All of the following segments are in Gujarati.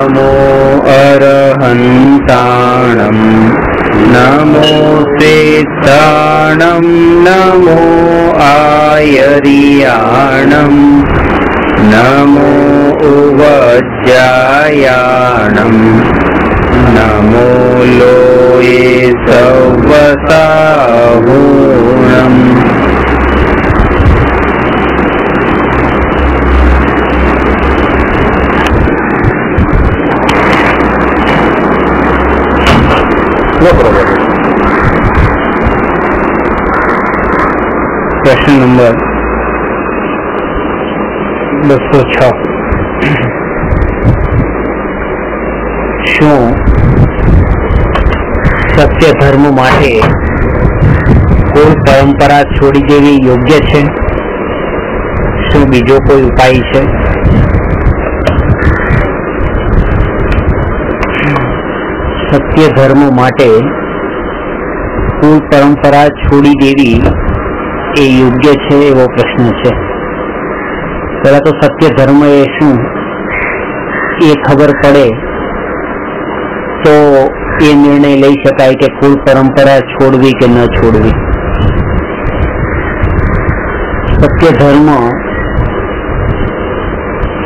नमो अरहन्ताणम् नमो श्रेष्ठाणं नमो आयर्याणम् नमो उवज्जायाणम् नमो लोये सवसाहूणम् બરોબર પ્રશ્ન નંબર બસો છ શું સત્ય ધર્મ માટે કોઈ પરંપરા છોડી દેવી યોગ્ય છે શું બીજો કોઈ ઉપાય છે? સત્ય ધર્મ માટે કુલ પરંપરા છોડી દેવી એ યોગ્ય છે એવો પ્રશ્ન છે. પહેલા તો સત્ય ધર્મ એ શું? એ ખબર પડે તો એ નિર્ણય લઈ શકાય કે કુલ પરંપરા છોડવી કે ન છોડવી. સત્ય ધર્મ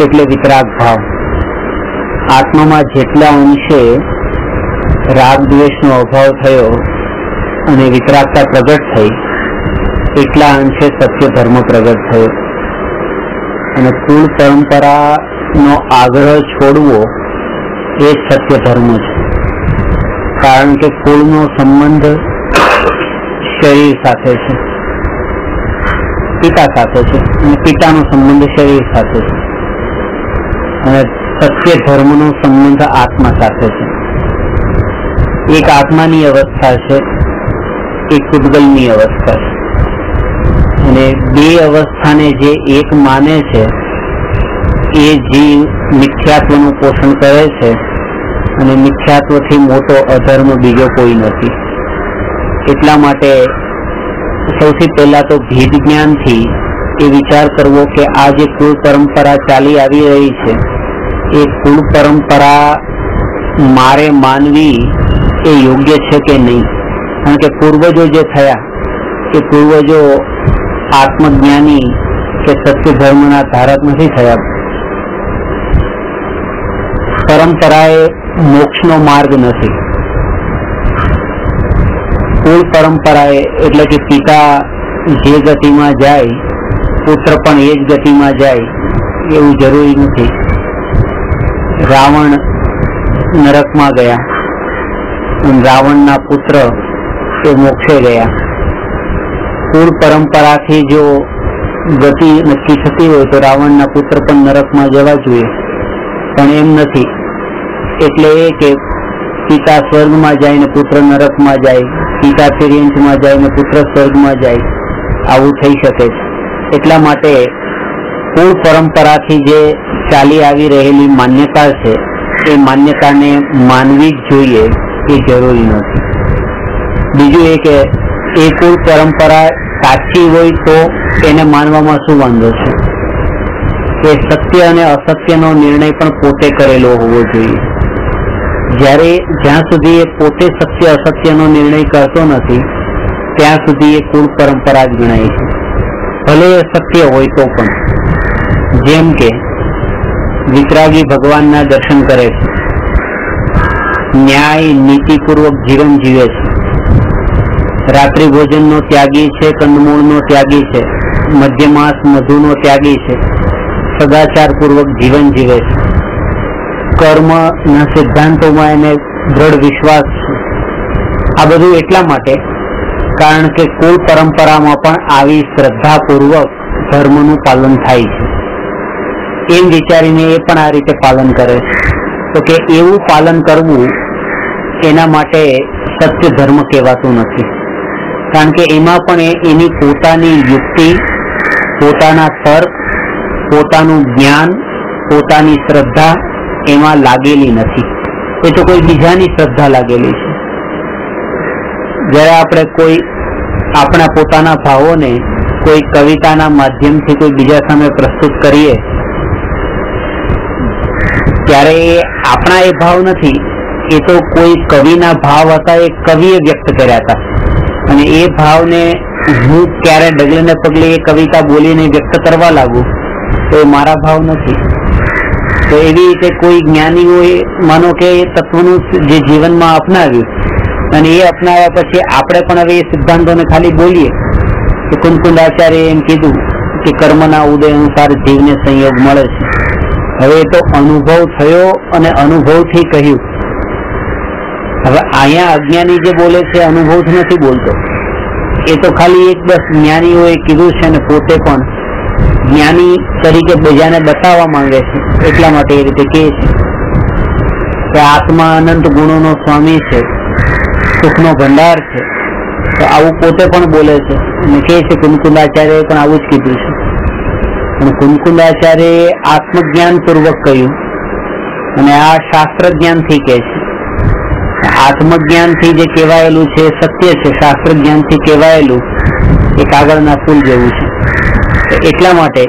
એટલે વિતરાગ ભાવ આત્મામાં જેટલા અંશે રાગ દ્વેષનો અભાવ થયો અને વિતરાગતા પ્રગટ થઈ. એટલા અંશે સત્ય ધર્મ પ્રગટ થયો. અને કુલ પરંપરાનો આગ્રહ છોડવો એ સત્ય ધર્મ છે. કારણ કે કુળનો સંબંધ શરીર સાથે છે. પિતા સાથે છે અને પિતાનો સંબંધ શરીર સાથે છે. અને સત્ય ધર્મનો સંબંધ આત્મા સાથે છે. એક આત્માની અવસ્થા છે, એક ઉદ્ગલની અવસ્થા છે. અને બે અવસ્થાને જે એક માને છે, એ જીવ મિથ્યાત્વનું પોષણ કરે છે અને મિથ્યાત્વથી મોટો અધર્મ બીજો કોઈ નથી. એટલા માટે સૌથી પહેલા તો ભેદ જ્ઞાનથી એ વિચાર કરવો કે આ જે કુળ પરંપરા ચાલી આવી રહી છે, એ કુળ પરંપરા મારે માનવી એ યોગ્ય છે કે નહીં કારણ કે પૂર્વજો જે થયા એ પૂર્વજો આત્મજ્ઞાની કે સત્ય ધર્મના ધારક નથી થયા પરંપરા એ મોક્ષનો માર્ગ નથી કુળ પરંપરા એ એટલે કે પિતા જે ગતિમાં જાય પુત્ર પણ એ જ ગતિમાં જાય એવું જરૂરી નથી રાવણ નરકમાં ગયા અને રાવણના પુત્ર એ મોક્ષે ગયા. કુળ પરંપરાથી જો ગતિ નક્કી થતી હોય તો રાવણના પુત્ર પણ નરકમાં જવા જોઈએ. પણ એમ નથી. એટલે એ કે પિતા સ્વર્ગમાં જાય ને પુત્ર નરકમાં જાય, પિતા તિર્યંશમાં જાય ને પુત્ર સ્વર્ગમાં જાય. આવું થઈ શકે છે. એટલા માટે કુળ પરંપરાથી જે ચાલી આવી રહેલી માન્યતા છે, એ માન્યતાને માનવી જ જોઈએ. એ જરૂરી નથી. બીજું એ કે એ કુળ પરંપરા સાચી હોય તો એને માનવામાં શું વાંધો છે? કે સત્ય અને અસત્યનો નિર્ણય પણ પોતે કરેલો હોવો જોઈએ. જ્યારે જ્યાં સુધી એ પોતે સત્ય, અસત્યનો નિર્ણય કરતો નથી, ત્યાં સુધી એ કુળ પરંપરા જ ગણાય છે. ભલે એ સત્ય હોય તો પણ. જેમ કે વિતરાગી ભગવાનના દર્શન કરે છે. ન્યાય, નીતિપૂર્વક જીવન જીવે છે. રાત્રિ ભોજનનો ત્યાગી છે કંદમૂળનો ત્યાગી છે મધ્યમાસ મધુનો ત્યાગી છે સદાચાર પૂર્વક જીવન જીવે છે. કર્મના સિદ્ધાંતોમાં એને દ્રઢ વિશ્વાસ છે. આ બધું એટલા માટે કારણ કે કુલ પરંપરામાં પણ આવી શ્રદ્ધાપૂર્વક ધર્મનું પાલન થાય છે. એમ વિચારીને એ પણ આ રીતે પાલન કરે છે. તો કે એવું પાલન કરવું એના માટે સત્ય ધર્મ કહેવાતું નથી. કારણ કે એમાં પણ એની પોતાની યુક્તિ, પોતાના તર્ક પોતાનું જ્ઞાન, પોતાની શ્રદ્ધા એમાં લાગેલી નથી. એ તો કોઈ બીજાની શ્રદ્ધા લાગેલી છે. જ્યારે આપણે કોઈ આપણા પોતાના ભાવોને કોઈ કવિતાના માધ્યમથી કોઈ બીજા સામે પ્રસ્તુત કરીએ, ત્યારે આપણા એ ભાવ નથી એ તો કોઈ કવિના ભાવ હતા, એ કવિએ વ્યક્ત કર્યા હતા. અને એ ભાવને હું ક્યારે ડગલે ને પગલે એ કવિતા બોલીને વ્યક્ત કરવા લાગુ, તો એ મારા ભાવ નથી. તો એવી રીતે કોઈ જ્ઞાનીઓએ માનો કે એ તત્વનું જે જીવનમાં અપનાવ્યું, અને એ અપનાવ્યા પછી આપણે પણ હવે એ સિદ્ધાંતોને ખાલી બોલીએ. કે કુંકુંદાચાર્ય એમ કીધું કે કર્મના ઉદય અનુસાર જીવને સંયોગ મળે છે. હવે એ તો અનુભવ થયો અને અનુભવથી કહ્યું. હવે અહીંયા અજ્ઞાની જે બોલે છે અનુભવથી નથી બોલતો. એ તો ખાલી એક બસ જ્ઞાનીઓએ કીધું છે અને પોતે પણ જ્ઞાની તરીકે બીજાને બતાવવા માંગે છે. એટલા માટે એ રીતે કહે છે કે આત્મા અનંત ગુણોનો સ્વામી છે, સુખનો ભંડાર છે. તો આવું પોતે પણ બોલે છે અને કહે છે કુમકુંદાચાર્યએ પણ આવું જ કીધું છે. અને કુમકુંદાચાર્યએ આત્મજ્ઞાન પૂર્વક કહ્યું અને આ શાસ્ત્ર જ્ઞાનથી કહે છે. આત્મજ્ઞાનથી જે કહેવાયેલું છે, સત્ય છે શાસ્ત્ર જ્ઞાનથી કહેવાયેલું, એ કાગળના ફૂલ જેવું છે. એટલા માટે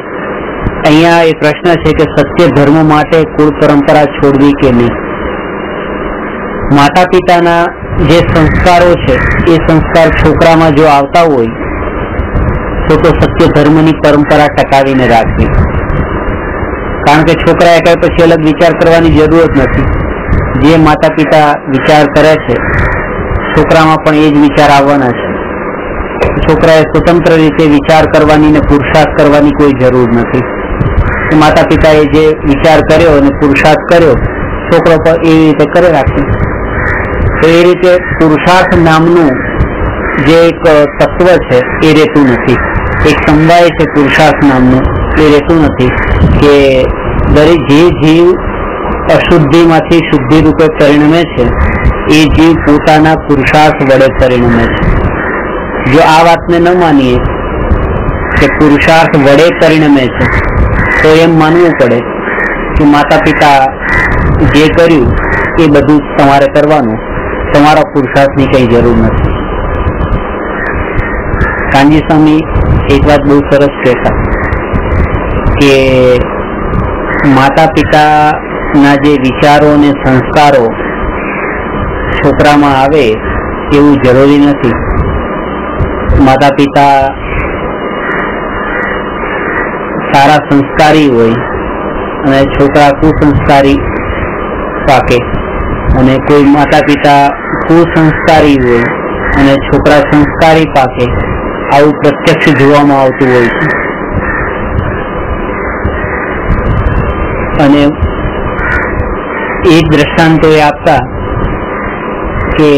અહીંયા એ પ્રશ્ન છે કે સત્ય ધર્મ માટે કુળ પરંપરા છોડવી કે નહીં? માતા પિતાના જે સંસ્કારો છે, એ સંસ્કાર છોકરામાં જો આવતા હોય, તો તો સત્ય ધર્મની પરંપરા ટકાવીને રાખવી. કારણ કે છોકરાએ કઈ પછી અલગ વિચાર કરવાની જરૂરત નથી. જે માતા પિતા વિચાર કરે છે, છોકરામાં પણ એ જ વિચાર આવવાના છે. છોકરાએ સ્વતંત્ર રીતે વિચાર કરવાની ને પુરુષાર્થ કરવાની કોઈ જરૂર નથી. માતા પિતાએ જે વિચાર કર્યો અને પુરુષાર્થ કર્યો, છોકરો પર એ રીતે કરે રાખે. તો એ રીતે પુરુષાર્થ નામનું જે એક તત્વ છે, એ રહેતું નથી. એક સમુદાય છે પુરુષાર્થ નામનું, એ રહેતું નથી કે દરેક જે જીવ અશુદ્ધિમાંથી શુદ્ધિ રૂપે પરિણમે છે. એ જીવ પોતાના પુરુષાર્થ વડે પરિણમે છે. જો આ વાતને ન માનીએ કે પુરુષાર્થ વડે પરિણમે છે, તો એમ માનવું પડે કે માતા પિતા જે કર્યું એ બધું તમારે કરવાનું. તમારા પુરુષાર્થની કઈ જરૂર નથી. કાનજી સ્વામી એક વાત બહુ સરસ કહેતા કે માતા પિતાના જે વિચારો અને સંસ્કારો છોકરામાં આવે એવું જરૂરી નથી. માતા પિતા સારા સંસ્કારી હોય અને છોકરા કુસંસ્કારી પાકે અને કોઈ માતા પિતા કુસંસ્કારી હોય અને છોકરા સંસ્કારી પાકે, આવું પ્રત્યક્ષ જોવામાં આવતું હોય છે. અને એક દ્રષ્ટાંતો એ આપતા કે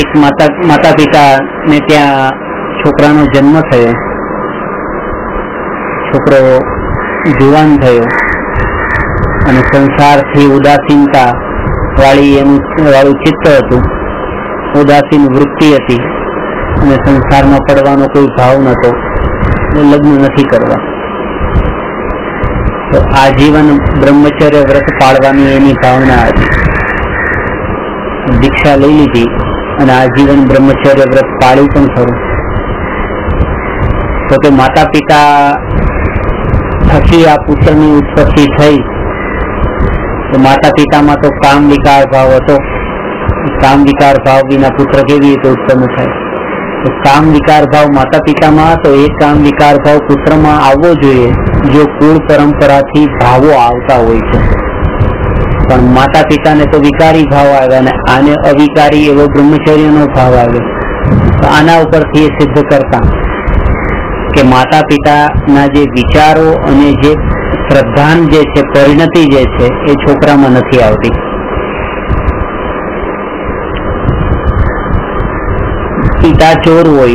એક માતા માતા પિતા ને ત્યાં છોકરાનો જન્મ થયો છોકરો જુવાન થયો અને સંસારથી ઉદાસીનતા વાળી એનું, વાળું ચિત્ત હતું. ઉદાસીન વૃત્તિ હતી. અને સંસારમાં પડવાનો કોઈ ભાવ નતો લગ્ન નથી કરવા. તો આજીવન બ્રહ્મચર્ય વ્રત પાળવાની એની ભાવના હતી. દીક્ષા લઈ લીધી અને આજીવન બ્રહ્મચર્ય વ્રત પાળ્યું પણ ખરું તો કે માતા પિતા થકી આ પુત્રની ઉત્પત્તિ થઈ. તો માતા પિતામાં તો કામ વિકાર ભાવ હતો. કામ વિકાર ભાવ વિના પુત્ર કેવી રીતે ઉત્પન્ન થાય? તો કામ વિકાર ભાવ માતા પિતામાં હતો. એ કામ વિકાર ભાવ પુત્રમાં આવવો જોઈએ. જો કુળ પરંપરાથી ભાવો આવતા હોય છે. પણ માતા પિતાને તો વિકારી ભાવ આવ્યા અને આને અવિકારી એવો બ્રહ્મચર્યનો ભાવ આવ્યો તો આના ઉપરથી એ સિદ્ધ કરતા કે માતા પિતાના જે વિચારો અને જે શ્રદ્ધાન જે છે, પરિણતિ જે છે, એ છોકરામાં નથી આવતી. પિતા ચોર હોય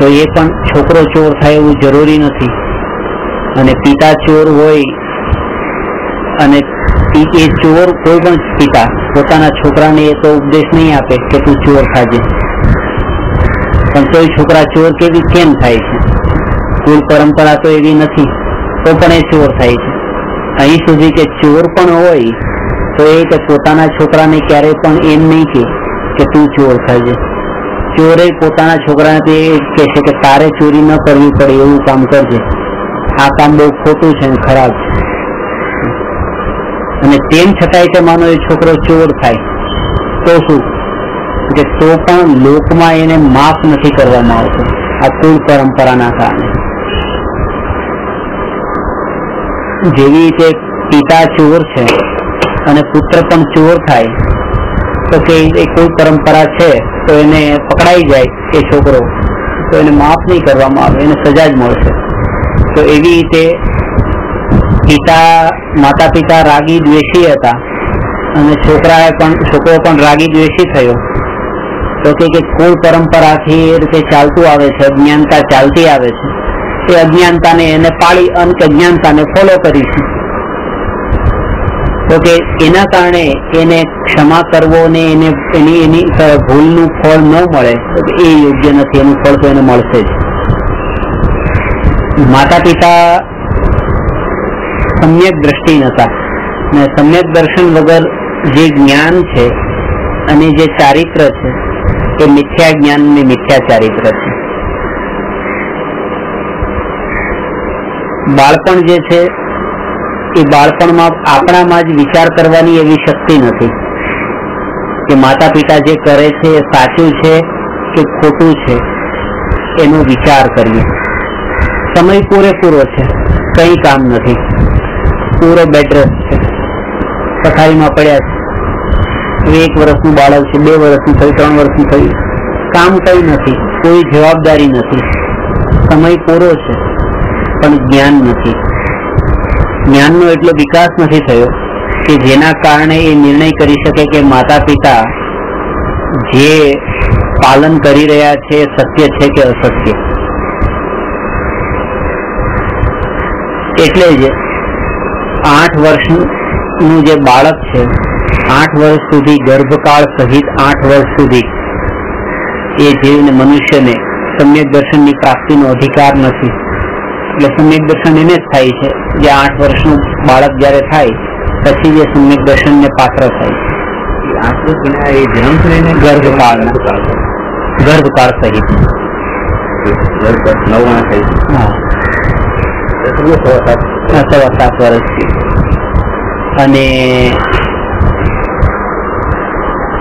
તો એ પણ છોકરો ચોર થાય એવું જરૂરી નથી. અને પિતા ચોર હોય, અને એ ચોર કોઈ પણ પિતા, પોતાના છોકરાને એ તો ઉપદેશ નહીં આપે કે તું ચોર થાજે પણ તોય છોકરા ચોર કેવી, કેમ થાય છે? કુલ પરંપરા તો એવી નથી, તો પણ એ ચોર થાય છે. અહીં સુધી કે ચોર પણ હોય, તો એ કે પોતાના છોકરાને ક્યારેય પણ એમ નહીં કે કે તું ચોર થાય ચોરે પોતાના છોકરાને તે કહે છે કે તારે ચોરી ન કરવી પડે, એવું કામ કરજે. આ કામ બહુ ખોટું છે ખરાબ છે. અને તેમ છતાંય તે માનો એ છોકરો ચોર થાય. તો શું? કે તો પણ લોકમાં એને માફ નથી કરવામાં આવતો. આ કુલ પરંપરાના કારણે. જેવી રીતે પિતા ચોર છે અને પુત્ર પણ ચોર થાય, તો કે એ કોઈ પરંપરા છે, તો એને પકડાઈ જાય એ છોકરો. તો એને માફ નહીં કરવામાં આવે, એને સજા જ મળશે. તો એવી રીતે પિતા માતા પિતા રાગી દ્વેષી હતા. અને છોકરાએ પણ, છોકરો પણ રાગી દ્વેષી થયો. તો કે કુળ પરંપરાથી એ રીતે ચાલતું આવે છે, અજ્ઞાનતા ચાલતી આવે છે. એ અજ્ઞાનતાને એને પાળી અને અજ્ઞાનતાને ફોલો કરીશું. તો કે એના કારણે એને ક્ષમા કરવો ને એને, એની એની ભૂલનું ફળ ન મળે. તો એ યોગ્ય નથી, એનું ફળ તો એને મળશે જ. માતા પિતા સમ્યક દ્રષ્ટિ નતા ને સમ્યક દર્શન વગર જે જ્ઞાન છે અને જે ચારિત્ર છે, એ મિથ્યા જ્ઞાન ને મિથ્યા ચારિત્ર છે. બાળપણ જે છે, એ બાળપણમાં આપણામાં જ વિચાર કરવાની એવી શક્તિ નથી. કે માતા પિતા જે કરે છે, એ સાચું છે કે ખોટું છે, એનો વિચાર કરીએ. સમય પૂરેપૂરો છે. કઈ કામ નથી. પૂરો બેડરેસ્ટ છે. પથારીમાં પડ્યા છે. એક વર્ષનું બાળક છે, બે વર્ષનું થયું, ત્રણ વર્ષનું થયું. કામ કઈ નથી. કોઈ જવાબદારી નથી. સમય પૂરો છે, પણ જ્ઞાન નથી. જ્ઞાનનો એટલો વિકાસ નથી થયો કે જેના કારણે એ નિર્ણય કરી શકે કે માતા પિતા જે પાલન કરી રહ્યા છે સત્ય છે કે અસત્ય. એટલે જ આઠ વર્ષનું જે બાળક છે આઠ વર્ષ સુધી ગર્ભકાળ સહિત આઠ વર્ષ સુધી એ જીવને મનુષ્યને સમ્યક દર્શનની પ્રાપ્તિનો અધિકાર નથી. એટલે સમ્યક દર્શન એને જ થાય છે. જે આઠ વર્ષનું બાળક જ્યારે થાય પછી જે સમ્યક દર્શનને પાત્ર થાય. છે આઠ વર્ષ બન્યા એ જન્મથી લઈને ગર્ભકાળના. ગર્ભકાળ સહિત. લગભગ નવ વર્ષ થઈ છે. હા એટલે સવા સાત વર્ષથી અને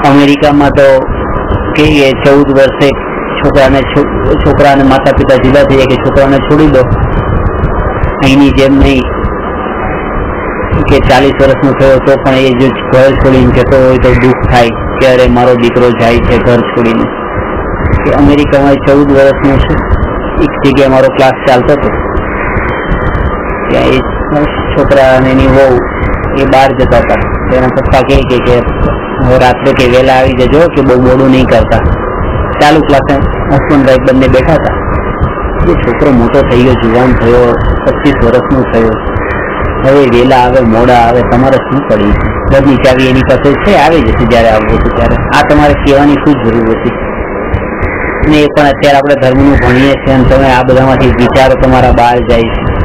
અમેરિકામાં તો કહીએ ચૌદ વર્ષે છોકરાને છો- છોકરાને માતા પિતા જુદા થઈ કે છોકરાને છોડી દો. અહીંની જેમ નહીં કે ચાલીસ વર્ષનો થયો તો પણ એ જો ઘર છોડીને જતો હોય તો દુઃખ થાય કે અરે મારો દીકરો જાય છે ઘર છોડીને. કે અમેરિકામાં ચૌદ વર્ષનો એક જગ્યાએ મારો ક્લાસ ચાલતો હતો. ત્યાં એ છોકરા અને એની વહુ એ બહાર જતા હતા. એના પપ્પા કહે કે રાત્રે કે વહેલા આવી જજો કે બહુ મોડું નહીં કરતા. ચાલુ ક્લાસે હસબન્ડ વાઈફ બંને બેઠા હતા. એ છોકરો મોટો થઈ ગયો, જુવાન થયો, પચીસ વર્ષનો થયો. હવે વેલા આવે, મોડા આવે, તમારે શું પડી બધી ચાવી એની પાસે છે, આવી જશે જ્યારે આવવું છે ત્યારે. આ તમારે કહેવાની શું જરૂર હતી? ને એ પણ અત્યારે આપણે ધર્મનું ભણીએ છીએ અને તમે આ બધામાંથી વિચારો તમારા બહાર જાય છે.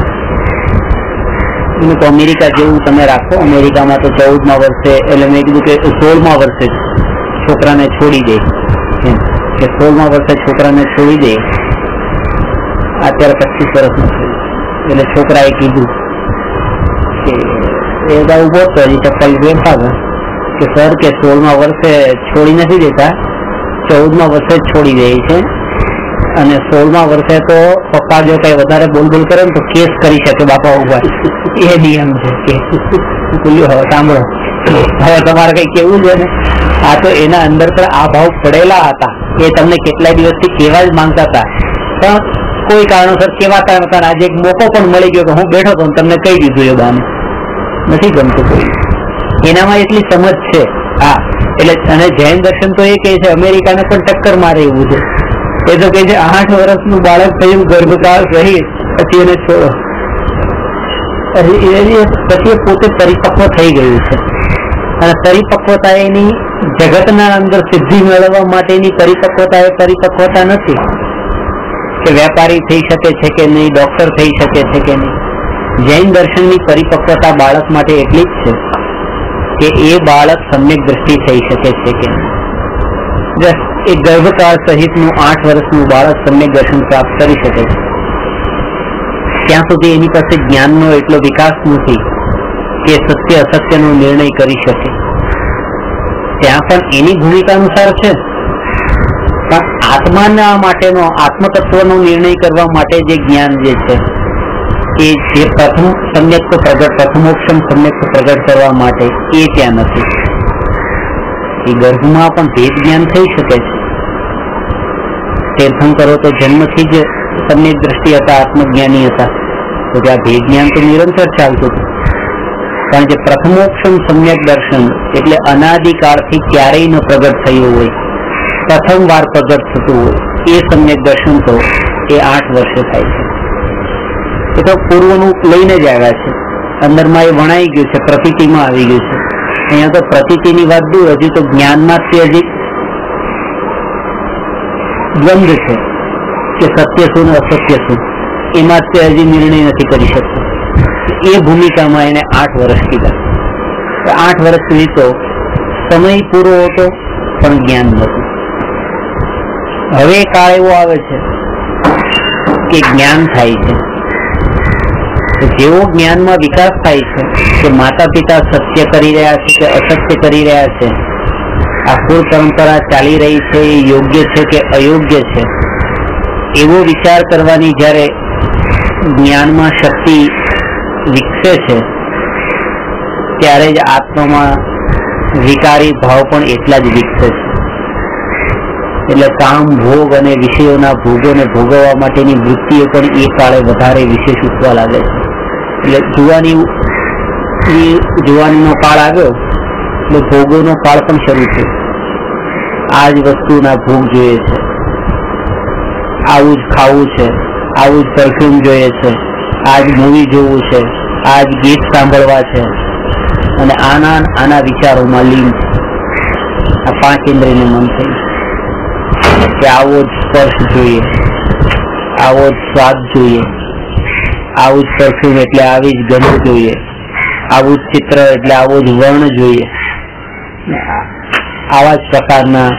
એનું તો અમેરિકા જેવું તમે રાખો, અમેરિકામાં તો ચૌદમા વર્ષે, એટલે મેં કીધું કે સોળમા વર્ષે છોકરાને છોડી દે. કે સોળમા વર્ષે છોકરાને છોડી દે. અત્યારે પચીસ વર્ષનો એટલે છોકરાએ કીધું કે, એ બધા ઊભો હતો હજી ચપ્પલ બેઠા કે સર કે સોળમા વર્ષે છોડી નથી દેતા, ચૌદમા વર્ષે છોડી દે છે. અને સોળમાં વર્ષે તો પપ્પા જો કઈ વધારે બોલ બોલ કરે તો કેસ કરી શકે બાપા ઉપર. એ નિયમ છે કે ખુલ્યું હવે, સાંભળો. હવે તમારે કઈ કેવું છે ને? આ તો એના અંદર પણ આ ભાવ પડેલા હતા. એ તમને કેટલાય દિવસથી કેવા જ માંગતા હતા. પણ કોઈ કારણોસર કેવાતા નતા આજે એક મોકો પણ મળી ગયો કે હું બેઠો હતો તમને કહી દીધું એ બાને. નથી ગમતું કોઈ. એનામાં એટલી સમજ છે. હા, એટલે અને જૈન દર્શન તો એ કહે છે, અમેરિકાને પણ ટક્કર મારે એવું છે. એ તો કે છે, આઠ વર્ષનું બાળક થયું, ગર્ભકાળ સહિત પછી એને છોડો. પછી પોતે પરિપક્વ થઈ ગયું છે. અને પરિપક્વતા એની જગતના અંદર સિદ્ધિ મેળવવા માટેની પરિપક્વતા એ પરિપક્વતા નથી. કે વેપારી થઈ શકે છે કે નહીં, ડોક્ટર થઈ શકે છે કે નહીં. જૈન દર્શનની પરિપક્વતા બાળક માટે એટલી જ છે કે એ બાળક સમ્યક દ્રષ્ટિ થઈ શકે છે કે નહીં. એ ગર્ભકાળ સહિતનું આઠ વર્ષનું બાળક સમ્યક દર્શન પ્રાપ્ત કરી શકે છે. ત્યાં સુધી એની પાસે જ્ઞાનનો એટલો વિકાસ નથી કે સત્ય અસત્યનો નિર્ણય કરી શકે. ત્યાં પણ એની ભૂમિકા અનુસાર છે. પણ આત્માના માટેનો, આત્મતત્વનો નિર્ણય કરવા માટે જે જ્ઞાન જે છે, એ જે પ્રથમ, સમ્યક પ્રગટ, પ્રથમોક્ષમ સમ્યક પ્રગટ કરવા માટે એ ત્યાં નથી. એ ગર્ભમાં પણ ભેદ જ્ઞાન થઈ શકે છે. તીર્થંકરો તો જન્મથી જ તમને દ્રષ્ટિ હતા, આત્મજ્ઞાની હતા. તો ત્યાં ભેદ જ્ઞાન તો નિરંતર ચાલતું હતું. કારણ કે પ્રથમોક્ષમ સમ્યક દર્શન એટલે અનાદિકાળથી ક્યારેય ન પ્રગટ થયું હોય. પ્રથમ વાર પ્રગટ થતું હોય. એ સમ્યક દર્શન તો એ આઠ વર્ષે થાય છે. એ તો પૂર્વનું લઈને જ આવ્યા છે. અંદરમાં એ વણાઈ ગયું છે, પ્રતીતિમાં આવી ગયું છે. અહીંયા તો પ્રતીતિની વાત દૂર, હજી તો જ્ઞાનમાં તે હજી દ્વંદ છે કે સત્ય શું ને અસત્ય શું? એમાં તે હજી નિર્ણય નથી કરી શકતો. એ ભૂમિકામાં એને આઠ વર્ષ કીધા. આઠ વર્ષ સુધી તો સમય પૂરો હતો, પણ જ્ઞાન નહોતું. હવે કાળ એવો આવે છે કે જ્ઞાન થાય છે. જેવો જ્ઞાનમાં વિકાસ થાય છે, કે માતા પિતા સત્ય કરી રહ્યા છે કે અસત્ય કરી રહ્યા છે આ પરંપરા ચાલી રહી છે, એ યોગ્ય છે કે અયોગ્ય છે? એવો વિચાર કરવાની જ્યારે જ્ઞાનમાં શક્તિ વિકસે છે, ત્યારે જ આત્મામાં વિકારી ભાવ પણ એટલા જ વિકસે છે. એટલે કામ, ભોગ અને વિષયોના ભોગોને ભોગવવા માટેની વૃત્તિઓ પણ એ કાળે વધારે વિશેષ ઉઠવા લાગે છે. એટલે જુવાની જુવાનીનો કાળ આવ્યો એટલે ભોગોનો કાળ પણ શરૂ છે. આ જ વસ્તુના ભોગ જોઈએ છે. આવું જ ખાવું છે. આવું જ પરફ્યુમ જોઈએ છે. આજ મૂવી જોવું છે. આજ ગીત સાંભળવા છે. અને આના આના વિચારોમાં લીન આ પાંચ ઇન્દ્રિયનું મન થઈ કે આવો જ સ્પર્શ જોઈએ. આવો જ સ્વાદ જોઈએ. આવું જ પરફ્યુમ એટલે આવી જ ગંધ જોઈએ. આવું જ ચિત્ર એટલે આવો જ વર્ણ જોઈએ. આવા જ પ્રકારના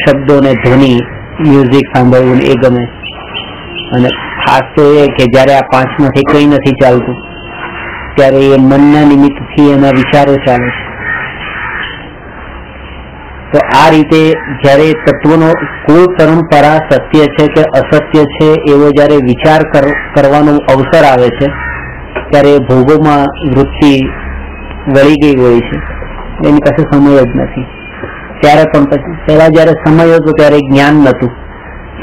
શબ્દો ને ધ્વનિ મ્યુઝિક સાંભળવું એ ગમે. અને ખાસ તો એ કે જ્યારે આ પાંચમાંથી કંઈ નથી ચાલતું, ત્યારે એ મનના નિમિત્તથી એના વિચારો ચાલે છે. તો આ રીતે જ્યારે તત્વનો કોઈ પરંપરા સત્ય છે કે અસત્ય છે એવો જ્યારે વિચાર કરવાનો અવસર આવે છે, ત્યારે ભોગોમાં વૃત્તિ વળી ગઈ હોય છે. એની પાસે સમય જ નથી. ત્યારે પણ પછી, પહેલા જયારે સમય હતો ત્યારે જ્ઞાન નહોતું,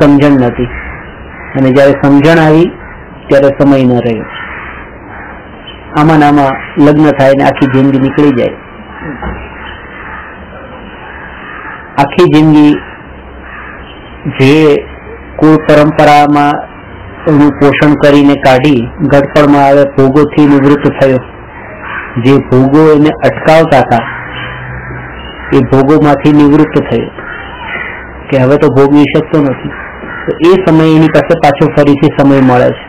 સમજણ નથી અને જયારે સમજણ આવી, ત્યારે સમય ન રહ્યો. આમાં નામાં લગ્ન થાય ને આખી જિંદગી નીકળી જાય. આખી જિંદગી જે કુળ પરંપરામાં એનું પોષણ કરીને કાઢી ઘડપણમાં આવે, ભોગોથી નિવૃત્ત થયો. જે ભોગો એને અટકાવતા હતા એ ભોગોમાંથી નિવૃત્ત થયો. કે હવે તો ભોગવી શકતો નથી. તો એ સમય એની પાસે પાછો ફરીથી સમય મળે છે.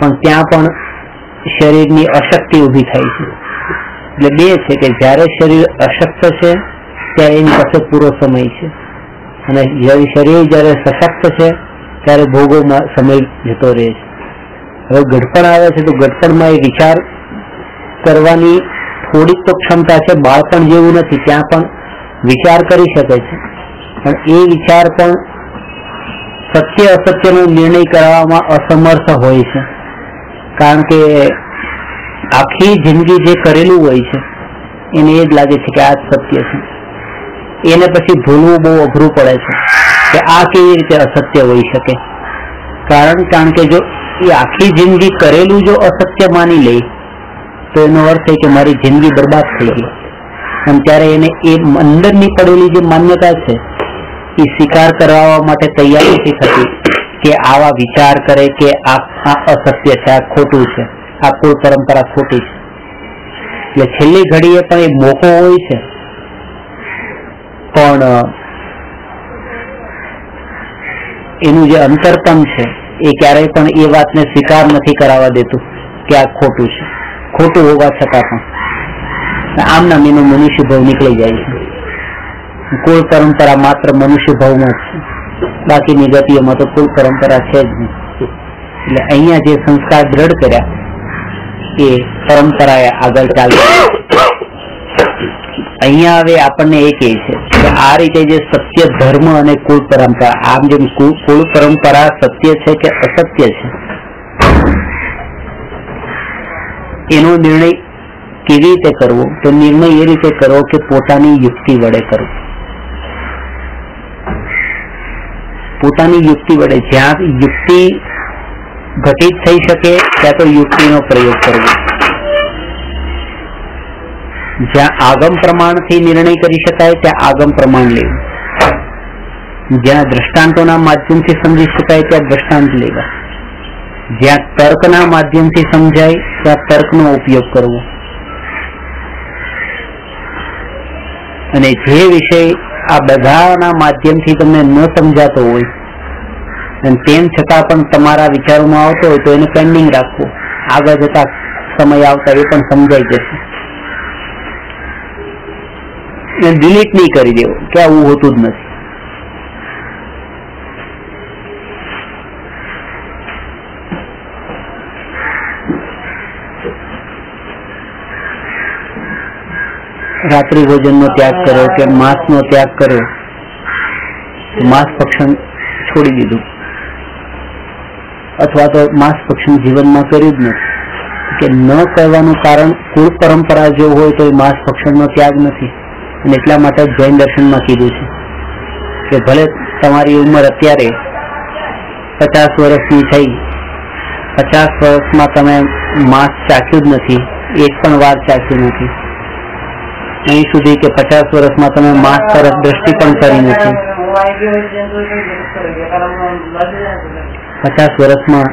પણ ત્યાં પણ શરીરની અશક્તિ ઊભી થાય છે. એટલે બે છે કે જ્યારે શરીર અશક્ત છે, ત્યારે એની પાસે પૂરો સમય છે. અને શરીર જ્યારે સશક્ત છે, ત્યારે ભોગોમાં સમય જતો રહે છે. હવે ગઢપણ આવે છે તો ગઢપણમાં એ વિચાર કરવાની થોડીક તો ક્ષમતા છે, બાળપણ જેવું નથી, ત્યાં પણ વિચાર કરી શકે છે. પણ એ વિચાર પણ સત્ય અસત્યનો નિર્ણય કરવામાં અસમર્થ હોય છે. કારણ કે આખી જિંદગી જે કરેલું હોય છે, એને એ જ લાગે છે કે આ સત્ય છે. એને પછી ભૂલવું બહુ અઘરું પડે છે કે આ કેવી રીતે અસત્ય હોઈ શકે. કારણ કારણ કે જો એ આખી જિંદગી કરેલું જો અસત્ય માની લે તો એનો અર્થ એ કે મારી જિંદગી બરબાદ થઈ ગઈ. અને ત્યારે એને એ અંદરની પડેલી જે માન્યતા છે, એ સ્વીકાર કરવા માટે તૈયાર નથી થતી કે આવા વિચાર કરે કે આ અસત્ય છે, આ ખોટું છે, આ કુળ પરંપરા ખોટી છે. એટલે છેલ્લી ઘડીએ પણ એ મોકો હોય છે. પણ એનું જે અંતરપણ છે, એ ક્યારેય પણ એ વાતને સ્વીકાર નથી કરાવવા દેતું કે આ ખોટું છે. ખોટું હોવા છતાં પણ. આમ નામ એનો મનુષ્ય ભાવ નીકળી જાય છે. કુળ પરંપરા માત્ર મનુષ્ય ભાવમાં જ બાકીની ગતિઓમાં તો કુલ પરંપરા છે જ નહીં. એટલે અહીંયા જે સંસ્કાર દ્રઢ કર્યા, એ પરંપરાએ આગળ ચાલતી અહીંયા હવે આપણને એ કહે છે કે આ રીતે જે સત્ય, ધર્મ અને કુલ પરંપરા, આમ જેમ કુલ પરંપરા સત્ય છે કે અસત્ય છે એનો નિર્ણય કેવી રીતે કરવો? તો નિર્ણય એ રીતે કરવો કે પોતાની યુક્તિ વડે કરવો પોતાની યુક્તિ વડે. જ્યાં યુક્તિ ઘટિત થઈ શકે, ત્યાં તો યુક્તિનો પ્રયોગ કરવો. જ્યાં આગમ પ્રમાણથી નિર્ણય કરી શકાય, ત્યાં આગમ પ્રમાણ લેવું. જ્યાં દ્રષ્ટાંતોના માધ્યમથી સમજી શકાય, ત્યાં દ્રષ્ટાંત લેવા. જ્યાં તર્કના માધ્યમથી સમજાય, ત્યાં તર્કનો ઉપયોગ કરવો. અને જે વિષય આ બધાના માધ્યમથી તમને ન સમજાતો હોય, અને તેમ છતાં પણ તમારા વિચારોમાં આવતો હોય તો એને પેન્ડિંગ રાખવો. આગળ જતા સમય આવતા એ પણ સમજાઈ જશે. ડિલીટ નહીં કરી દેવો, કે આવું હોતું જ નથી. રાત્રિ ભોજનનો ત્યાગ કર્યો કે માંસનો ત્યાગ કર્યો. માંસ ભક્ષણ છોડી દીધું. અથવા તો માંસ ભક્ષણ જીવનમાં કર્યું જ નથી. કે ન કરવાનું કારણ કુળ પરંપરા જો હોય તો એ માંસ ભક્ષણનો ત્યાગ નથી. અને એટલા માટે જૈન દર્શનમાં કીધું છે કે ભલે તમારી ઉંમર અત્યારે પચાસ વર્ષની થઈ, પચાસ વર્ષમાં તમે માંસ ચાખ્યું જ નથી, એક પણ વાર ચાખ્યું નથી. અહીં સુધી કે પચાસ વર્ષમાં તમે માસ તરફ દ્રષ્ટિ પણ કરી નથી. પચાસ વર્ષમાં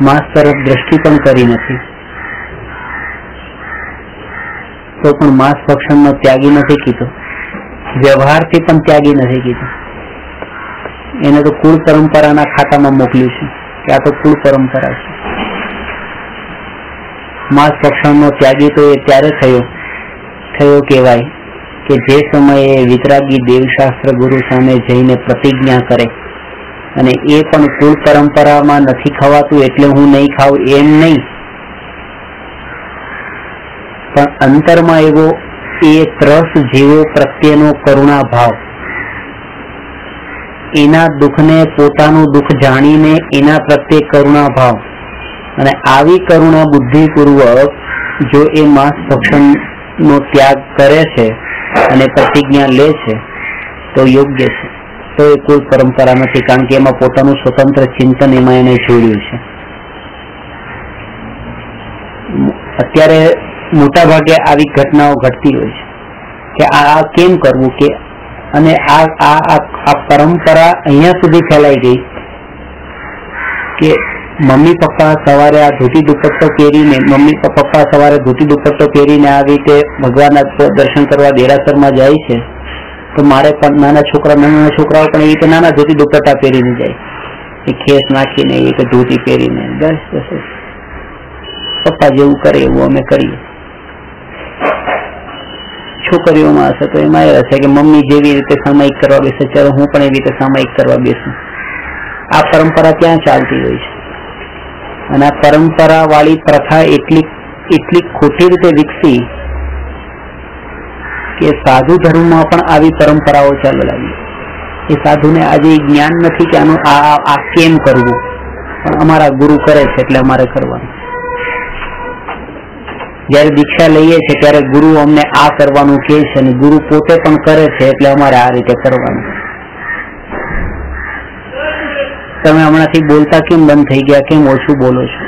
માસ તરફ દ્રષ્ટિ પણ કરી નથી. તો પણ માંસ ભક્ષણનો ત્યાગી નથી કીધો. વ્યવહારથી પણ ત્યાગી નથી કીધો. એને તો કુળ પરંપરાના ખાતામાં મોકલ્યું છે કે આ તો કુળ પરંપરા છે. માંસ ભક્ષણનો ત્યાગી તો એ ત્યારે થયો થયો કહેવાય કે જે સમયે વિતરાગી દેવશાસ્ત્ર ગુરુ સામે જઈને પ્રતિજ્ઞા કરે અને એ પણ કુલ પરંપરામાં નથી ખવાતું એટલે હું નહીં ખાવ એમ નહીં. પણ અંતરમાં એવો એ ત્રસ જીવો પ્રત્યેનો કરુણા ભાવ એના દુઃખને પોતાનું દુઃખ જાણીને એના પ્રત્યે કરુણા ભાવ અને આવી કરુણા બુદ્ધિપૂર્વક જો એ માંસ ભક્ષણ નો ત્યાગ કરે છે અને પ્રતિજ્ઞા લે છે, તો યોગ્ય છે. તો એ કોઈ પરંપરા નથી, કારણ કે એમાં પોતાનું સ્વતંત્ર ચિંતન એમાં એને જોડ્યું છે. અત્યારે મોટા ભાગે આવી ઘટનાઓ ઘટતી હોય છે, કે આ કેમ કરવું કે, અને આ- આ પરંપરા અહીંયા સુધી ફેલાઈ ગઈ, કે મમ્મી પપ્પા સવારે આ ધોતી દુપટ્ટો પહેરીને, મમ્મી પપ્પા સવારે ધોતી દુપટ્ટો પહેરીને આવી રીતે ભગવાનના દર્શન કરવા દેરાસરમાં જાય છે, તો મારે પણ નાના છોકરા, નાના છોકરાઓ પણ એવી રીતે નાના ધોતી દુપટ્ટા પહેરીને જાય. એ ખેસ નાખીને એવી રીતે ધોતી પહેરીને, બસ બસ. પપ્પા જેવું કરે એવું અમે કરીએ. છોકરીઓમાં હશે તો એમાં એ હશે કે મમ્મી જેવી રીતે સામાયિક કરવા બેસે, ચાલો હું પણ એવી રીતે સામાયિક કરવા બેસું. આ પરંપરા ત્યાં ચાલતી હોય છે? અને આ પરંપરા વાળી પ્રથા એટલી એટલી ખોટી રીતે વિકસી કે સાધુ ધર્મમાં પણ આવી પરંપરાઓ ચાલુ લાગી. એ સાધુને આજે જ્ઞાન નથી કે આનું આ આ- કેમ કરવું? પણ અમારા ગુરુ કરે છે એટલે અમારે કરવાનું. જયારે દીક્ષા લઈએ છીએ ત્યારે ગુરુ અમને આ કરવાનું કહે છે અને ગુરુ પોતે પણ કરે છે એટલે અમારે આ રીતે કરવાનું. તમે હમણાંથી બોલતા કેમ બંધ થઈ ગયા? કેમ ઓછું બોલો છો?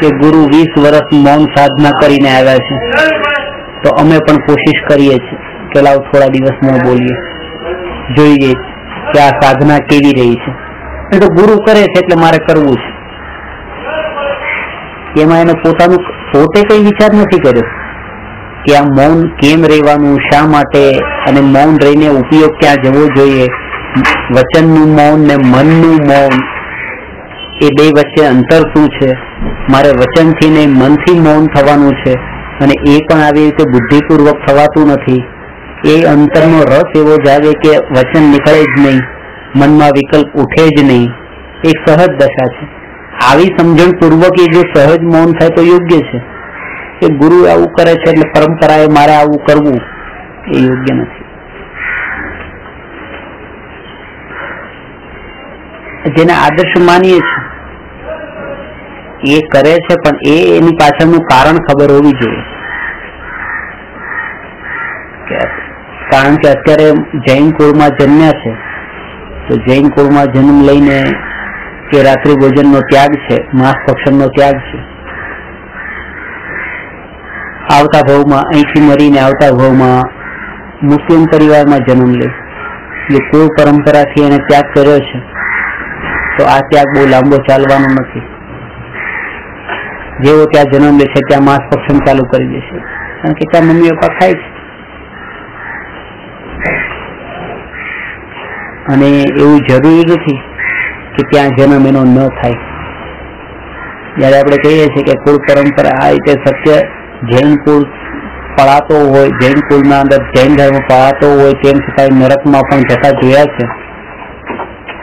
કે ગુરુ વીસ વર્ષ મૌન સાધના કરીને આવ્યા છે. તો અમે પણ કોશિશ કરીએ છીએ કે લાવ થોડા દિવસ ન બોલીએ. જોઈએ કે આ સાધના કેવી રહી છે. એ તો ગુરુ કરે છે એટલે મારે કરવું છે. એમાં એને પોતાનું પોતે કઈ વિચાર નથી કર્યો કે આ મૌન કેમ રહેવાનું, શા માટે અને મૌન રહીને ઉપયોગ ક્યાં જવો જોઈએ? વચનનું મૌન ને મનનું મૌન, એ બે વચ્ચે અંતર શું છે? મારે વચનથી ને મનથી મૌન થવાનું છે. અને એ પણ આવી રીતે બુદ્ધિપૂર્વક થવાતું નથી. એ અંતરનો રસ એવો જાગે કે વચન નીકળે જ નહીં, મનમાં વિકલ્પ ઉઠે જ નહીં. એ સહજ દશા છે. આવી સમજણ પૂર્વક એ જો સહજ મૌન થાય તો યોગ્ય છે. કે ગુરુ આવું કરે છે એટલે પરંપરાએ મારે આવું કરવું, એ યોગ્ય નથી. જેને આદર્શ માનીએ છીએ. એ કરે છે, પણ એ એની પાછળનું કારણ ખબર હોવી જોઈએ. કારણ કે અત્યારે જૈન કુળમાં જન્મ્યા છે, તો જૈન કુળમાં જન્મ લઈને કે રાત્રિ ભોજનનો ત્યાગ છે, માંસ ભક્ષણનો ત્યાગ છે. આવતા ભાવમાં, અહીંથી મરીને આવતા ભાવમાં મુસ્લિમ પરિવારમાં જન્મ લે. એટલે કુળ પરંપરાથી એને ત્યાગ કર્યો છે. તો આ ત્યાગ બહુ લાંબો ચાલવાનો નથી. જેવો ત્યાં જન્મ લેશે ત્યાં માંસ ભક્ષણ ચાલુ કરી દેશે કારણ કે ત્યાં મમ્મી પપ્પા ખાય છે. અને એવું જરૂરી નથી કે ત્યાં જન્મ એનો ન થાય. જ્યારે આપણે કહીએ છીએ કે કુળ પરંપરા આ રીતે સત્ય જૈન કુળ પળાતો હોય, જૈન કુળના અંદર જૈન ધર્મ પળાતો હોય, તેમ છતાં નરકમાં પણ જતા જોયા છે.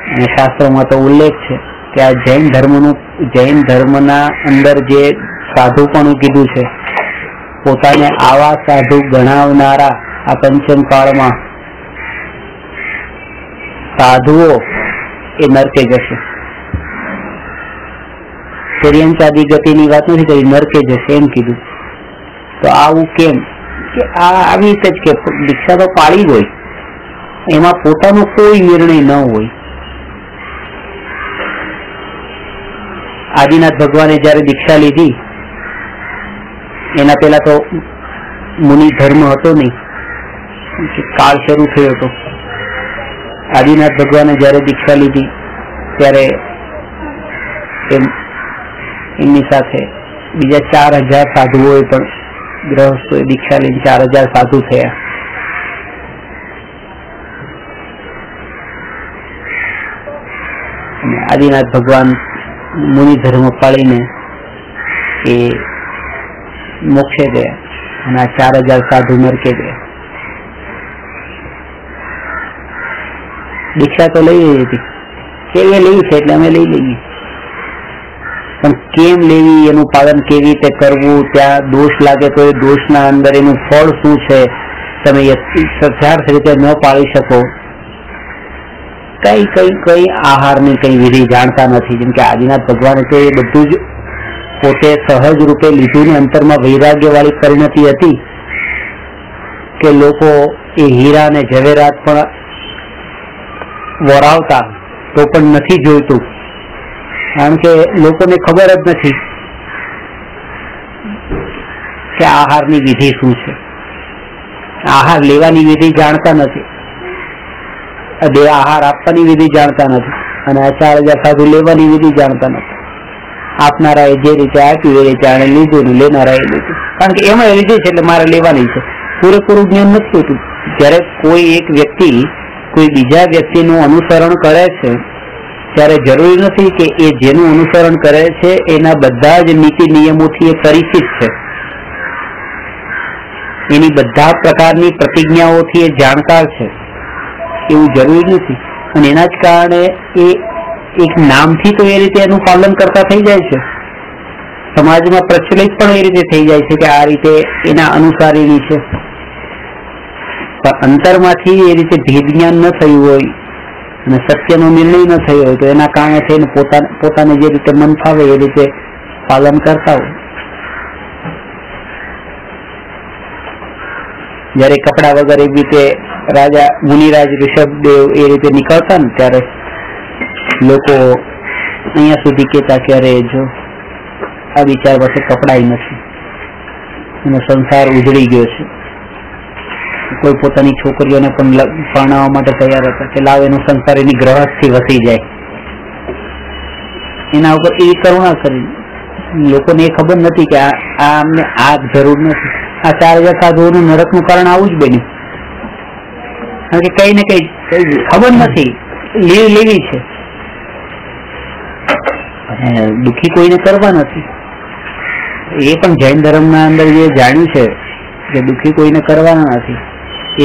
અને શાસ્ત્રોમાં તો ઉલ્લેખ છે કે આ જૈન ધર્મનું, જૈન ધર્મના અંદર જે સાધુપણું કીધું છે, પોતાને આવા સાધુ ગણાવનારા આ પંચમ કાળમાં સાધુઓ એ નરકે જશે. સૂર્યંચાદી ગતિની વાત નથી કરી, નરકે જશે એમ કીધું. તો આવું કેમ? કે આ આવી રીતે જ કે દીક્ષા તો પાડી હોય. એમાં પોતાનો કોઈ નિર્ણય ન હોય. આદિનાથ ભગવાને જયારે દીક્ષા લીધી, એના પેલા તો મુનિ ધર્મ હતો નહીં કાળ શરૂ થયો હતો. આદિનાથ ભગવાને જયારે દીક્ષા લીધી, ત્યારે એમની સાથે બીજા ચાર હજાર સાધુઓએ પણ ગ્રહસ્થોએ દીક્ષા લઈને ચાર હજાર સાધુ થયા. આદિનાથ ભગવાન મુનિ ધર્મ પાળીને એ મોક્ષે ગયા અને આ ચાર હજાર સાધુ નરકે ગયા. દીક્ષા તો લઈ રહી હતી. કેવી લેવી છે એટલે અમે લઈ લઈએ. પણ કેમ લેવી, એનું પાલન કેવી રીતે કરવું, ત્યાં દોષ લાગે તો એ દોષના અંદર એનું ફળ શું છે, તમે યથાર્થ રીતે ન પાળી શકો. કઈ કઈ કઈ આહારની કઈ વિધિ જાણતા નથી? જેમ કે આદિનાથ ભગવાને તો એ બધું જ પોતે સહજ રૂપે લીધું ને અંતરમાં વૈરાગ્ય વાળી પરિણતિ હતી કે લોકો એ હીરા ને ઝવેરાત પણ વરાવતા તો પણ નથી જોઈતું. કારણ કે લોકોને ખબર જ નથી કે આહારની વિધિ શું છે. આહાર લેવાની વિધિ જાણતા નથી. બે આહાર આપવાની વિધિ જાણતા નથી અને ચાર હજાર સાધુ લેવાની વિધિ જાણતા નથી. આપનારાએ જે રીતે આપ્યું એ રીતે આને લીધું ને લેનારાએ લીધું. કારણ કે એમાં લીધી છે એટલે મારે લેવાની છે. પૂરેપૂરું જ્ઞાન નથી હોતું. જ્યારે કોઈ એક વ્યક્તિ કોઈ બીજા વ્યક્તિનું અનુસરણ કરે છે, ત્યારે જરૂરી નથી કે એ જેનું અનુસરણ કરે છે, એના બધા જ નીતિ નિયમોથી એ પરિચિત છે. એની બધા પ્રકારની પ્રતિજ્ઞાઓથી એ જાણકાર છે. એવું જરૂરી નથી. અને એના જ કારણે એ એક નામથી તો એ રીતે એનું પાલન કરતા થઈ જાય છે. સમાજમાં પ્રચલિત પણ એ રીતે થઈ જાય છે કે આ રીતે એના અનુસારીની છે. પણ અંતરમાંથી એ રીતે ભેદ જ્ઞાન ન થયું હોય અને સત્યનો નિર્ણય ન થયો હોય તો એના કારણે થઈને પોતાને પોતાને જે રીતે મન ફાવે એ રીતે પાલન કરતા હોય. જયારે કપડા વગર એવી રીતે રાજા મુનિરાજ ઋષભદેવ એ રીતે નીકળતા ને ત્યારે લોકો અહીંયા સુધી કેતા કે અરે જો, આ વિચાર પાસે કપડાય નથી. એનો સંસાર ઉજળી ગયો છે. કોઈ પોતાની છોકરીઓને પણ ભણાવવા માટે તૈયાર હતા કે લાવ એનો સંસાર એની ગ્રહસ્થથી વસી જાય. એના ઉપર એવી કરુણા કરી લોકોને એ ખબર નથી કે આ અમને આ જરૂર નથી. આ ચાર હજાર સાધુઓનું નરકનું કારણ આવું જ બન્યું. કારણ કે કઈ ને કઈ ખબર નથી. લેવી લેવી છે. દુખી દુઃખી કોઈને કરવા નથી. એ પણ જૈન ધર્મના અંદર જે જાણ્યું છે કે દુખી કોઈને કરવાના નથી.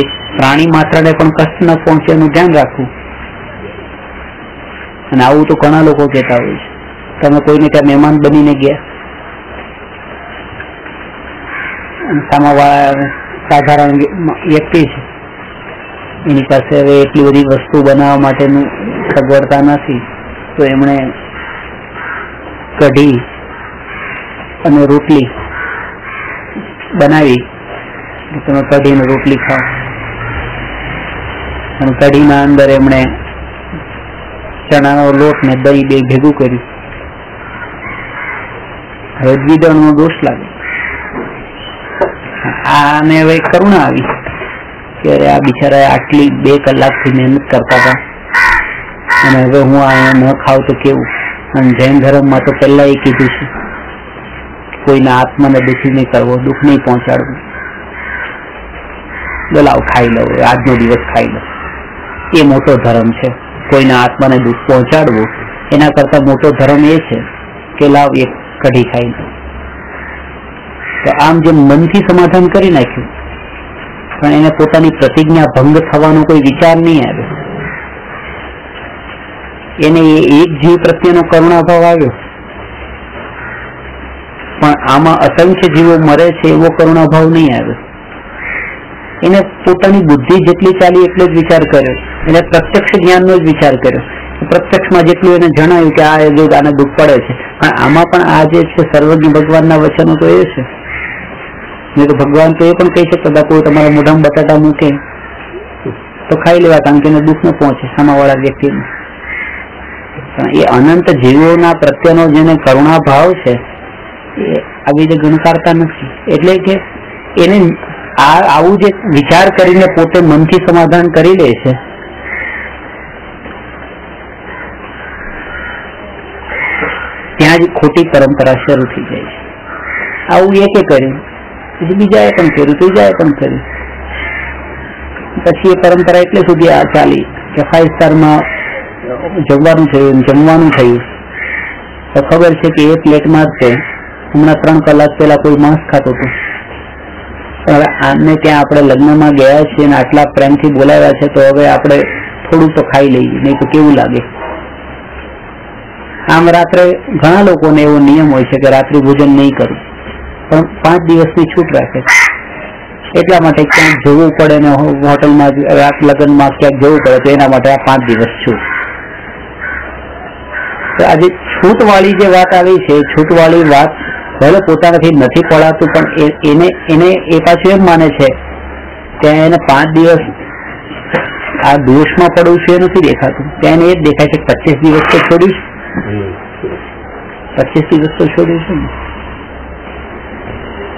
એક પ્રાણી માત્રને પણ કષ્ટ ન પહોંચે એનું ધ્યાન રાખવું. અને આવું તો ઘણા લોકો કહેતા હોય છે. તમે કોઈને ત્યાં મહેમાન બનીને ગયા? સામાવાળા સાધારણ વ્યક્તિ છે. એની પાસે હવે એટલી બધી વસ્તુ બનાવવા માટેનું સગવડતા નથી, તો એમણે કઢી અને રોટલી બનાવી. તમે કઢી અને રોટલી ખાઓ. અને કઢીના અંદર એમણે ચણાનો લોટ ને દહીં બે ભેગું કર્યું. હવે દ્વિદળનો દોષ લાગે. આને હવે કરુણા આવી. કે અરે આ બિચારા આટલી બે કલાકથી મહેનત કરતા હતા. અને હવે હું અહીંયા ન ખાવ તો કેવું? અને જૈન ધર્મમાં તો પહેલા એ કીધું છે, કોઈના આત્માને દુઃખી નહીં કરવો, દુઃખ નહીં પહોંચાડવું. બોલાવ ખાઈ લઉં આજનો દિવસ ખાઈ લઉં એ મોટો ધર્મ છે. કોઈના આત્માને દુઃખ પહોંચાડવું, એના કરતા મોટો ધર્મ એ છે કે લાવ એક કઢી ખાઈ લઉં તો આમ જેમ મનથી સમાધાન કરી નાખ્યું પણ એને પોતાની પ્રતિજ્ઞા ભંગ થવાનો કોઈ વિચાર નહીં આવ્યો. એને એક જીવ પ્રત્યેનો કરુણાભાવ આવ્યો. પણ આમાં અસંખ્ય જીવો મરે છે એવો કરુણાભાવ નહીં આવ્યો. એને પોતાની બુદ્ધિ જેટલી ચાલી એટલો જ વિચાર કર્યો. એને પ્રત્યક્ષ જ્ઞાનનો જ વિચાર કર્યો. પ્રત્યક્ષમાં જેટલું એને જણાવ્યું કે આ યોગ આને દુઃખ પડે છે. પણ આમાં પણ આ જે છે, સર્વજ્ઞ ભગવાનના વચનો તો એ છે. નહીં તો ભગવાન તો એ પણ કહી શકતા હતા કોઈ તમારા મોઢામાં બટાટા મૂકે તો ખાઈ લેવા, કારણ કે એને દુઃખ ન પહોંચે સામાવાળા વ્યક્તિને. એ અનંત જીવોના પ્રત્યેનો જેને કરુણા ભાવ છે, એ આવી રીતે ગણકારતા નથી. એટલે કે એને આ આવું જે વિચાર કરીને પોતે મનથી સમાધાન કરી લે છે, ત્યાં જ ખોટી પરંપરા શરૂ થઈ જાય છે. આવું એકે કર્યું. પછી બીજાએ પણ કર્યું ત્રીજાએ પણ કર્યું પછી એ પરંપરા એટલે સુધી આ ચાલી કે ફાઈવ સ્ટારમાં જમવાનું થયું જમવાનું થયું. તો ખબર છે કે એ પ્લેટમાં જ છે. હમણાં ત્રણ કલાક પહેલા કોઈ માંસ ખાતું હતું. હવે આને ત્યાં આપણે લગ્નમાં ગયા છીએ અને આટલા પ્રેમથી બોલાવ્યા છે, તો હવે આપણે થોડું તો ખાઈ લઈએ, નહીં તો કેવું લાગે? આમ રાત્રે ઘણા લોકોને એવો નિયમ હોય છે કે રાત્રિ ભોજન નહીં કરવું પણ પાંચ દિવસની છૂટ રાખે છે. એટલા માટે ક્યાંક જવું પડે ને હોટલમાં રાત લગ્નમાં ક્યાંક જવું પડે તો એના માટે આ પાંચ દિવસ છૂટ આજે છૂટવાળી જે વાત આવી છે છૂટવાળી વાત ભલે પોતાનાથી નથી પડાતું પણ એને એને એ પાછું એમ માને છે ત્યાં એને પાંચ દિવસ આ દોષમાં પડવું છે એ નથી દેખાતું. ત્યાં એને એ જ દેખાય છે પચીસ દિવસ તો છોડ્યું છે પચીસ દિવસ તો છોડ્યું છે ને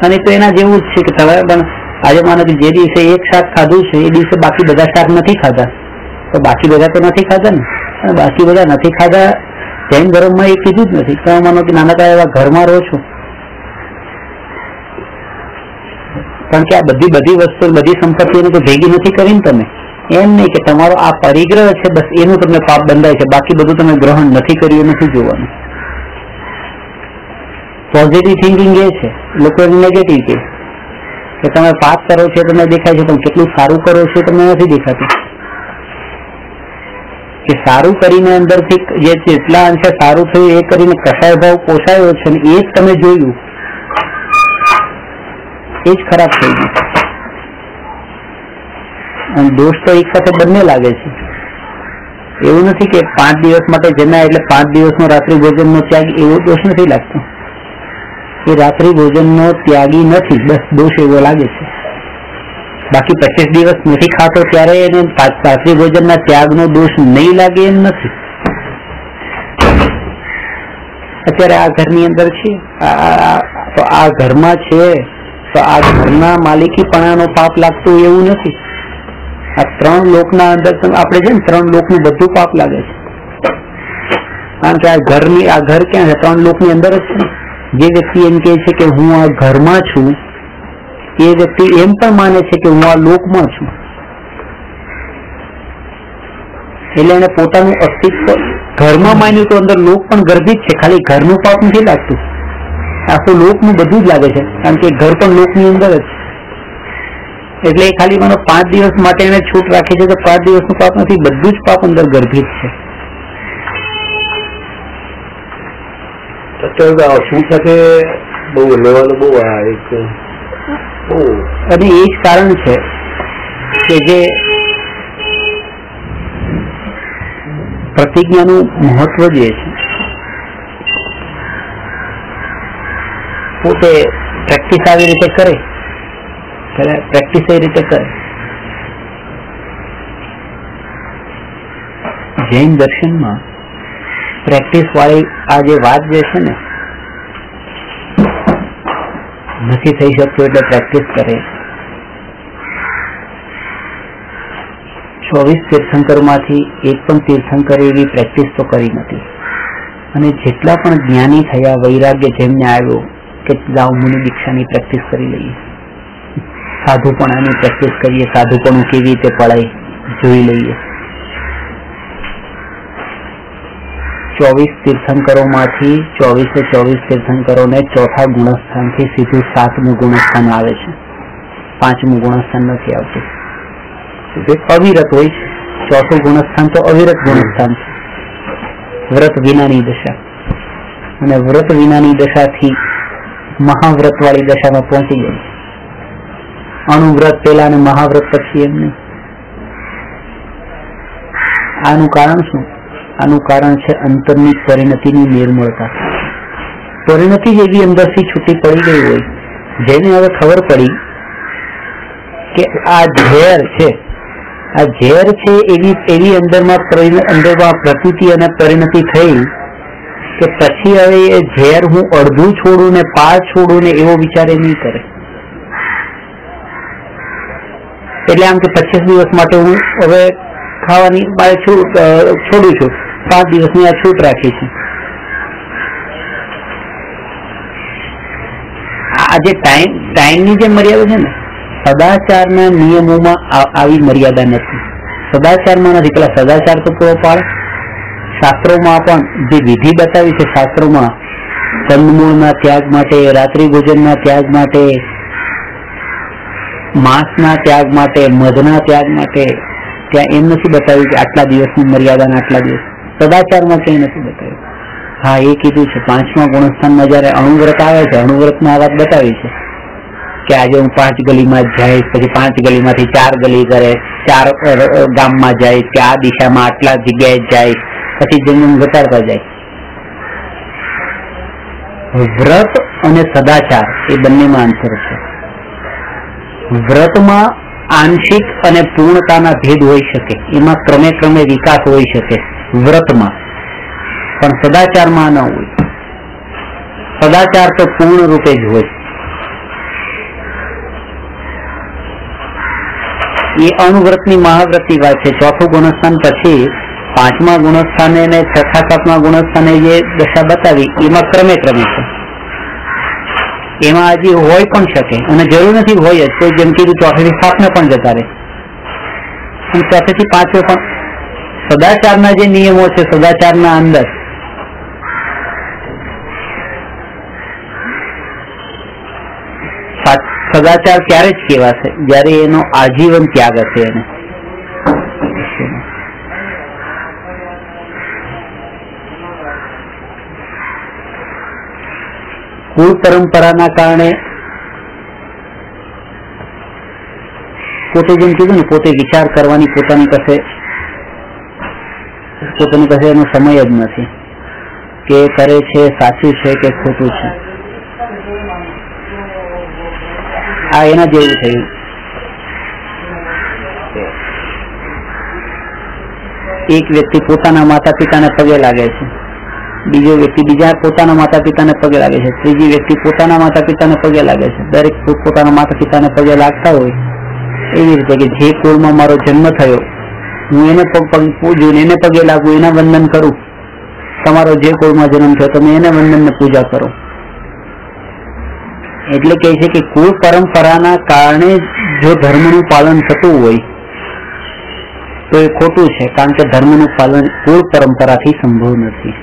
અને તો એના જેવું જ છે કે તમે પણ આજે માનો કે જે દિવસે એક શાક ખાધું છે, એ દિવસે બાકી બધા શાક નથી ખાધા. તો બાકી બધા તો નથી ખાધા ને. અને બાકી બધા નથી ખાધા જૈન ધર્મમાં એ કીધું જ નથી. તમે માનો કે નાનકડા એવા ઘરમાં રહો છો. કારણ કે આ બધી બધી વસ્તુ, બધી સંપત્તિઓને તો ભેગી નથી કરી તમે. એમ નહીં કે તમારો આ પરિગ્રહ છે, બસ એનું તમને પાપ બંધાય છે. બાકી બધું તમે ગ્રહણ નથી કર્યું નથી જોવાનું. પોઝિટિવ થિંકિંગ એ છે લોકો નેગેટિવ કે કે તમે પાપ કરો છો તમને દેખાય છે, પણ કેટલું સારું કરો છો તમને નથી દેખાતું. કે સારું કરીને અંદરથી જે જેટલા અંશે સારું થયું એ કરીને કસાય ભાવ પોસાયો છે ને એ જ તમે જોયું. એ જ ખરાબ થઈ ગયું. અને દોષ તો એક સાથે બંને લાગે છે. એવું નથી કે પાંચ દિવસ માટે જમ્યા એટલે પાંચ દિવસનો રાત્રિ ભોજનનો ત્યાગ એવો દોષ નથી લાગતો. એ રાત્રિ ભોજનનો ત્યાગી નથી. બસ દોષ એવો લાગે છે. બાકી પચીસ દિવસ નથી ખાતો ત્યારે એને રાત્રિ ભોજનના ત્યાગનો દોષ નહીં લાગે એમ નથી. અત્યારે આ ઘરની અંદર છે. તો આ ઘરમાં છે. તો આ ઘરના માલિકીપણાનો પાપ લાગતું એવું નથી. આ ત્રણ લોકના અંદર આપણે છે ને ત્રણ લોકનું બધું પાપ લાગે છે. કારણ કે આ ઘરની, આ ઘર ક્યાં છે? ત્રણ લોકની અંદર જ છે જે વ્યક્તિ એમ કહે છે કે હું આ ઘરમાં છું, એ વ્યક્તિ એમ પણ માને છે કે હું આ લોકમાં છું. એટલે એને પોતાનું અસ્તિત્વ ઘરમાં માન્યું તો અંદર લોક પણ ગર્ભિત છે, ખાલી ઘરનું પાપ નથી લાગતું. આખું લોકનું બધું જ લાગે છે, કારણ કે ઘર પણ લોકની અંદર જ એટલે એ ખાલી મને પાંચ દિવસ માટે એને છૂટ રાખે છે, તો પાંચ દિવસનું પાપ નથી, બધું જ પાપ અંદર ગર્ભિત છે. અત્યારે શું સાથે બહુ લેવાનું બહુ આ એક અને એ જ કારણ છે કે જે પ્રતિજ્ઞાનું મહત્વ જે છે, પોતે પ્રેક્ટિસ આવી રીતે કરે પ્રેક્ટિસ એ રીતે કરે. જૈન દર્શનમાં પ્રેક્ટિસ વાળી આ જે વાત જે છે ને, નથી થઈ શકતું એટલે પ્રેક્ટિસ કરે. ચોવીસ તીર્થંકરમાંથી એક પણ તીર્થંકર એવી પ્રેક્ટિસ તો કરી નથી. અને જેટલા પણ જ્ઞાની થયા, વૈરાગ્ય જેમને આવ્યો કે જાઓ મુનિ દીક્ષાની પ્રેક્ટિસ કરી લઈએ. સાધુપણાની પ્રેક્ટિસ કરીએ સાધુપણું કેવી રીતે પડાય, જોઈ લઈએ. ચોવીસ તીર્થંકરોમાંથી ચોવીસે ચોવીસ તીર્થંકરોને ચોથા ગુણસ્થાનથી સીધું સાતમું ગુણસ્થાન આવે છે. પાંચમું ગુણસ્થાન નથી આવતું. અવિરત હોય છે. ચોથું ગુણસ્થાન તો અવિરત ગુણસ્થાન છે. વ્રત વિનાની દશા. અને વ્રત વિનાની દશાથી મહાવ્રત વાળી દશામાં પહોંચી ગયું અણુવ્રત પેલા અને મહાવ્રત પછી એમ નહીં. આનું કારણ શું? આનું કારણ છે અંતરની પરિણતિની નિર્મળતા. પરિણતિ જેવી અંદરથી છૂટી પડી ગઈ હોય, જેને હવે ખબર પડી કે આ ઝેર છે. આ ઝેર છે એવી એવી અંદરમાં અંદરમાં પ્રકૃતિ અને પરિણતિ થઈ કે પછી હવે એ ઝેર હું અડધું છોડું ને પાર છોડું ને એવો વિચાર એ નહીં કરે. એટલે આમ કે પચીસ દિવસ માટે હું હવે ખાવાની, મારે છોડું છું. પાંચ દિવસની આ છૂટ રાખી છે આ જે ટાઈમ ટાઈમની જે મર્યાદા છે ને સદાચારના નિયમોમાં આવી મર્યાદા નથી સદાચારમાં નથી પેલા સદાચાર તો પૂરો પાડે શાસ્ત્રોમાં પણ જે વિધિ બતાવી છે શાસ્ત્રોમાં કંદમૂળના ત્યાગ માટે રાત્રિ ભોજનના ત્યાગ માટે માંસના ત્યાગ માટે મધના ત્યાગ માટે ત્યાં એમ નથી બતાવ્યું કે આટલા દિવસની મર્યાદાના આટલા દિવસ સદાચારમાં કઈ નથી બતાવ્યું. હા, એ કીધું છે, પાંચમા ગુણસ્થાનમાં જયારે અણુવ્રત આવે છે, અણુવ્રતમાં આ વાત બતાવી છે કે આજે હું પાંચ ગલીમાં જઈશ, પછી પાંચ ગલીમાંથી ચાર ગલી કરે, ચાર ગામમાં જાય કે આ દિશામાં આટલા જગ્યાએ જઈશ, પછી જેમ જેમ ઘટાડતા જાય વ્રત અને સદાચાર એ બંનેમાં અંતર છે. વ્રતમાં આંશિક અને પૂર્ણતાના ભેદ હોઈ શકે, એમાં ક્રમે ક્રમે વિકાસ હોઈ શકે. વ્રતમાં. પણ સદાચારમાં ન હોય. સદાચાર તો પૂર્ણ રૂપે જ હોય. એ અણુવ્રતની મહાવ્રતની વાત છે. ચોથું ગુણસ્થાન પછી પાંચમા ગુણસ્થાને અને છઠ્ઠા, સાતમા ગુણસ્થાને જે દશા બતાવી, એમાં ક્રમે ક્રમે છે. એમાં હજી હોય પણ શકે. અને જરૂર નથી હોય જ. કોઈ જેમ કીધું ચોથેથી સાતમે પણ જતા રહે. ચોથેથી પાંચમે પણ સદાચારના જે નિયમો છે, સદાચારના અંદર. સદાચાર ત્યારે જ કહેવાશે? જ્યારે એનો આજીવન ત્યાગ હશે એને. કુળ પરંપરાના કારણે પોતે જેમ કીધું ને, પોતે વિચાર કરવાની પોતાની પાસે પોતાની પાસે એનો સમય જ નથી. કે કરે છે, સાચું છે કે ખોટું છે. આ એના જેવું થયું. એક વ્યક્તિ પોતાના માતા પિતાને પગે લાગે છે. બીજો વ્યક્તિ બીજા પોતાના માતા પિતાને પગે લાગે છે. ત્રીજી વ્યક્તિ પોતાના માતા પિતાને પગે લાગે છે. દરેક પોતાના માતા પિતાને પગે લાગતા હોય એવી રીતે કે જે કુળમાં મારો જન્મ થયો હું એને પગ પૂજું એને પગે લાગુ, એના વંદન કરું. તમારો જે કુળમાં જન્મ થયો, તમે એને વંદન ને પૂજા કરો. એટલે કહે છે કે કુળ પરંપરાના કારણે જો ધર્મનું પાલન થતું હોય, તો એ ખોટું છે, કારણ કે ધર્મનું પાલન કુળ પરંપરાથી સંભવ નથી.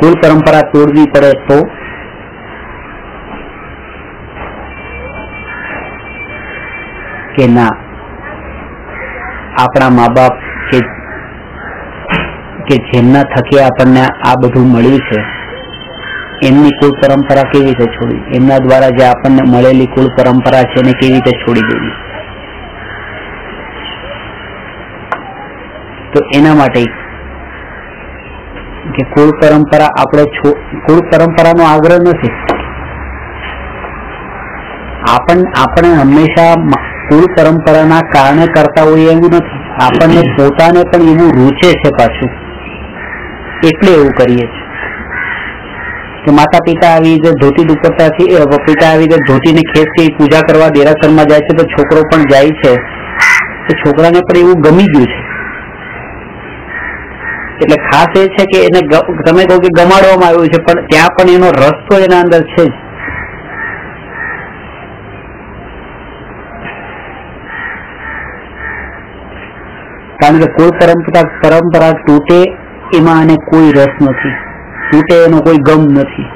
કુલ પરંપરા તોડવી પડે તો કે ના. આપણા મા બાપ કે જેમના થકી આપણને આ બધું મળ્યું છે, એમની કુલ પરંપરા કેવી રીતે છોડી? એમના દ્વારા જે આપણને મળેલી કુલ પરંપરા છે એને કેવી રીતે છોડી દેવી? તો એના માટે કે કુળ પરંપરા આપણે કુળ પરંપરાનો આગ્રહ નથી. આપણ, આપણે હંમેશા કુળ પરંપરાના કારણે કરતા હોઈએ એવું નથી. આપણને પોતાને પણ એવું રૂચે છે પાછું. એટલે એવું કરીએ છીએ. કે માતા પિતા આવી જે ધોતી દુપટ્ટાથી અ, પિતા આવી જે ધોતીને ખેસથી પૂજા કરવા દેરાસરમાં જાય છે તો છોકરો પણ જાય છે. તો છોકરાને પણ એવું ગમી ગયું છે. એટલે ખાસ એ છે કે એને તમે કહો કે ગમાડવામાં આવ્યું છે પણ ત્યાં પણ એનો રસ તો એના અંદર છે જ. કારણ કે કોઈ પરંપરા પરંપરા તૂટે એમાં આને કોઈ રસ નથી તૂટે એનો કોઈ ગમ નથી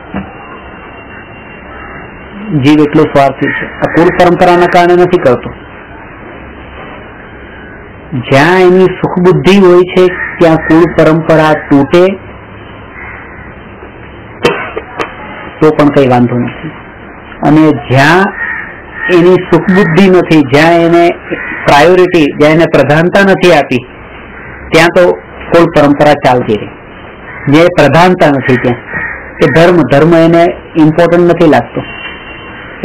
જીવ એટલો સ્વાર્થી છે આ કુલ પરંપરાના કારણે નથી કરતો જ્યાં એની સુખ બુદ્ધિ હોય છે ત્યાં કુલ પરંપરા તૂટે તો પણ કઈ વાંધો નથી અને જ્યાં એની સુખ બુદ્ધિ નથી જ્યાં એને પ્રાયોરિટી જ્યાં એને પ્રધાનતા નથી આપી, ત્યાં તો કોઈ પરંપરા ચાલતી રહી. જે પ્રધાનતા નથી ત્યાં કે ધર્મ ધર્મ એને ઇમ્પોર્ટન્ટ નથી લાગતો.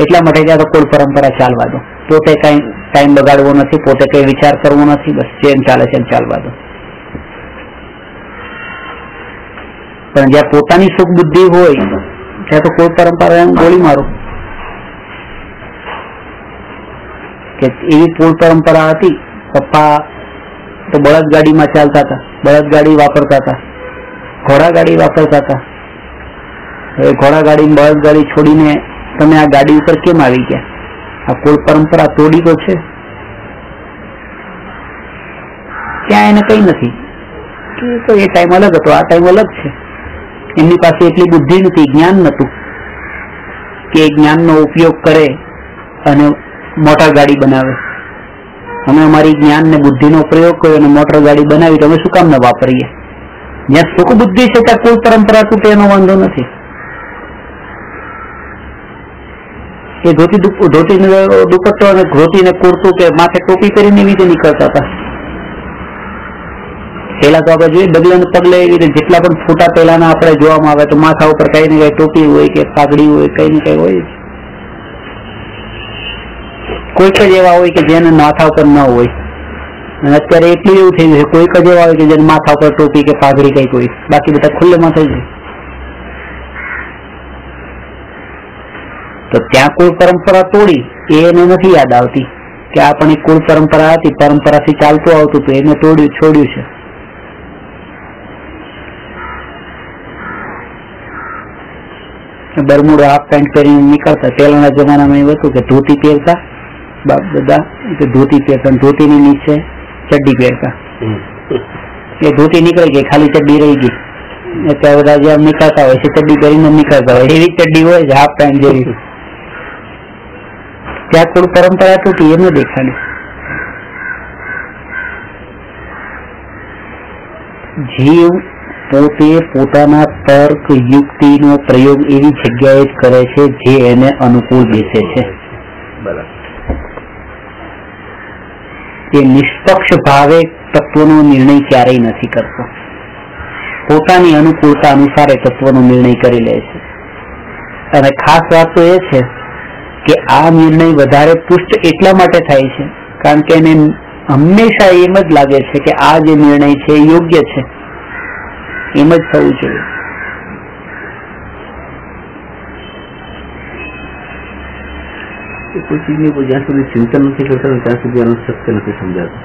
એટલા માટે ત્યાં તો કોઈ પરંપરા ચાલવા દો. પોતે કઈ ટાઈમ બગાડવો નથી, પોતે કઈ વિચાર કરવો નથી, બસ જેમ ચાલે છે ચાલવા દો. પણ જ્યાં પોતાની સુખ બુદ્ધિ હોય, ત્યાં તો કોઈ પરંપરા એમ ગોળી મારો. કે એવી કુળ પરંપરા હતી, પપ્પા તો બળદ ગાડીમાં ચાલતા હતા બળદ ગાડી વાપરતા હતા ઘોડા ગાડી વાપરતા હતા. એ ઘોડા ગાડી બળદ ગાડી છોડીને તમે આ ગાડી ઉપર કેમ આવી ગયા? આ કુળ પરંપરા તોડી તો છે. ત્યાં એને કઈ નથી. તો એ ટાઈમ અલગ હતો, આ ટાઈમ અલગ છે. એમની પાસે એટલી બુદ્ધિ નથી, જ્ઞાન નતું કે જ્ઞાનનો ઉપયોગ કરે અને મોટર ગાડી બનાવે. અમે અમારી જ્ઞાન ને બુદ્ધિનો પ્રયોગ કર્યો અને મોટર ગાડી બનાવી તો અમે શું કામ ન વાપરીએ? જ્યાં સુખ બુદ્ધિ છે ત્યાં કોઈ પરંપરા તૂટે એનો વાંધો નથી. એ ધોતી ધોતી દુપટ્ટો અને ધોતીને કુર્તું કે માથે ટોપી કરીને એવી રીતે નીકળતા હતા. પેલા તો આપણે જોઈએ ડગલે ને પગલે એવી રીતે જેટલા પણ ફોટા પેલાના આપણે જોવામાં આવે તો માથા ઉપર કઈ ને કઈ ટોપી હોય કે પાઘડી હોય, કઈ ને કઈ હોય. કોઈક જ એવા હોય કે જેને માથા ઉપર ન હોય. અને અત્યારે એટલું એવું થઈ ગયું છે, કોઈક જ એવા હોય કે જેને માથા ઉપર ટોપી કે પાઘડી કઈ કોઈ બાકી બધા ખુલ્લે માથે જ જાય. તો ત્યાં કોઈ પરંપરા તોડી, એને નથી યાદ આવતી કે આપણે કુલ પરંપરા હતી, પરંપરાથી ચાલતું આવતું હતું, એને તોડ્યું, છોડ્યું છે. બરમુડો હાફ પેન્ટ પહેરીને નીકળતા, પહેલાના જમાનામાં એવું હતું કે ધોતી પહેરતા બધા કે ધોતી પહેરતા ધોતી ની નીચે ચડ્ડી પહેરતા. એ ધોતી નીકળી ગઈ, ખાલી ચડ્ડી રહી ગઈ. અત્યારે બધા જે નીકળતા હોય છે, ચડ્ડી પહેરીને નીકળતા હોય એવી ચડ્ડી હોય હાફ પેન્ટ જેવી. ત્યાં થોડું પરંપરા તૂટી એમને દેખાડી. જીવ પોતે પોતાના તર્ક યુક્તિનો પ્રયોગ એવી જગ્યાએ જ કરે છે, જે એને અનુકૂળ બેસે છે. બરાબર. એ નિષ્પક્ષ ભાવે તત્વનો નિર્ણય ક્યારેય નથી કરતો. પોતાની અનુકૂળતા અનુસાર તત્વનો નિર્ણય કરી લે છે. અને ખાસ વાત તો એ છે કે આ નિર્ણય વધારે પુષ્ટ એટલા માટે થાય છે, કારણ કે એને હંમેશા એમ જ લાગે છે કે આ જે નિર્ણય છે યોગ્ય છે. એમ જ થવું જોઈએ. એ કોઈ ચીજની જ્યાં સુધી ચિંતન નથી કરતા ત્યાં સુધી એનું સત્ય નથી સમજાતું.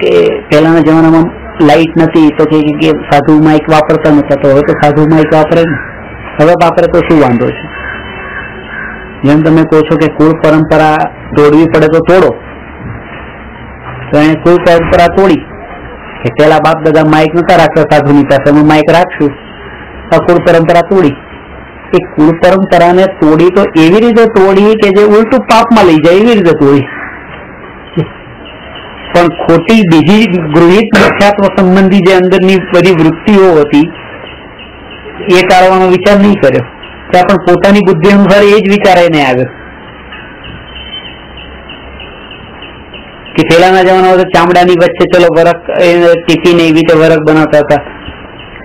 કે પહેલાના જમાનામાં લાઈટ નથી, તો કે કે સાધુ માઇક વાપરતા નતા તો હવે તો સાધુ માઇક વાપરે ને હવે વાપરે તો શું વાંધો છે? જેમ તમે કહો છો કે કુળ પરંપરા તોડવી પડે તો તોડો. તો એને કુળ પરંપરા તોડી. કે પેલા બાપ દાદા માઇક નતા રાખતા સાધુની પાસે, અમે માઇક રાખશું. આ કુળ પરંપરા તોડી. એ કુળ પરંપરાને તોડી તો એવી રીતે તોડી કે જે ઉલટું પાપમાં લઈ જાય એવી રીતે તોડી. પણ ખોટી બીજી ગૃહિત મુખ્યાત્વ સંબંધી જે અંદરની બધી વૃત્તિઓ હતી, એ ટાળવાનો વિચાર નહીં કર્યો. ત્યાં પણ પોતાની બુદ્ધિ અનુસાર એ જ વિચાર એને આવ્યો. કે પેલાના જમાના ચામડાની વચ્ચે ચલો વરખ ટીપીને એવી રીતે વરખ બનાવતા હતા.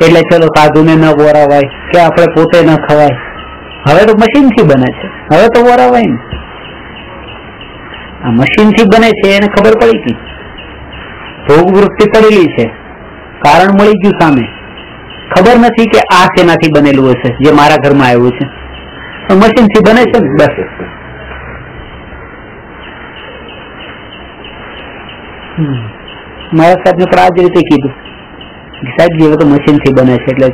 એટલે ચલો સાધુને ન વોરાવાય, કે આપણે પોતે ન ખવાય. હવે તો મશીનથી બને છે. હવે તો વોરાવાય ને. આ મશીનથી બને છે, એને ખબર પડી હતી ભોગ વૃત્તિ પડેલી છે. કારણ મળી ગયું સામે. ખબર નથી કે આ શેનાથી બનેલું હશે, જે મારા ઘરમાં આવ્યું છે. મશીનથી બને છે ને, બસ. મારા સાહેબ ને પણ આ જ રીતે કીધું. સાહેબ જેવું તો મશીનથી બને છે એટલે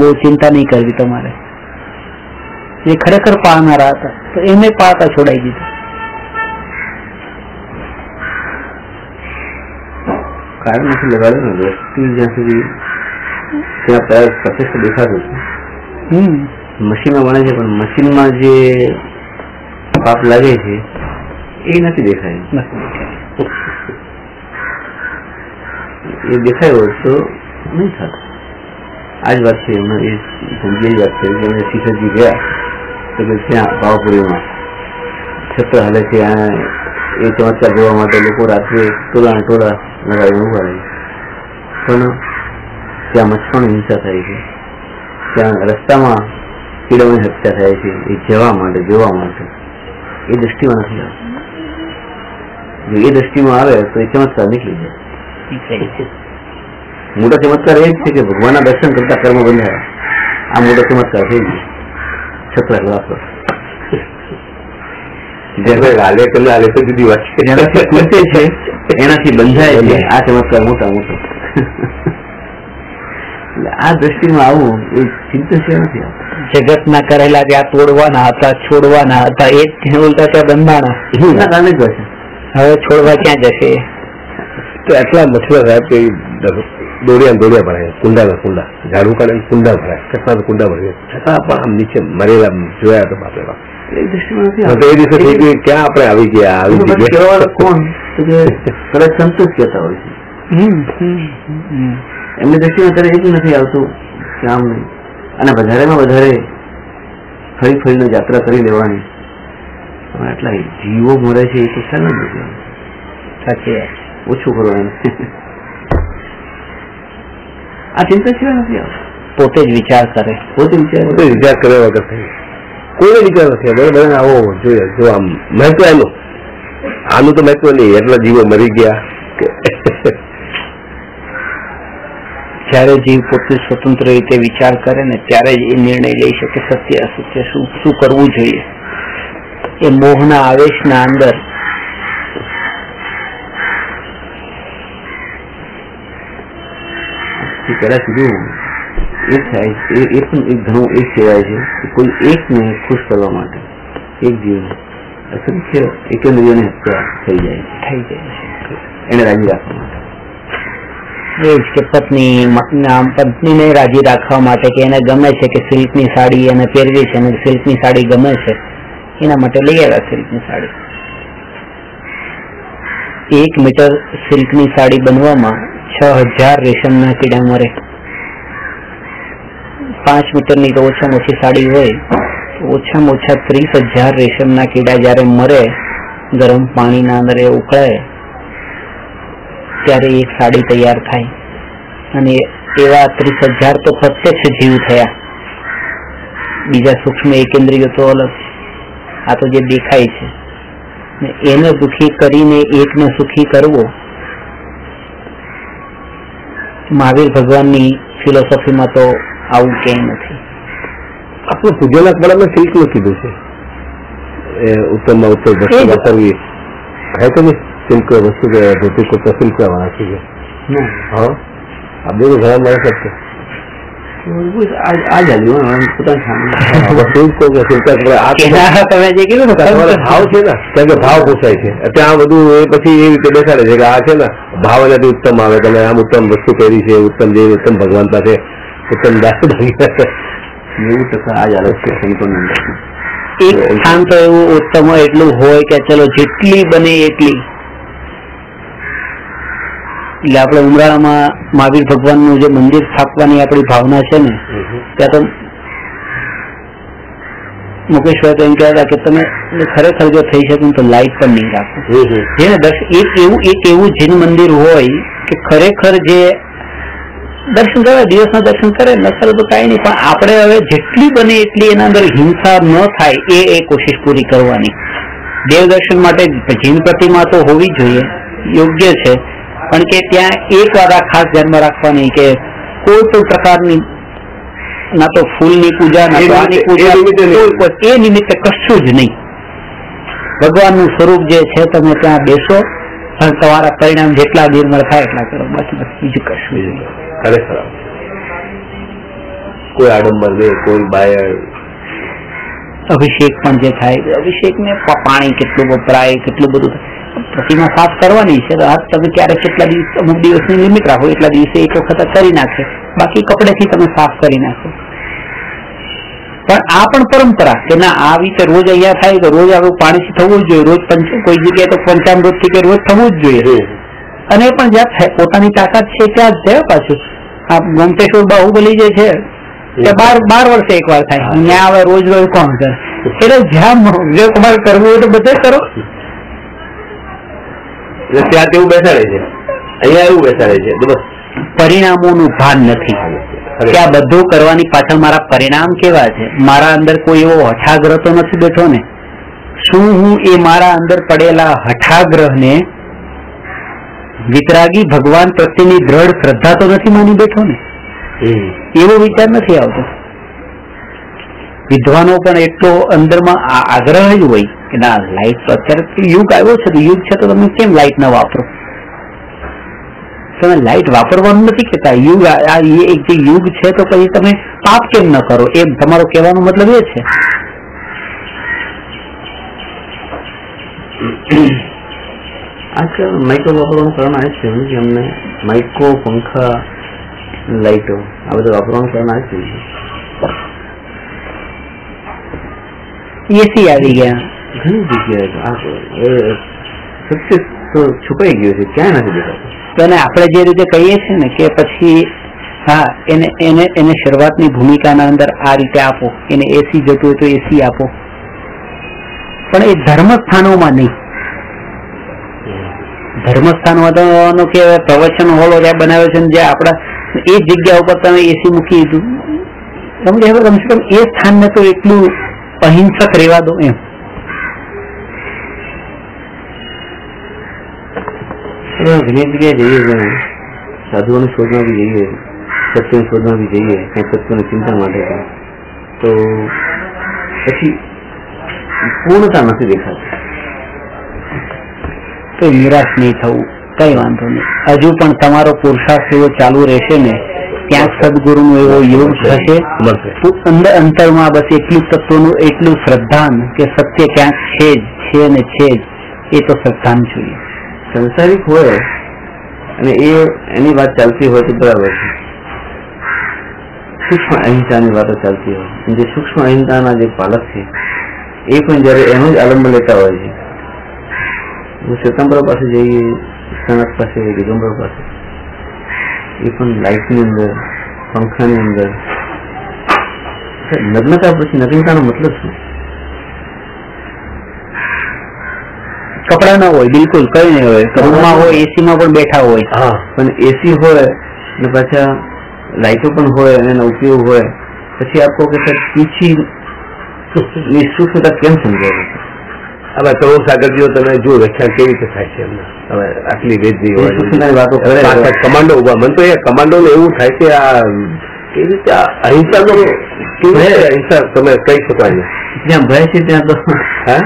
બહુ ચિંતા નહીં કરવી તમારે. જે ખરેખર પાનારા હતા તો એમને પાતા છોડાઈ દીધા. કારણ નથી લગાડ્યું વ્યક્તિ જ્યાં સુધી ત્યાં પ્રયાસ પ્રત્યક્ષ દેખાતું છે મશીનમાં બને છે પણ મશીનમાં જે પાપ લાગે છે એ નથી દેખાય. એ દેખાયો તો નહીં થાત આ જ વાત છે હમણાં એ સમજી વાત છે કે અમે શીખરજી ગયા તો કે ત્યાં ભાવપુરીમાં છત્ર હાલે છે આ એ ચમત્કાર જોવા માટે લોકો રાત્રે ટોળા ને ટોળા લગાવીને ઊભા રહે પણ ત્યાં મચ્છરોની હિંસા થાય છે ત્યાં રસ્તામાં કીડાઓની હત્યા થાય છે એ જવા માટે જોવા માટે એ દ્રષ્ટિમાં નથી આવતું જો એ દ્રષ્ટિમાં આવે તો એ ચમત્કાર નીકળી જાય મોટો ચમત્કાર એ જ છે કે ભગવાનના દર્શન કરતા કર્મ બંધાયા આ મોટો ચમત્કાર થઈ ગયો છત્ર છે છે એનાથી બંધાય છે આ ચમત્કાર મોટા મોટો આ દ્રષ્ટિમાં આવું એ ચિંતનશીલ નથી આવતું જગતના કરેલા આ તોડવાના હતા છોડવાના હતા એ જ બોલતા ત્યાં બંધાણા જ છે હવે છોડવા ક્યાં જશે? તો એટલા મચ્છર સાહેબ કે દોડિયા દોડિયા ભરાય કુંડા કુંડા. ઝાડુ કાઢે કુંડા ભરાય. કેટલા કુંડા ભરાય. છતાં પણ આમ નીચે મરેલા જોયા તો બાપે બાપ. એ દિવસે થઈ ગયું ક્યાં આપણે આવી ગયા આવી જગ્યા કોણ? કદાચ સંત જ કહેતા હોય છે. એમની દ્રષ્ટિમાં અત્યારે એટલું નથી આવતું કે આમ નહીં. અને વધારેમાં વધારે ફરી ફરીને યાત્રા કરી લેવાની. આટલા જીવો મરે છે એ તો ખ્યાલ જ નથી સાચી વાત. ઓછું કરવાનું. આ ચિંતા સિવાય નથી પોતે જ વિચાર કરે. પોતે વિચાર પોતે વિચાર કર્યા વગર થઈ કોઈ વિચાર નથી બરાબર આવો જોઈએ જો આમ મહત્વ એનું. આનું તો મહત્વ નહીં. એટલા જીવો મરી ગયા જ્યારે જીવ પોતે સ્વતંત્ર રીતે વિચાર કરે ને ત્યારે જ એ નિર્ણય લઈ શકે સત્ય અસત્ય શું શું કરવું જોઈએ. એ મોહના આવેશના અંદર એ પહેલા કીધું એ થાય એ એ પણ એક ઘણું એક કહેવાય છે કે કોઈ એકને ખુશ કરવા માટે એક જીવને અસંખ્ય એકંદરીઓને હત્યા થઈ જાય થઈ જાય એને રાજી રાખવા માટે એ જ કે પત્ની પત્નીને રાજી રાખવા માટે કે એને ગમે છે કે સિલ્કની સાડી એને પહેરવી છે અને સિલ્કની સાડી ગમે છે એના માટે લઈ આવ્યા સિલ્કની સાડી એક મીટર સિલ્કની સાડી બનવામાં છ હજાર રેશમના કીડા મરે. પાંચ મીટરની તો ઓછામાં ઓછી સાડી હોય. ઓછામાં ઓછા ત્રીસ હજાર રેશમના કીડા જ્યારે મરે, ગરમ પાણીના અંદર ઉકળાય, ત્યારે એક સાડી તૈયાર થાય. અને એવા ત્રીસ હજાર તો પ્રત્યક્ષ જીવ થયા. બીજા સૂક્ષ્મ એકેન્દ્રિયો તો અલગ આ તો જે દેખાય છે. એને દુખી કરીને એકને સુખી કરવો મહાવીર ભગવાનની ફિલોસોફીમાં તો આવું કઈ નથી. આપણે પૂજ્યનાથ બરાબર સિલ્કનું કીધું છે. એ ઉત્તરમાં ઉત્તર દક્ષિણ વાપરવી હે કે નહીં? સિલ્ક વસ્તુ ધોતી કુર્તા સિલ્ક વાળા છે. હા. આ બધું ઘણા માણસ ભાવ છે ને કારણ ભાવ પૂછાય છે. ત્યાં બધું એ પછી એ રીતે બેસાડે છે કે આ છે ને ભાવ એનાથી ઉત્તમ આવે તમે આમ ઉત્તમ વસ્તુ કરી છે ઉત્તમ જે ઉત્તમ ભગવાન પાસે ઉત્તમ દાસ નેવું ટકા આ જ આવે છે એક સ્થાન તો એવું ઉત્તમ હોય એટલું હોય કે ચલો જેટલી બને એટલી. એટલે આપણે ઉમરાળામાં મહાવીર ભગવાનનું જે મંદિર સ્થાપવાની આપણી ભાવના છે ને ત્યાં તો મુકેશભાઈ તો એમ કહેતા કે તમે ખરેખર જો થઈ શકે તો લાઈટ પણ નહીં રાખો. જેને દર્શન એક એવું એક એવું જીન મંદિર હોય કે ખરેખર જે દર્શન કરે દિવસના દર્શન કરે ન કરે તો કાંઈ નહીં પણ આપણે હવે જેટલી બને એટલી એના અંદર હિંસા ન થાય એ એ કોશિશ પૂરી કરવાની. દેવ દર્શન માટે જીન પ્રતિમા તો હોવી જોઈએ યોગ્ય છે. પણ કે ત્યાં એક વાત ખાસ ધ્યાનમાં રાખવાની કે કોઈ પણ પ્રકારની ના તો ફૂલની પૂજા ના તો આની પૂજા એ નિમિત્તે કશું જ નહીં. ભગવાનનું સ્વરૂપ જે છે તમે ત્યાં બેસો પણ તમારા પરિણામ જેટલા નિર્મળ થાય એટલા કરો. બસ બસ બીજું કશું જ નહીં. ખરેખર. કોઈ આડંબર દે કોઈ બાયર અભિષેક પણ જે થાય અભિષેક ને પાણી કેટલું વપરાય કેટલું બધું થાય. પ્રતિમા સાફ કરવાની છે તમે ક્યારેક કેટલા દિવસ અમુક દિવસની લિમિટ રાખો એટલા દિવસે એક વખત કરી નાખે. બાકી કપડેથી તમે સાફ કરી નાખો. પણ આ પણ પરંપરા કે ના આ રીતે રોજ અહીંયા થાય તો રોજ આવું પાણીથી થવું જ જોઈએ. રોજ પંચ કોઈ જગ્યાએ તો પંચામૃતથી કે રોજ થવું જ જોઈએ. અને પણ જ્યાં થાય- પોતાની તાકાત છે ત્યાં જ છે પાછું. આ ગમતેશ્વર બાહુબલી જે છે તે બાર બાર વર્ષે એક વાર થાય ત્યાં આવે રોજ રોજ કોણ કરે? એટલે જ્યાં જે તમારે કરવું હોય તો બધે કરો. એટલે ત્યાં તેવું બેસાડે છે. અહીંયા એવું બેસાડે છે. બસ પરિણામોનું ભાન નથી. કે આ બધું કરવાની પાછળ મારા પરિણામ કેવા છે? મારા અંદર કોઈ એવો હઠાગ્રહ તો નથી બેઠો ને? શું હું એ મારા અંદર પડેલા હઠાગ્રહને વિતરાગી ભગવાન પ્રત્યેની દ્રઢ શ્રદ્ધા તો નથી માની બેઠો ને. એવો વિચાર નથી આવતો. વિદ્વાનો પણ એટલો અંદરમાં આગ્રહ જ હોય કે ના લાઈટ અત્યારે યુગ આવ્યો છે યુગ છે તો તમે કેમ લાઈટ ના વાપરો? તમે લાઈટ વાપરવાનું નથી કેતા યુગ આ એક જે યુગ છે તો પછી તમે પાપ કેમ ન કરો? એમ તમારો કહેવાનો મતલબ એ છે. આજકાલ માઇક્રો વાપરવાનું કારણ આ છે કે અમને માઇક્રો પંખા લાઇટો આ બધું વાપરવાનું કારણ આ છે. એસી આવી ગયા ઘણી જગ્યાએ તો સત્ય તો છુપાઈ ગયું છે ક્યાં નથી દેખાતું તો એને આપણે જે રીતે કહીએ છીએ ને કે પછી હા એને એને એને શરૂઆતની ભૂમિકાના અંદર આ રીતે આપો એને એસી જતું હોય તો એસી આપો પણ એ ધર્મ સ્થાનોમાં નહીં ધર્મ તો નો કે પ્રવચન હોલ ત્યાં બનાવ્યો છે જે આપણા એ જગ્યા ઉપર તમે એસી મૂકી દીધું હવે કમસે કમ એ સ્થાનને તો એટલું અહિંસક રહેવા દો એમ હવે ઘણી જગ્યાએ જઈએ છીએ સાધુઓની શોધમાં બી જઈએ સત્યની શોધમાં બી જઈએ કંઈ સત્યની ચિંતા માટે પણ. તો પછી પૂર્ણતા નથી દેખાતી તો નિરાશ નહીં થવું કઈ વાંધો નહીં હજુ પણ તમારો પુરુષાર્થ એવો ચાલુ રહેશે ને ક્યાંક સદગુરુનો એવો યોગ થશે. અંદર અંતરમાં બસ એટલું તત્વનું એટલું શ્રદ્ધાન કે સત્ય ક્યાંક છે જ છે ને છે જ એ તો શ્રદ્ધાન જોઈએ. સંસારિક હોય અને એ એની વાત ચાલતી હોય તો બરાબર છે. સૂક્ષ્મ અહિંસાની વાતો ચાલતી હોય. જે સૂક્ષ્મ અહિંસાના જે પાલક છે એ પણ જ્યારે એનો જ આલંબ લેતા હોય છે. હું શ્વેતાંબર પાસે જઈએ સનત પાસે દિગંબર પાસે એ પણ લાઈફની અંદર પંખાની અંદર. નગ્નતા પછી નગ્નતાનો મતલબ શું? કપડા ના હોય બિલકુલ કઈ નહીં હોય. રૂમમાં હોય એસી માં પણ બેઠા હોય. પણ એસી હોય ને પાછા લાઈટો પણ હોય અને એનો ઉપયોગ હોય. પછી આપકો કે સર પીછી ની સૂક્ષ્મતા કેમ સમજાય? હવે તરુણ સાગરજીઓ તમે જુઓ વ્યાખ્યાન કેવી રીતે થાય છે હવે આટલી વેદની કમાન્ડો ઊભા. મને તો એ કમાન્ડો એવું થાય કે આ કેવી રીતે અહિંસા અહિંસાનો અહિંસા તમે કઈ શકો જ્યાં ભય છે ત્યાં તો હા?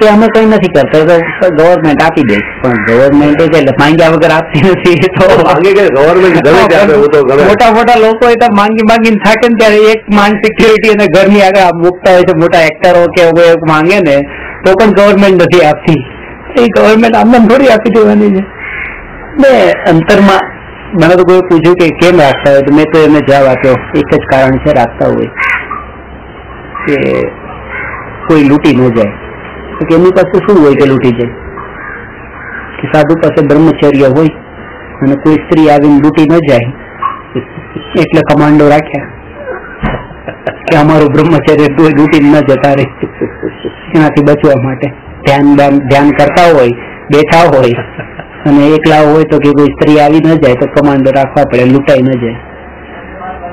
કે અમે કઈ નથી કરતા. તો ગવર્મેન્ટ આપી દે. પણ ગવર્મેન્ટ એટલે માંગ્યા વગર આપતી નથી. તો માંગે કે ગવર્મેન્ટ ગમે તે હું તો ગમે. મોટા મોટા લોકો એ તો માંગી માંગીને થાકે ને ત્યારે એક માંગ સિક્યુરિટી અને ઘરની આગળ મૂકતા હોય છે. મોટા એક્ટરો કે માંગે ને તો પણ ગવર્મેન્ટ નથી આપતી. એ ગવર્મેન્ટ આમને થોડી આપી દેવાની છે. ને અંતરમાં મને તો કોઈ પૂછ્યું કે કેમ રાખતા હોય તો મેં તો એમને જવાબ આપ્યો. એક જ કારણ છે રાખતા હોય. કે કોઈ લૂંટી ન જાય. તો કે એમની પાસે શું હોય કે લૂંટી જાય? કે સાધુ પાસે બ્રહ્મચર્ય હોય અને કોઈ સ્ત્રી આવીને લૂંટી ન જાય એટલે કમાન્ડો રાખ્યા. કે અમારું બ્રહ્મચર્ય કોઈ લૂંટી ન જતા રહે. એનાથી બચવા માટે ધ્યાન ધ્યાન કરતા હોય બેઠા હોય અને એકલા હોય તો કે કોઈ સ્ત્રી આવી ન જાય તો કમાન્ડો રાખવા પડે લૂંટાઈ ન જાય.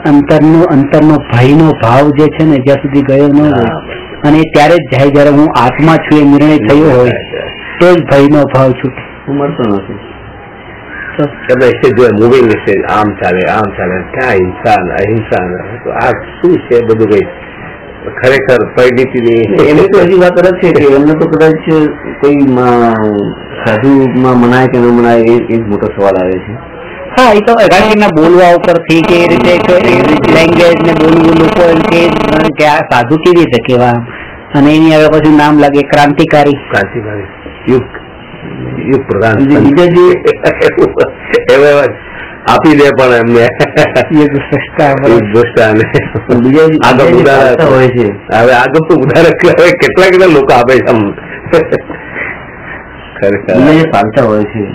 અંતરનો અંતરનો ભયનો ભાવ જે છે ને જ્યાં સુધી ગયો ન હોય અને ત્યારે જ જાય જયારે હું આત્મા છું એ નિર્ણય થયો હોય તો જ ભયનો ભાવ છૂટે. મળતો નથી. તમે મૂવિંગ આમ ચાલે આમ ચાલે ક્યાં હિંસા અહિંસા આ શું છે બધું કઈ? ખરેખર પરિણીતિની એમની તો હજી વાત અલગ છે કે એમને તો કદાચ કોઈ સાધુમાં મનાય કે ન મનાય એ જ મોટો સવાલ આવે છે. હા એ તો અઘાડીના બોલવા ઉપરથી કે એ રીતે લેંગ્વેજ ને બોલવું લોકો એમ કે કે આ સાધુ કેવી રીતે કેવા અને એની હવે પછી નામ લાગે ક્રાંતિકારી. ક્રાંતિકારી. યુગ. યુગ પ્રધાન. બીજા- જે એવા એવા આપી દે પણ એમને હવે આગળ તો ઉદાહરણ કેટલા કેટલા લોકો આપે છે આમ. ખરેખર. બીજા હોય છે.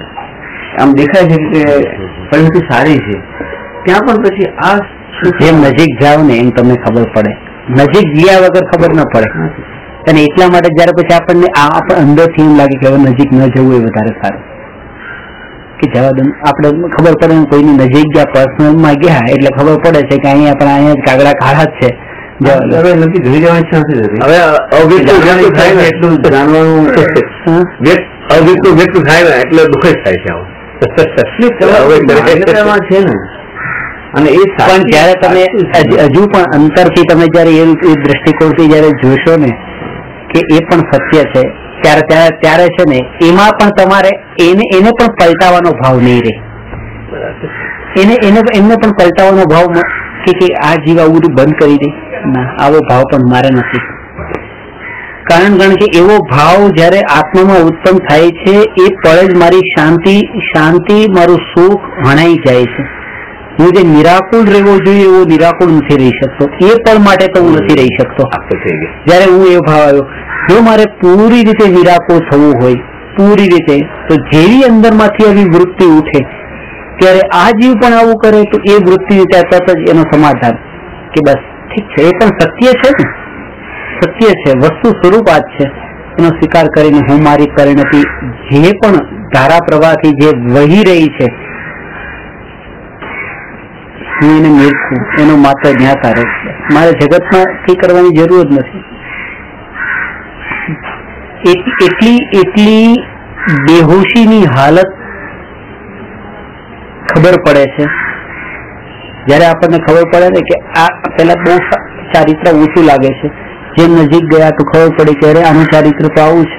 આમ દેખાય છે કે પરિસ્થિતિ સારી છે. ત્યાં પણ પછી આ? જેમ નજીક જાવ ને એમ તમને ખબર પડે. નજીક ગયા વગર ખબર ન પડે. અને એટલા માટે જયારે પછી આપણને આ અંદરથી એમ લાગે કે હવે નજીક ન જવું એ વધારે સારું. કે જવા દો આપણે ખબર પડે કોઈની નજીક ગયા પર્સનલમાં ગયા એટલે ખબર પડે છે કે અહીંયા પણ અહીંયા જ કાગડા કાળા જ છે. અવ્યક્ત વ્યક્ત થાય ને. એટલું દુઃખ જ થાય છે છે ને. અને એ પણ જયારે તમે. હજ- પણ અંતરથી તમે જયારે એ એ દ્રષ્ટિકોણથી જયારે જોશો ને કે એ પણ સત્ય છે ત્યારે ત્યારે ત્યારે છે ને એમાં પણ તમારે એને એને પણ પલટાવાનો ભાવ નહીં રહે. એને એને એમને પણ પલટાવાનો ભાવ કે કે આ જીવ આવું બધું બંધ કરી દે. ના આવો ભાવ પણ મારે નથી. કારણ કારણ કે એવો ભાવ જ્યારે આત્મામાં ઉત્પન્ન થાય છે એ પળે જ મારી શાંતિ શાંતિ મારું સુખ હણાઈ જાય છે. હું જે નિરાકુળ રહેવો જોઈએ એવો નિરાકુળ નથી રહી શકતો. એ પળ માટે તો હું નથી રહી શકતો. જ્યારે હું એ ભાવ આવ્યો જો મારે પૂરી રીતે વિરાકો થવું હોય, પૂરી રીતે, તો જેવી અંદરમાંથી આવી વૃત્તિ ઉઠે. ત્યારે આ જીવ પણ આવું કરે તો એ વૃત્તિ ત્યાં તરત જ એનો સમાધાન. કે બસ, ઠીક છે, એ પણ સત્ય છે ને? સત્ય છે, વસ્તુ સ્વરૂપ આ છે. એનો સ્વીકાર કરીને હું મારી પરિણતિ જે પણ ધારા પ્રવાહથી જે વહી રહી છે, હું એને મેળખું એનો માત્ર જ્ઞાતા રહે મારે જગતમાં થી કરવાની જરૂર જ નથી. એટલી એટલી બેહોશીની હાલત ખબર પડે છે. જ્યારે આપણને ખબર પડે ને કે આ પેલા બહુ ચારિત્ર ઊંચું લાગે છે. જેમ નજીક ગયા તો ખબર પડી કે અરે, આનું ચારિત્ર તો આવું છે.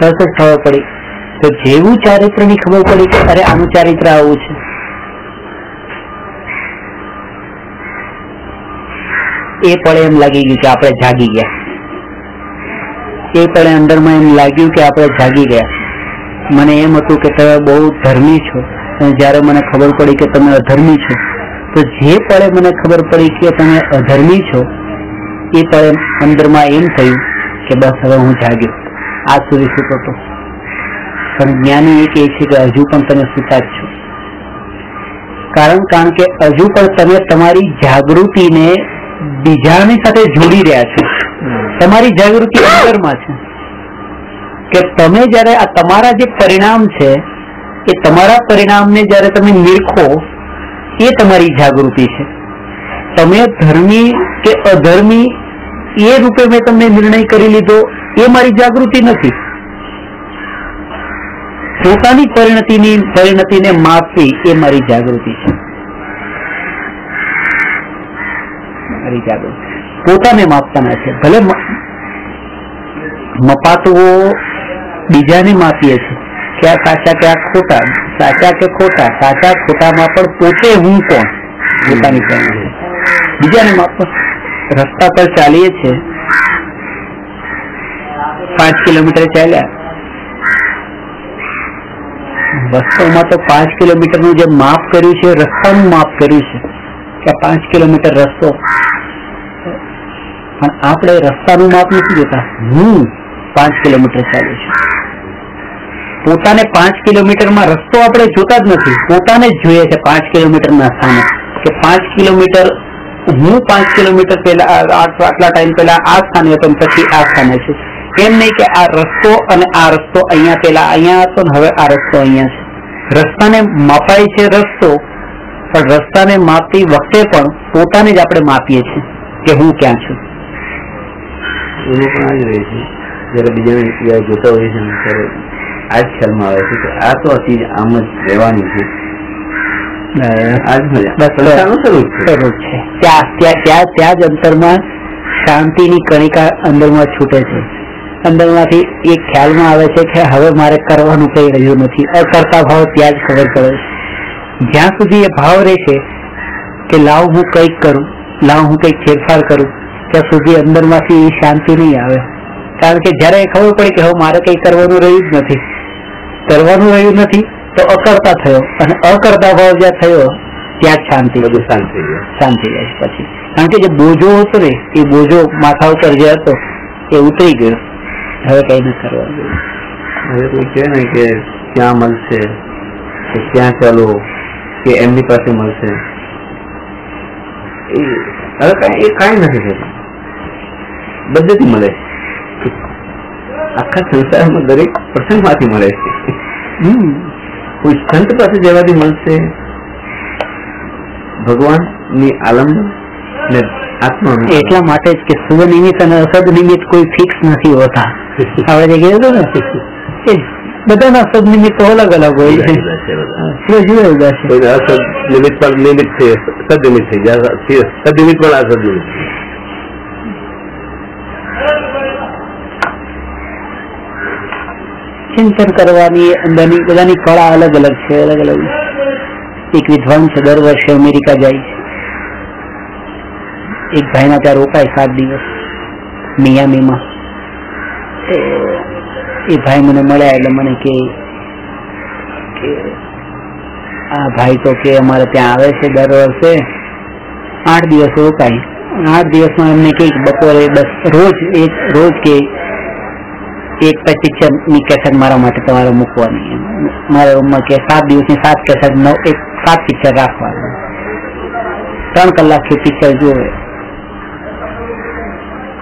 તરત જ ખબર પડી. તો જેવું ચારિત્રની ખબર પડી કે અરે, આનું ચારિત્ર આવું છે. એ પળે એમ લાગી ગયું કે આપણે જાગી ગયા. એ પળે અંદરમાં એમ લાગ્યું કે આપણે જાગી ગયા. મને એમ હતું કે તમે બહુ ધર્મી છો. અને જ્યારે મને ખબર પડી કે તમે અધર્મી છો, તો જે પળે મને ખબર પડી કે તમે અધર્મી છો, એ પળે અંદરમાં એમ થયું કે બસ હવે હું જાગ્યો. આ સુધી સૂતો હતો. પણ જ્ઞાની એ છે કે હજુ પણ તમે સૂતા જ છો. કારણ કારણ કે હજુ પણ તમે તમારી જાગૃતિને બીજાની સાથે જોડી રહ્યા છે. તમારી જાગૃતિ અંદરમાં છે. કે તમે જ્યારે આ તમારા જે પરિણામ છે એ તમારા પરિણામને જ્યારે તમે નિરખો એ તમારી જાગૃતિ છે. તમે ધર્મી કે અધર્મી એ રૂપે મેં તમને નિર્ણય કરી લીધો એ મારી જાગૃતિ નથી. પોતાની પરિણતિની પરિણતિને માપવી એ મારી જાગૃતિ છે. મારી જાગૃતિ પોતાને માપવાના છે. ભલે મપાતો બીજાને માપીએ છીએ ક્યાં સાચા, ક્યાં ખોટા? સાચા કે ખોટા? સાચા, ખોટામાં પણ પોતે હું કોણ? પોતાની પરિણતિ બીજાને માપવા રસ્તા પર ચાલીએ છીએ પાંચ કિલોમીટર ચાલ્યા. વાસ્તવમાં તો પાંચ કિલોમીટરનું જે માપ કર્યું છે, રસ્તાનું માપ કર્યું છે. કે પાંચ કિલોમીટર રસ્તો. પણ આપણે રસ્તાનું માપ નથી જોતા. હું પાંચ કિલોમીટર ચાલુ છું. પોતાને પાંચ કિલોમીટરમાં રસ્તો આપણે જોતા જ નથી. પોતાને જ જોઈએ છે પાંચ કિલોમીટરના સ્થાને. કે પાંચ કિલોમીટર, હું પાંચ કિલોમીટર પહેલા આટલા ટાઈમ પહેલા આ સ્થાને હતો પછી આ સ્થાને છું. એમ નહીં કે આ રસ્તો અને આ રસ્તો અહીંયા પેલા અહીંયા હતો ને હવે આ રસ્તો અહીંયા છે. રસ્તાને માપાય છે રસ્તો પણ રસ્તાને માપતી વખતે પણ પોતાને જ આપણે માપીએ છીએ કે હું ક્યાં છું. એમાં પણ આ જ રહે છે જયારે બીજાને જોતા હોઈએ છે ત્યારે આ જ ખ્યાલમાં આવે છે કે આ તો અતિ આમ જ રહેવાની છે. ત્યાં જ અંતરમાં શાંતિની કણિકા અંદરમાં છૂટે છે. અંદરમાંથી એક ખ્યાલમાં આવે છે કે હવે મારે કરવાનું કઈ રહ્યું નથી. અકર્તા ભાવ ત્યાં જ ખબર પડે છે. જ્યાં સુધી એ ભાવ રહેશે કે લાવ હું કંઈક કરું લાવ હું કંઈક ફેરફાર કરું ત્યાં સુધી અંદરમાંથી એ શાંતિ નહીં આવે. કારણ કે જ્યારે ખબર પડી કે હવે મારે કંઈ કરવાનું રહ્યું જ નથી. કરવાનું રહ્યું નથી તો અકર્તા થયો અને અકર્તા ભાવ જ્યાં થયો ત્યાં જ શાંતિ બધું શાંતિ શાંતિ જાય પછી. કારણ કે જે બોજો હતો ને એ બોજો માથા ઉપર જે હતો એ ઉતરી ગયો. હવે કઈ ન કરવાનું. હવે કોઈ કે ને કે ક્યાં મળશે ક્યાં ચાલો? કે એમની પાસે મળશે. એ હવે કાંઈ એ કાંઈ નથી થતું બધેથી મળે આખા સંસારમાં દરેક પ્રસંગમાંથી મળે છે. કોઈ સંત પાસે જવાથી મળશે. ભગવાનની આલંબ ને આત્મા એટલા માટે જ કે શુભ નિમિત્ત અને અસદ નિમિત્ત કોઈ ફિક્સ નથી હોતા. આપણે જે કીધું હતું ને બધાના સદ નિમિત્તો અલગ અલગ હોય છે જુદા છે બધા. જુદા જુદા જુદા છે કોઈને અસદ નિમિત્ત પણ નિમિત્ત છે સદનિમિત્ત થઈ જાય સદનિમિત્ત પણ અસદ નિમિત્ત ચિંતન કરવાની અંદરની બધાની કળા અલગ અલગ છે અલગ અલગ એક વિદ્વાન છે દર વર્ષે અમેરિકા જાય છે એક ભાઈના ત્યાં રોકાય સાત દિવસ મિયામીમાં તો એ ભાઈ મને મળ્યા એટલે મને કે આ ભાઈ તો કે અમારે ત્યાં આવે છે દર વર્ષે. આઠ દિવસ રોકાય. આઠ દિવસમાં એમને કે બપોરે બસ રોજ એક રોજ કે એક પિક્ચરની કેસેટ મારા માટે તમારે મૂકવાની મારા રૂમમાં કે સાત દિવસની સાત કેસેટ નવ, એક સાત પિક્ચર રાખવાનું. ત્રણ કલાકથી પિક્ચર જોવે.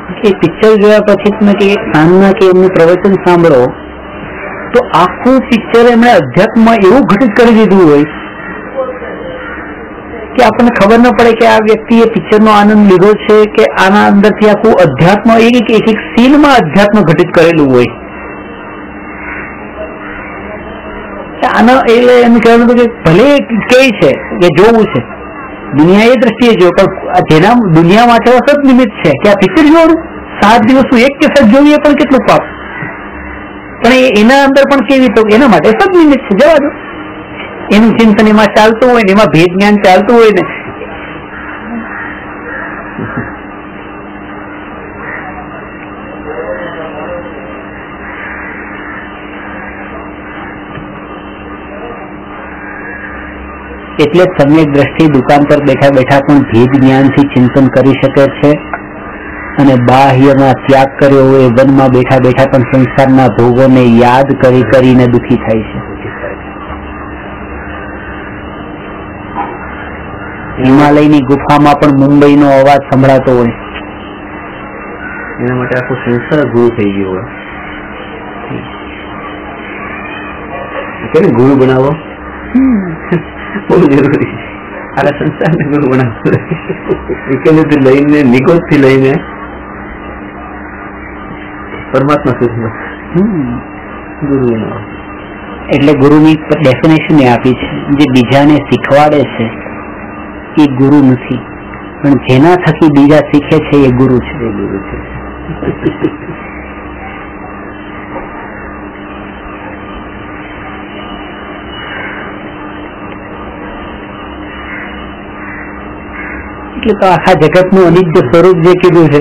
એ પિક્ચર જોયા પછી તમે કે સાંજના કે એમનું પ્રવચન સાંભળો, તો આખું પિક્ચર એમણે અધ્યાત્મમાં એવું ઘટિત કરી દીધું હોય કે આપણને ખબર ન પડે કે આ વ્યક્તિએ પિક્ચરનો આનંદ લીધો છે કે આના અંદરથી આખું અધ્યાત્મ એક એક એક એક સીનમાં અધ્યાત્મ ઘટિત કરેલું હોય. આના એટલે એમ કહેવાનું કે ભલે કઈ છે કે જોવું છે દુનિયા એ દ્રષ્ટિએ જો પણ જેના દુનિયા માટે અસત નિમિત્ત છે. કે આ પિક્ચર જોવાનું સાત દિવસ એક કેસેટ જોઈએ પણ કેટલું પાપ? પણ એના અંદર પણ કેવી તો એના માટે સદ નિમિત્ત છે. જવા દો. એનું ચિંતન એમાં ચાલતું હોય ને, એમાં ભેદ જ્ઞાન ચાલતું હોય ને એટલે સમ્યક દ્રષ્ટિ દુકાન પર બેઠા બેઠા પણ ભેદ જ્ઞાનથી ચિંતન કરી શકે છે. અને બાહ્યમાં ત્યાગ કર્યો હોય વનમાં બેઠા બેઠા પણ સંસારના ભોગોને યાદ કરી કરીને દુઃખી થાય છે. હિમાલયની ગુફામાં પણ મુંબઈનો અવાજ સંભળાતો હોય. એના માટે આખું સંસાર ગુરુ થઈ ગયું હોય. કે ગુરુ બનાવો? બહુ જરૂરી. છે આખા સંસારને ગુરુ બનાવવો નિકેલથી લઈને નિકોલથી લઈને પરમાત્મા સુધી ગુરુ બનાવો એટલે ગુરુની ડેફિનેશન એ આપી છે. જે બીજાને શીખવાડે છે એ ગુરુ નથી. પણ જેના થકી બીજા શીખે છે એ ગુરુ છે. એ ગુરુ છે. એટલે તો આખા જગતનું અનિત્ય સ્વરૂપ જે કીધું છે.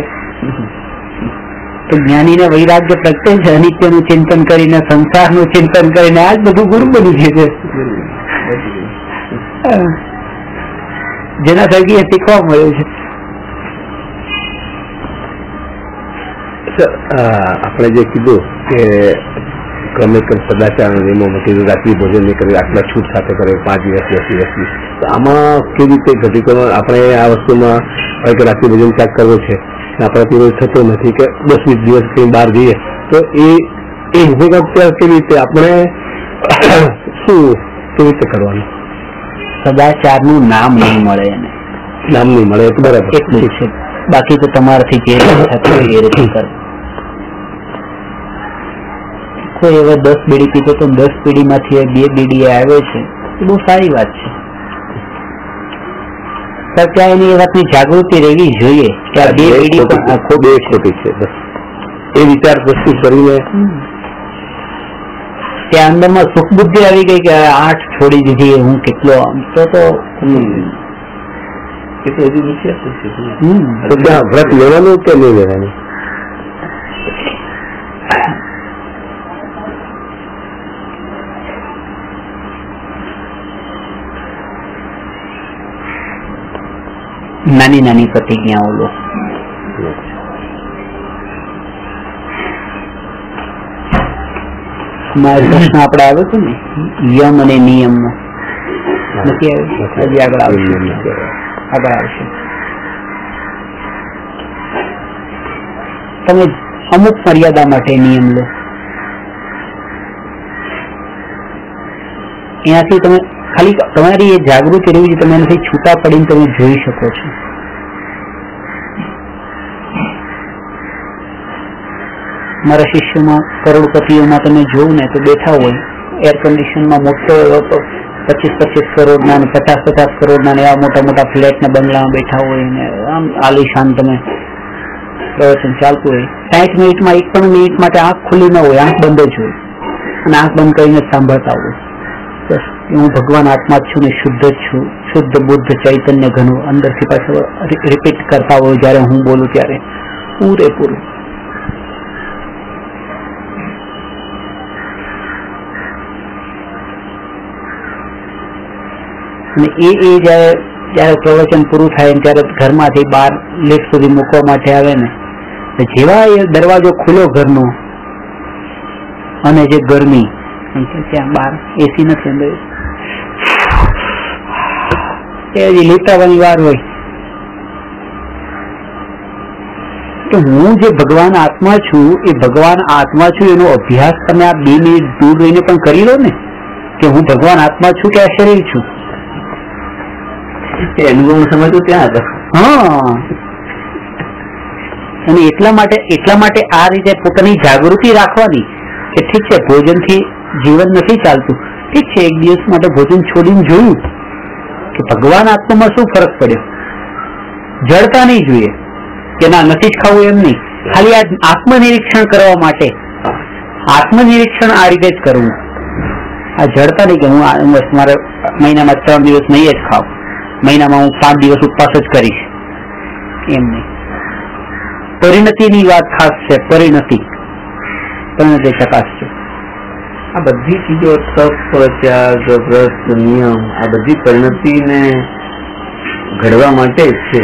તો જ્ઞાનીને વૈરાગ્ય પ્રગટે છે અનિત્યનું ચિંતન કરીને સંસારનું ચિંતન કરીને આ જ બધું ગુરુ બની છે. જેના થકી એ શીખવા મળ્યું છે. આપણે જે કીધું કે ક્રમે ક્રમ સદાચારના નિયમોમાં કીધું રાત્રિ ભોજન નહીં કરે આટલા છૂટ સાથે કરે પાંચ દિવસ દસ દિવસની તો આમાં કેવી રીતે ઘટી આપણે આ વસ્તુમાં કે રાત્રિ ભોજન ત્યાગ કરવો છે? આપણાથી રોજ થતો નથી કે દસ વીસ દિવસ કંઈ બહાર જઈએ. તો એ એ ભેગા ત્યાં કેવી રીતે આપણે શું કેવી રીતે કરવાનું? સદાચારનું નામ નહીં મળે એને. નામ નહીં મળે બરાબર. એટલું છે. બાકી તો તમારાથી જે થતું એ રીતે કરો. કોઈ હવે દસ બીડી પીતો તો દસ પેઢીમાંથી બે બીડી આવે છે. એ બહુ સારી વાત છે. પણ ત્યાં એની એ વાતની જાગૃતિ રહેવી જોઈએ કે આ બે બીડી આખો બે ખોટી છે એ વિચાર વસ્તુ કરીને ત્યાં અંદરમાં સુખ બુદ્ધિ આવી ગઈ કે આઠ છોડી દીધી હું કેટલો આમ તો તો વ્રત લેવાનું કે નહીં લેવાનું? નાની નાની પ્રતિજ્ઞાઓ લો. મારો પ્રશ્ન આપણે આવ્યો હતો ને? યમ અને નિયમ નો. નથી આવ્યો હજી આગળ આવશે. આગળ આવશે. તમે અમુક મર્યાદા માટે નિયમ લો. એનાથી તમે ખાલી તમારી એ જાગૃતિ રહેવી છે તમે એનાથી છૂટા પડીને તમે જોઈ શકો છો. મારા શિષ્યોમાં, કરોડપતિઓમાં તમે જોવું ને, તો બેઠા હોય એર કન્ડિશનમાં મોટો પચીસ પચીસ કરોડના અને પચાસ પચાસ કરોડના ને એવા મોટા મોટા ફ્લેટના બંગલામાં બેઠા હોય ને, આમ આલિશાન તમે પ્રવચન ચાલતું હોય. સાઠ મિનિટમાં એક પણ મિનિટ માટે આંખ ખુલ્લી ન હોય, આંખ બંધ જ હોય. અને આંખ બંધ કરીને સાંભળતા હોય. બસ. કે હું ભગવાન આત્મા છું ને શુદ્ધ છું. શુદ્ધ, બુદ્ધ, ચૈતન્ય ઘનું અંદરથી પાછળ રિપીટ કરતા હોય જ્યારે હું બોલું ત્યારે. પૂરેપૂરું અને એ એ જ્યારે જ્યારે પ્રવચન પૂરું થાય ત્યારે ઘરમાંથી બહાર લેટ સુધી મૂકવા માટે આવે ને જેવા એ દરવાજો ખુલ્લો ઘરનો અને જે ગરમી ત્યાં બહાર એસી નથી અંદર. એ હજી લીટાવાની વાર હોય. કે હું જે ભગવાન આત્મા છું એ ભગવાન આત્મા છું એનો અભ્યાસ તમે આ બે મિનિટ દૂર રહીને પણ કરી લો ને કે હું ભગવાન આત્મા છું કે આ શરીર છું? એનું અનુભવ સમય ત્યાં હતો હા. અને એટલા માટે એટલા માટે આ રીતે પોતાની જાગૃતિ રાખવાની કે ઠીક છે ભોજનથી જીવન નથી ચાલતું. ઠીક છે એક દિવસ માટે ભોજન છોડીને જોયું. કે ભગવાન આત્મામાં શું ફરક પડ્યો? જડતા નહીં જોઈએ કે ના, નથી જ ખાવું એમ નહીં. ખાલી આ આત્મનિરીક્ષણ કરવા માટે. આત્મનિરીક્ષણ આ રીતે જ કરવું. આ જડતા નહીં કે હું મારે મહિનામાં ત્રણ દિવસ નહીં જ ખાવ. મહિનામાં હું પાંચ દિવસ ઉપવાસ જ કરીશ. એમ નહીં. પરિણતિની વાત ખાસ છે, પરિણતિ. પરિણતિ ચકાસજો. આ બધી ચીજો તપ ત્યાગ વ્રત નિયમ આ બધી પરિણતિને ઘડવા માટે જ છે.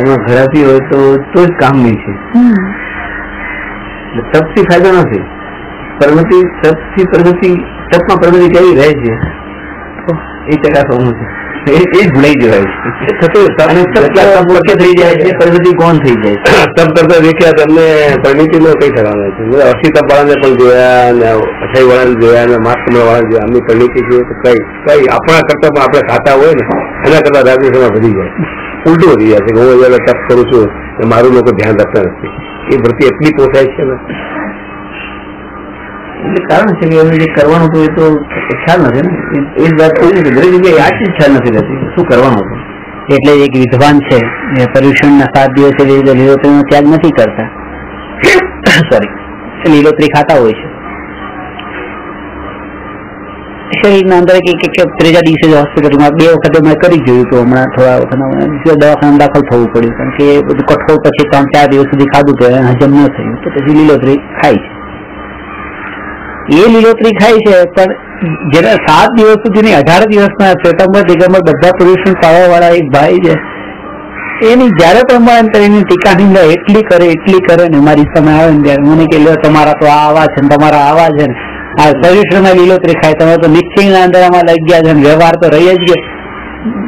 એમાં ઘડાતી હોય તો તો જ કામની છે. તપ તપથી ફાયદો નથી. પરિણતિ તપથી પ્રગતિ તપમાં પ્રગતિ કેવી રહે છે? એ ચકાસવાનું છે. એ જ ભૂલાઈ જવાય છે થતું તપ તપ થઈ જાય છે પ્રગતિ કોણ થઈ જાય છે. તબ કરતા દેખ્યા તમને પરિણીતિ નો કઈ થવાનું છે અસી તપ વાળાને પણ જોયા અને અઠાઈ વાળાને જોયા અને માસ કમળ વાળાને જોયા. આમની પરિણીતિ જોઈએ તો કઈ કઈ આપણા કરતા પણ આપણે ખાતા હોય ને એના કરતા રાજ્યસભા વધી જાય. ઉલટું વધી જાય છે હું તપ કરું છું મારું લોકો ધ્યાન રાખતા નથી. એ વૃત્તિ એટલી પોસાય છે ને. એટલે કારણ છે કે એનું જે કરવાનું હતું એ તો ખ્યાલ નથી ને. એ- જ વાત કહું કે દરેક જગ્યાએ આ ચીજ ખ્યાલ નથી રહેતી શું કરવાનું હતું. એટલે એક વિદ્વાન છે, એ પર્યુષણના સાત દિવસે લીલોતરીનો ત્યાગ નથી કરતા. સોરી લીલોતરી ખાતા હોય છે. શરીરના અંદર કે ત્રીજા દિવસે હોસ્પિટલમાં બે વખતે મેં કરી જોયું હતું હમણાં થોડા વખત દવાખાના દાખલ થવું પડ્યું કારણ કે બધું કઠોળ પછી ત્રણ ચાર દિવસ સુધી ખાધું તો હજમ ન થયું. તો પછી લીલોતરી ખાય છે. એ લીલોતરી ખાય છે, પણ જેના સાત દિવસ સુધીની, અઢાર દિવસના શ્વેતંબર દિગંબર બધા પુરુષણ પાવા વાળા એક ભાઈ છે. એની જયારે પ્રમાણે એની ટીકા નિંદા એટલી કરે એટલી કરે ને મારી સામે આવે ને ત્યારે મને કે, લ્યો, તમારા તો આવા છે ને, તમારા આવા છે ને. આ સર્વિસમાં લીલોતરી ખાય, તમે તો નિશ્ચયના અંદરમાં લઈ ગયા છે ને, વ્યવહાર તો રહી જ ગયો.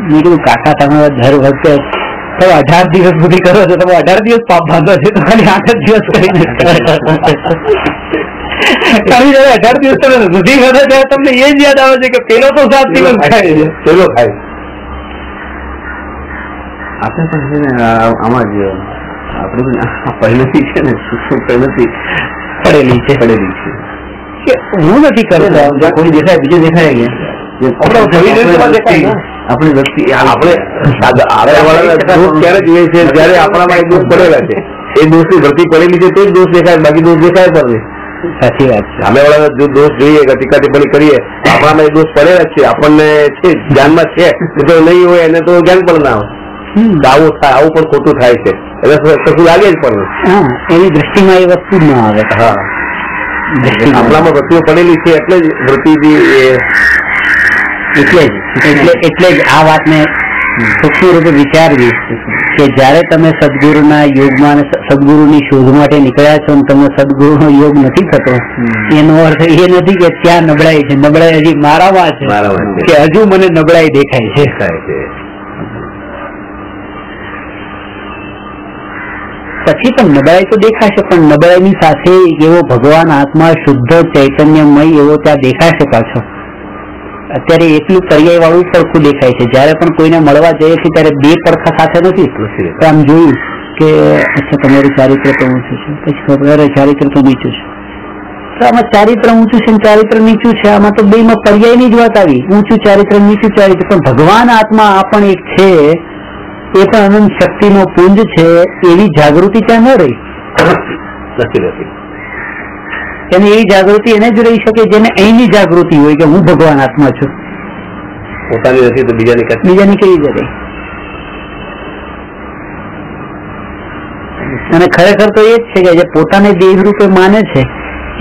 મેં કીધું, કાકા, તમે દર વખતે તમે અઢાર દિવસ સુધી કરો છો, તમે અઢાર દિવસ પાપ બાંધો છો, તો ખાલી આઠ દિવસ કરીને ખાલી જયારે અઢાર દિવસ તમે સુધી વધે ત્યારે તમને એ જ યાદ આવે છે કે પેલો તો સાત દિવસ ખાય છે. પેલો ખાય. આપણે પણ છે ને આમાં જ આપણે પહેલેથી છે ને પહેલેથી પડેલી છે. પડેલી છે. કે હું નથી કરતો. કોઈ દેખાય બીજું દેખાય ગયા આપણે વ્યક્તિ- આપણે ક્યારે જોઈએ છે? જયારે આપણામાં એક દોષ પડેલા છે. એ દોષની વૃત્તિ પડેલી છે તો જ દોષ દેખાય બાકી દોષ દેખાય પડે સાચી વાત છે. સામેવાળાના જો દોષ જોઈએ કે ટીકા ટિપ્પણી કરીએ આપણામાં એ દોષ પડેલા છે. આપણને છે ધ્યાનમાં છે. એ નહીં હોય એને તો ધ્યાન પણ ના હોય. આવું થાય આવું પણ ખોટું થાય છે. એટલે કશું લાગે જ પણ એની દ્રષ્ટિમાં એ વસ્તુ જ ના આવે. હા. આપણામાં વસ્તુઓ પડેલી છે એટલે જ વૃત્તિથી એ એટલે જ એટલે એટલે જ આ વાતને સૂક્ષ્મ વિચારવી કે જયારે તમે સદગુરુના યોગમાં સદગુરુની શોધ માટે નીકળ્યા છો અને તમને સદગુરુનો યોગ નથી થતો એનો અર્થ એ નથી કે ત્યાં નબળાઈ છે. નબળાઈ હજી મારામાં છે મારામાં છે. કે હજુ મને નબળાઈ દેખાય છે. પછી પણ નબળાઈ તો દેખાશે પણ નબળાઈની સાથે એવો ભગવાન આત્મા શુદ્ધ ચૈતન્યમય એવો ત્યાં દેખાશે પાછો અત્યારે એટલું પર્યાય વાળું પડખું દેખાય છે. જ્યારે પણ કોઈને મળવા જઈએ છીએ ત્યારે બે પડખા સાથે નથી. આમ જોયું કે અચ્છા તમારું ચારિત્ર તો ઊંચું છે. પછી ખબર ચારિત્ર તો નીચું છે. તો આમાં ચારિત્ર ઊંચું છે ચારિત્ર નીચું છે આમાં તો બેમાં પર્યાયની જ વાત આવી. ઊંચું ચારિત્ર નીચું ચારિત્ર. પણ ભગવાન આત્મા આ પણ એક છે એ પણ અનંત શક્તિનો પુંજ છે એવી જાગૃતિ ત્યાં ન રહી. નથી નથી એને એવી જાગૃતિ એને જ રહી શકે જેને અહીંની જાગૃતિ હોય કે હું ભગવાન આત્મા છું. પોતાની નથી તો બીજાની બીજાની કેવી જ રહી? અને ખરેખર તો એ જ છે કે જે પોતાને દેહ રૂપે માને છે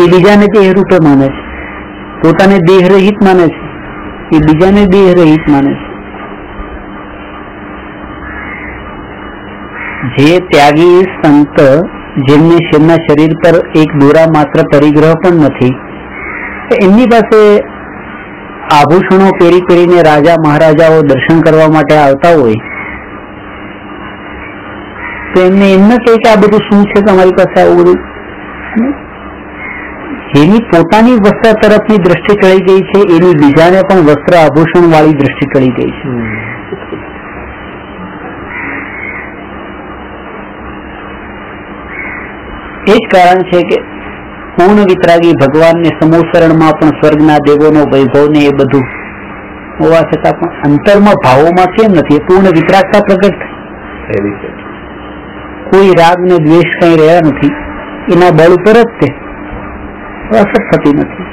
એ બીજાને દેહ રૂપે માને છે. પોતાને દેહ રહિત માને છે એ બીજાને દેહ રહિત માને છે. જે ત્યાગી સંત જેમને તેમના શરીર પર એક દોરા માત્ર પરિગ્રહ પણ નથી. એમની પાસે આભૂષણો પહેરી પહેરીને રાજા મહારાજાઓ દર્શન કરવા માટે આવતા હોય, તો એમને એમ ન કહે કે આ બધું શું છે તમારી પાસે આવું બધું? જેની પોતાની વસ્ત્ર તરફની દ્રષ્ટિ ચડી ગઈ છે, એની બીજાને પણ વસ્ત્ર આભૂષણ વાળી દ્રષ્ટિ ચડી ગઈ છે. એ જ કારણ છે કે પૂર્ણ વિતરાગી ભગવાનને સમોસરણમાં પણ સ્વર્ગના દેવોનો વૈભવ ને એ બધું હોવા છતાં પણ અંતરમાં ભાવોમાં કેમ નથી? એ પૂર્ણ વિતરાગતા પ્રગટ થઈ. કોઈ રાગ ને દ્વેષ કઈ રહ્યા નથી. એના બળ ઉપર જ તે. અસર થતી નથી.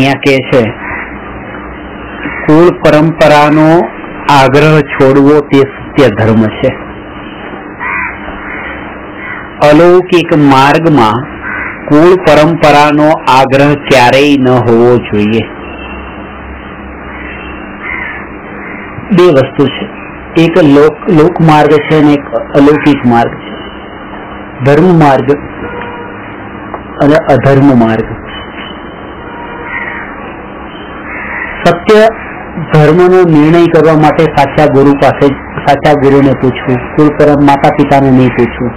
અહીંયા કે છે, કુળ પરંપરાનો આગ્રહ છોડવો તે સત્ય ધર્મ છે. અલૌકિક માર્ગમાં કુળ પરંપરાનો આગ્રહ ક્યારેય ન હોવો જોઈએ. બે વસ્તુ છે. એક લોક માર્ગ છે અને એક અલૌકિક માર્ગ છે. ધર્મ માર્ગ અને અધર્મ માર્ગ. સત્ય ધર્મનો નિર્ણય કરવા માટે સાચા ગુરુ પાસે સાચા ગુરુને પૂછવું કુલ પરમ માતા પિતાને નહીં પૂછવું.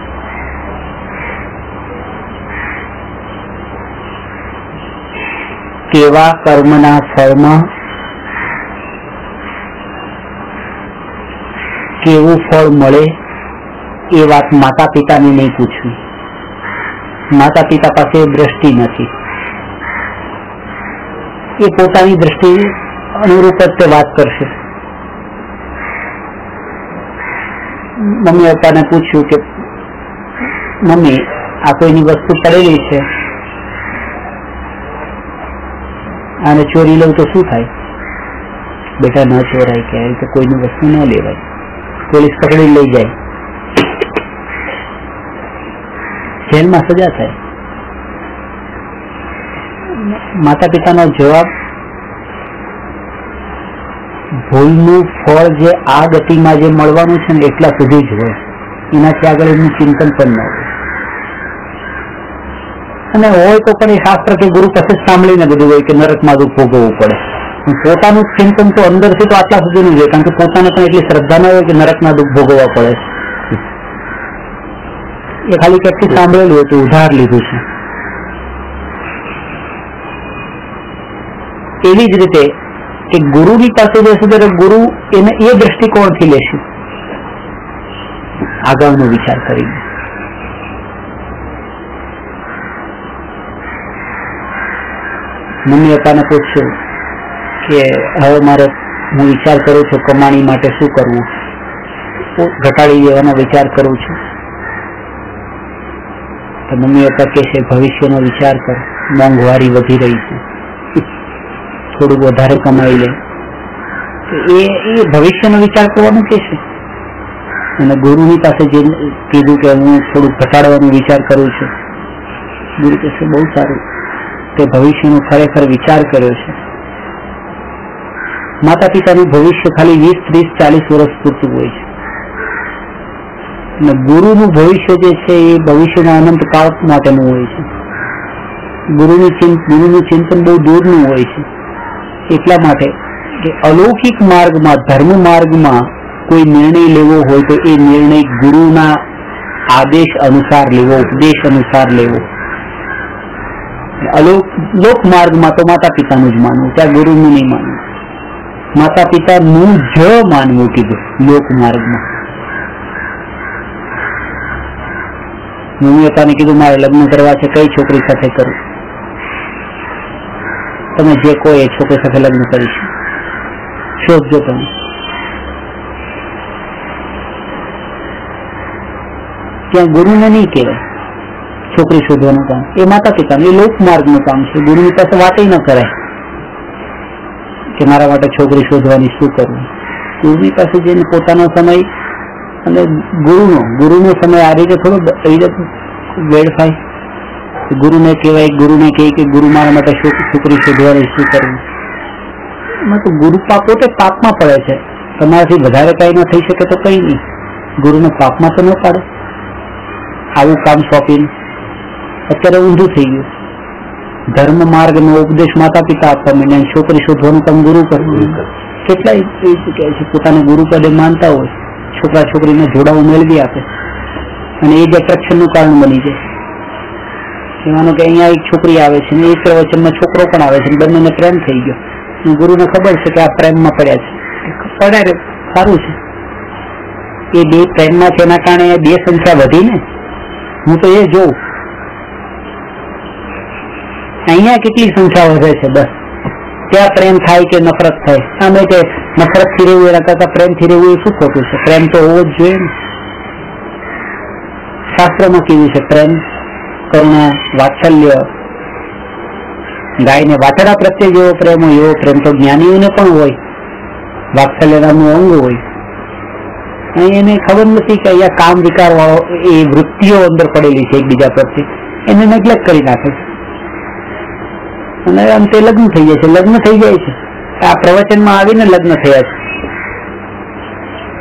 કેવા કર્મના ફળમાં, કેવું ફળ મળે એ વાત માતા પિતાને નહીં પૂછવી. માતા પિતા પાસે દ્રષ્ટિ નથી. એ પોતાની દ્રષ્ટિ અનુરૂપ જ તે વાત કરશે. મમ્મી પપ્પાને પૂછ્યું કે, મમ્મી, આ કોઈની વસ્તુ પડેલી છે? આને ચોરી લઉં તો શું થાય? બેટા, ન ચોરાય કે આ રીતે કોઈની વસ્તુ ન લેવાય. પોલીસ પકડી લઈ જાય. જેલમાં સજા થાય? માતા પિતાનો જવાબ, ભૂલનું ફળ જે આ ગતિમાં જે મળવાનું છે ને એટલા સુધી જ હોય એનાથી આગળ એમનું ચિંતન પણ ન હોય. અને હોય તો પણ એ શાસ્ત્ર કે ગુરુ પાસે સાંભળીને બધું હોય કે નરકમાં દુઃખ ભોગવવું પડે. પોતાનું ચિંતન તો અંદરથી તો આટલા સુધીનું નહીં હોય કારણ કે પોતાને પણ એટલી શ્રદ્ધા ન હોય કે નરકના દુઃખ ભોગવવા પડે. એ ખાલી ક્યાંકથી સાંભળેલું હતું, ઉધાર લીધું છે. એવી જ રીતે કે ગુરુની પાસે જશે ત્યારે ગુરુ એને એ દ્રષ્ટિકોણથી લેશે. આગળનો વિચાર કરીને. મમ્મી પપ્પાને પૂછ્યું કે, હવે મારે હું વિચાર કરું છું કમાણી માટે શું કરવું? ઘટાડી દેવાનો વિચાર કરું છું. તો મમ્મી પપ્પા કહે છે, ભવિષ્યનો વિચાર કર. મોંઘવારી વધી રહી છે. થોડુંક વધારે કમાઈ લે. એ એ ભવિષ્યનો વિચાર કરવાનું કે છે? અને ગુરુની પાસે જે કીધું કે હું થોડુંક ઘટાડવાનો વિચાર કરું છું. ગુરુ કે છે, બહુ સારું. તે ભવિષ્યનો ખરેખર વિચાર કર્યો છે. માતા પિતાનું ભવિષ્ય ખાલી વીસ, ત્રીસ, ચાલીસ વર્ષ પૂરતું હોય છે. અને ગુરુનું ભવિષ્ય જે છે, એ ભવિષ્યના અનંત કાળ માટેનું હોય છે. ગુરુનું ચિંત, ગુરુનું ચિંતન બહુ દૂરનું હોય છે. એટલા માટે કે અલૌકિક માર્ગમાં, ધર્મ માર્ગમાં કોઈ નિર્ણય લેવો હોય તો એ નિર્ણય ગુરુના આદેશ અનુસાર લેવો, ઉપદેશ અનુસાર લેવો. લોક માર્ગમાં તો માતા પિતાનું જ માનવું, ત્યાં ગુરુનું નહીં માનવું. માતા પિતાનું જ માનવું કીધું, લોક માર્ગમાં. મમ્મી પપ્પાને કીધું, મારે લગ્ન કરવા છે, કઈ છોકરી સાથે કરું? તમે જે કોઈ એ છોકરી સાથે લગ્ન કરીશું. શોધજો તમે. ત્યાં ગુરુને નહીં કહેવાય. છોકરી શોધવાનું કામ. એ માતા પિતાનું એ લોક માર્ગનું કામ છે. ગુરુની પાસે વાત ન કરાય કે મારા માટે છોકરી શોધવાની શું કરવું ગુરુની પાસે જઈને પોતાનો સમય અને ગુરુનો ગુરુનો સમય આ રીતે થોડો એ રીતે વેડફાય. ગુરુને કહેવાય ગુરુને કહે કે ગુરુ મારા માટે શું છોકરી શોધવાની શું કરવું? તો ગુરુ પાપ પોતે પાપમાં પડે છે. તમારાથી વધારે કઈ ન થઈ શકે તો કઈ નહીં. ગુરુને પાપમાં તો ન પાડે. આવું કામ સોંપીને અત્યારે ઊંધું થઈ ગયું. ધર્મ માર્ગ નો ઉપદેશ માતા પિતા આપવા માંડ્યા છોકરી શોધવાનું કામ ગુરુ કરવું કેટલા કહે છે? પોતાને ગુરુ પદે માનતા હોય. છોકરા છોકરીને જોડાવું મેળવી આપે. અને એ જ attraction કારણ બની જાય. કહેવાનું કે અહીંયા એક છોકરી આવે છે ને એક પ્રવચનમાં છોકરો પણ આવે છે અને બંનેને પ્રેમ થઈ ગયો. અને ગુરુને ખબર છે કે આ પ્રેમમાં પડ્યા છે. પડ્યા રે સારું છે. એ બે પ્રેમમાં છે, એના કારણે બે સંખ્યા વધી ને. હું તો એ જોઉં. અહીંયા કેટલી સંખ્યા વધે છે? બસ. ત્યાં પ્રેમ થાય કે નફરત થાય? આમે કે નફરતથી રહેવું, એના કરતા પ્રેમથી રહેવું એ શું ખોટું છે? પ્રેમ તો હોવો જ જોઈએ ને. શાસ્ત્રમાં કીધું છે? પ્રેમ કરુણા વાત્સલ્ય. ગાયને વાછડા પ્રત્યે જેવો પ્રેમ હોય એવો પ્રેમ તો જ્ઞાનીઓને પણ હોય. વાત્સલ્ય નામનું અંગ હોય. એને ખબર નથી કે અહીંયા કામ વિકાર વાળો એ વૃત્તિઓ અંદર પડેલી છે એકબીજા પ્રત્યે. એને નેગ્લેક્ટ કરી નાખે છે. અને અંતે લગ્ન થઈ જાય છે. લગ્ન થઈ જાય છે. આ પ્રવચનમાં આવીને લગ્ન થયા છે.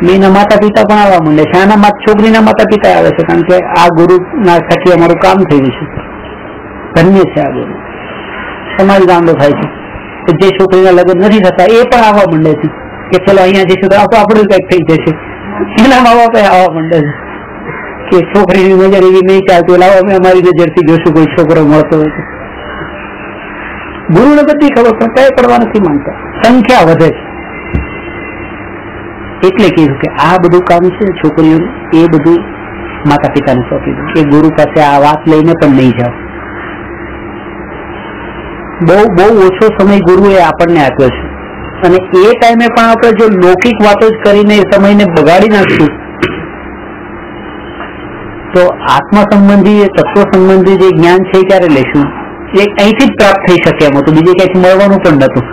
બેના માતા પિતા પણ આવવા માંડે છે. આના છોકરીના માતા પિતા આવે છે, કારણ કે આ ગુરુ ના થકી અમારું કામ થયું છે. ધન્ય છે આ ગુરુ. સમાજ ગાંડો થાય છે. કે જે છોકરીના લગ્ન નથી થતા, એ પણ આવવા માંડે છે. કે ચલો અહીંયા જઈશું તો આપણું કંઈક થઈ જશે. એના મા બાપે આવવા માંડે છે. કે છોકરીની નજર એવી નહીં ચાલતી લાવો, અમે અમારી નજરથી જોશું કોઈ છોકરો મળતો હોય ગુરુને બધી ખબર પણ કઈ પડવા નથી માંગતા. સંખ્યા વધે છે. એટલે કીધું કે આ બધું કામ છે છોકરીઓને, એ બધું માતા પિતાને સોંપી દઉં. એ ગુરુ પાસે આ વાત લઈને પણ નહીં જાઓ. બહુ બહુ ઓછો સમય ગુરુએ આપણને આપ્યો છે. અને એ ટાઈમે પણ આપણે જો લૌકિક વાતો જ કરીને એ સમયને બગાડી નાખશું, તો આત્મા સંબંધી એ તત્વ સંબંધી જે જ્ઞાન છે ક્યારે લેશું? એ અહીંથી જ પ્રાપ્ત થઈ શકે એમ. હતું બીજે ક્યાંક મળવાનું પણ નતું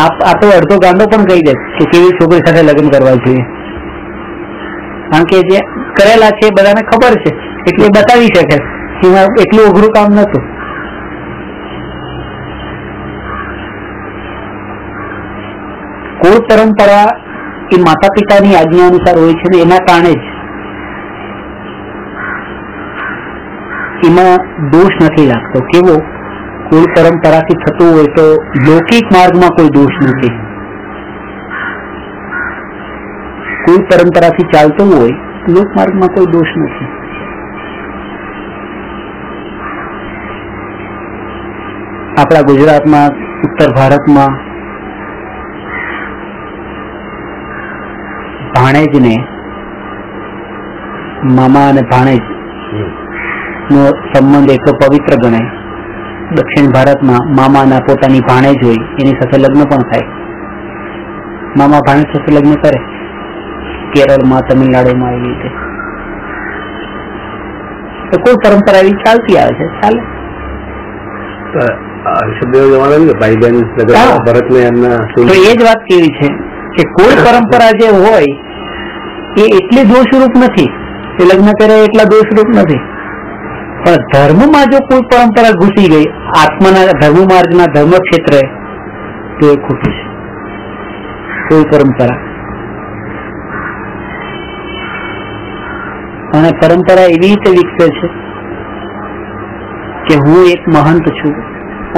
આ આ તો અડધો ગાંડો પણ કહી દે કે કેવી છોકરી સાથે લગ્ન કરવા જોઈએ. કારણ કે જે કરેલા છે બધાને ખબર છે. એટલે બતાવી શકે. એમાં એટલું અઘરું કામ નતું કુળ પરંપરા એ માતા પિતાની આજ્ઞા અનુસાર હોય છે ને એના કારણે જ એમાં દોષ નથી લાગતો. કેવો? કુળ પરંપરાથી થતું હોય તો લૌકિક માર્ગમાં કોઈ દોષ નથી કુળ પરંપરાથી ચાલતું હોય લોક માર્ગમાં કોઈ દોષ નથી આપણા ગુજરાતમાં ઉત્તર ભારતમાં ભાણેજને મામા અને ભાણેજ નો સંબંધ એટલો પવિત્ર ગણાય દક્ષિણ ભારતમાં મામાના પોતાની ભાણેજ હોય એની સાથે લગ્ન પણ થાય. મામા ભાણેજ સાથે લગ્ન કરે. કેરળમાં તમિલનાડુમાં એવી રીતે. તો કોઈ પરંપરા એવી ચાલતી આવે છે? ચાલે? તો એ જ વાત કેવી છે કે કોઈ પરંપરા જે હોય એ એટલી દોષરૂપ નથી. એ લગ્ન કરે એટલા દોષરૂપ નથી. પણ ધર્મમાં જો કોઈ પરંપરા ઘૂસી ગઈ, આત્માના ધર્મ માર્ગના ધર્મ ક્ષેત્રે, તો એ ખોટું છે. કોઈ પરંપરા. અને પરંપરા એવી રીતે વિકસે છે કે હું એક મહંત છું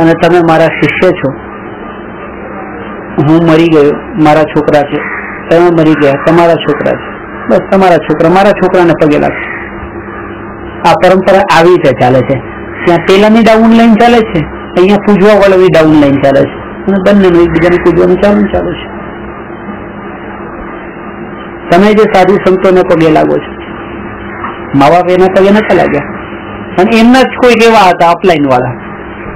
અને તમે મારા શિષ્ય છો. હું મરી ગયો, મારા છોકરા છે, તમે મરી ગયા, તમારા છોકરા છે. બસ તમારા છોકરા, મારા છોકરાને પગે લાગશે. આ પરંપરા આવી રીતે ચાલે છે. ત્યાં પેલાની ડાઉન લાઈન ચાલે છે, અહીંયા પૂજવા વાળાની ડાઉન લાઈન ચાલે છે. અને બંનેનું એકબીજાને પૂજવાનું ચાલુ ચાલે છે. તમે જે સાધુ સંતોને પગે લાગો છો મા બાપ એના પગે નતા લાગ્યા. અને એમના જ કોઈ એવા હતા અપલાઈન વાળા.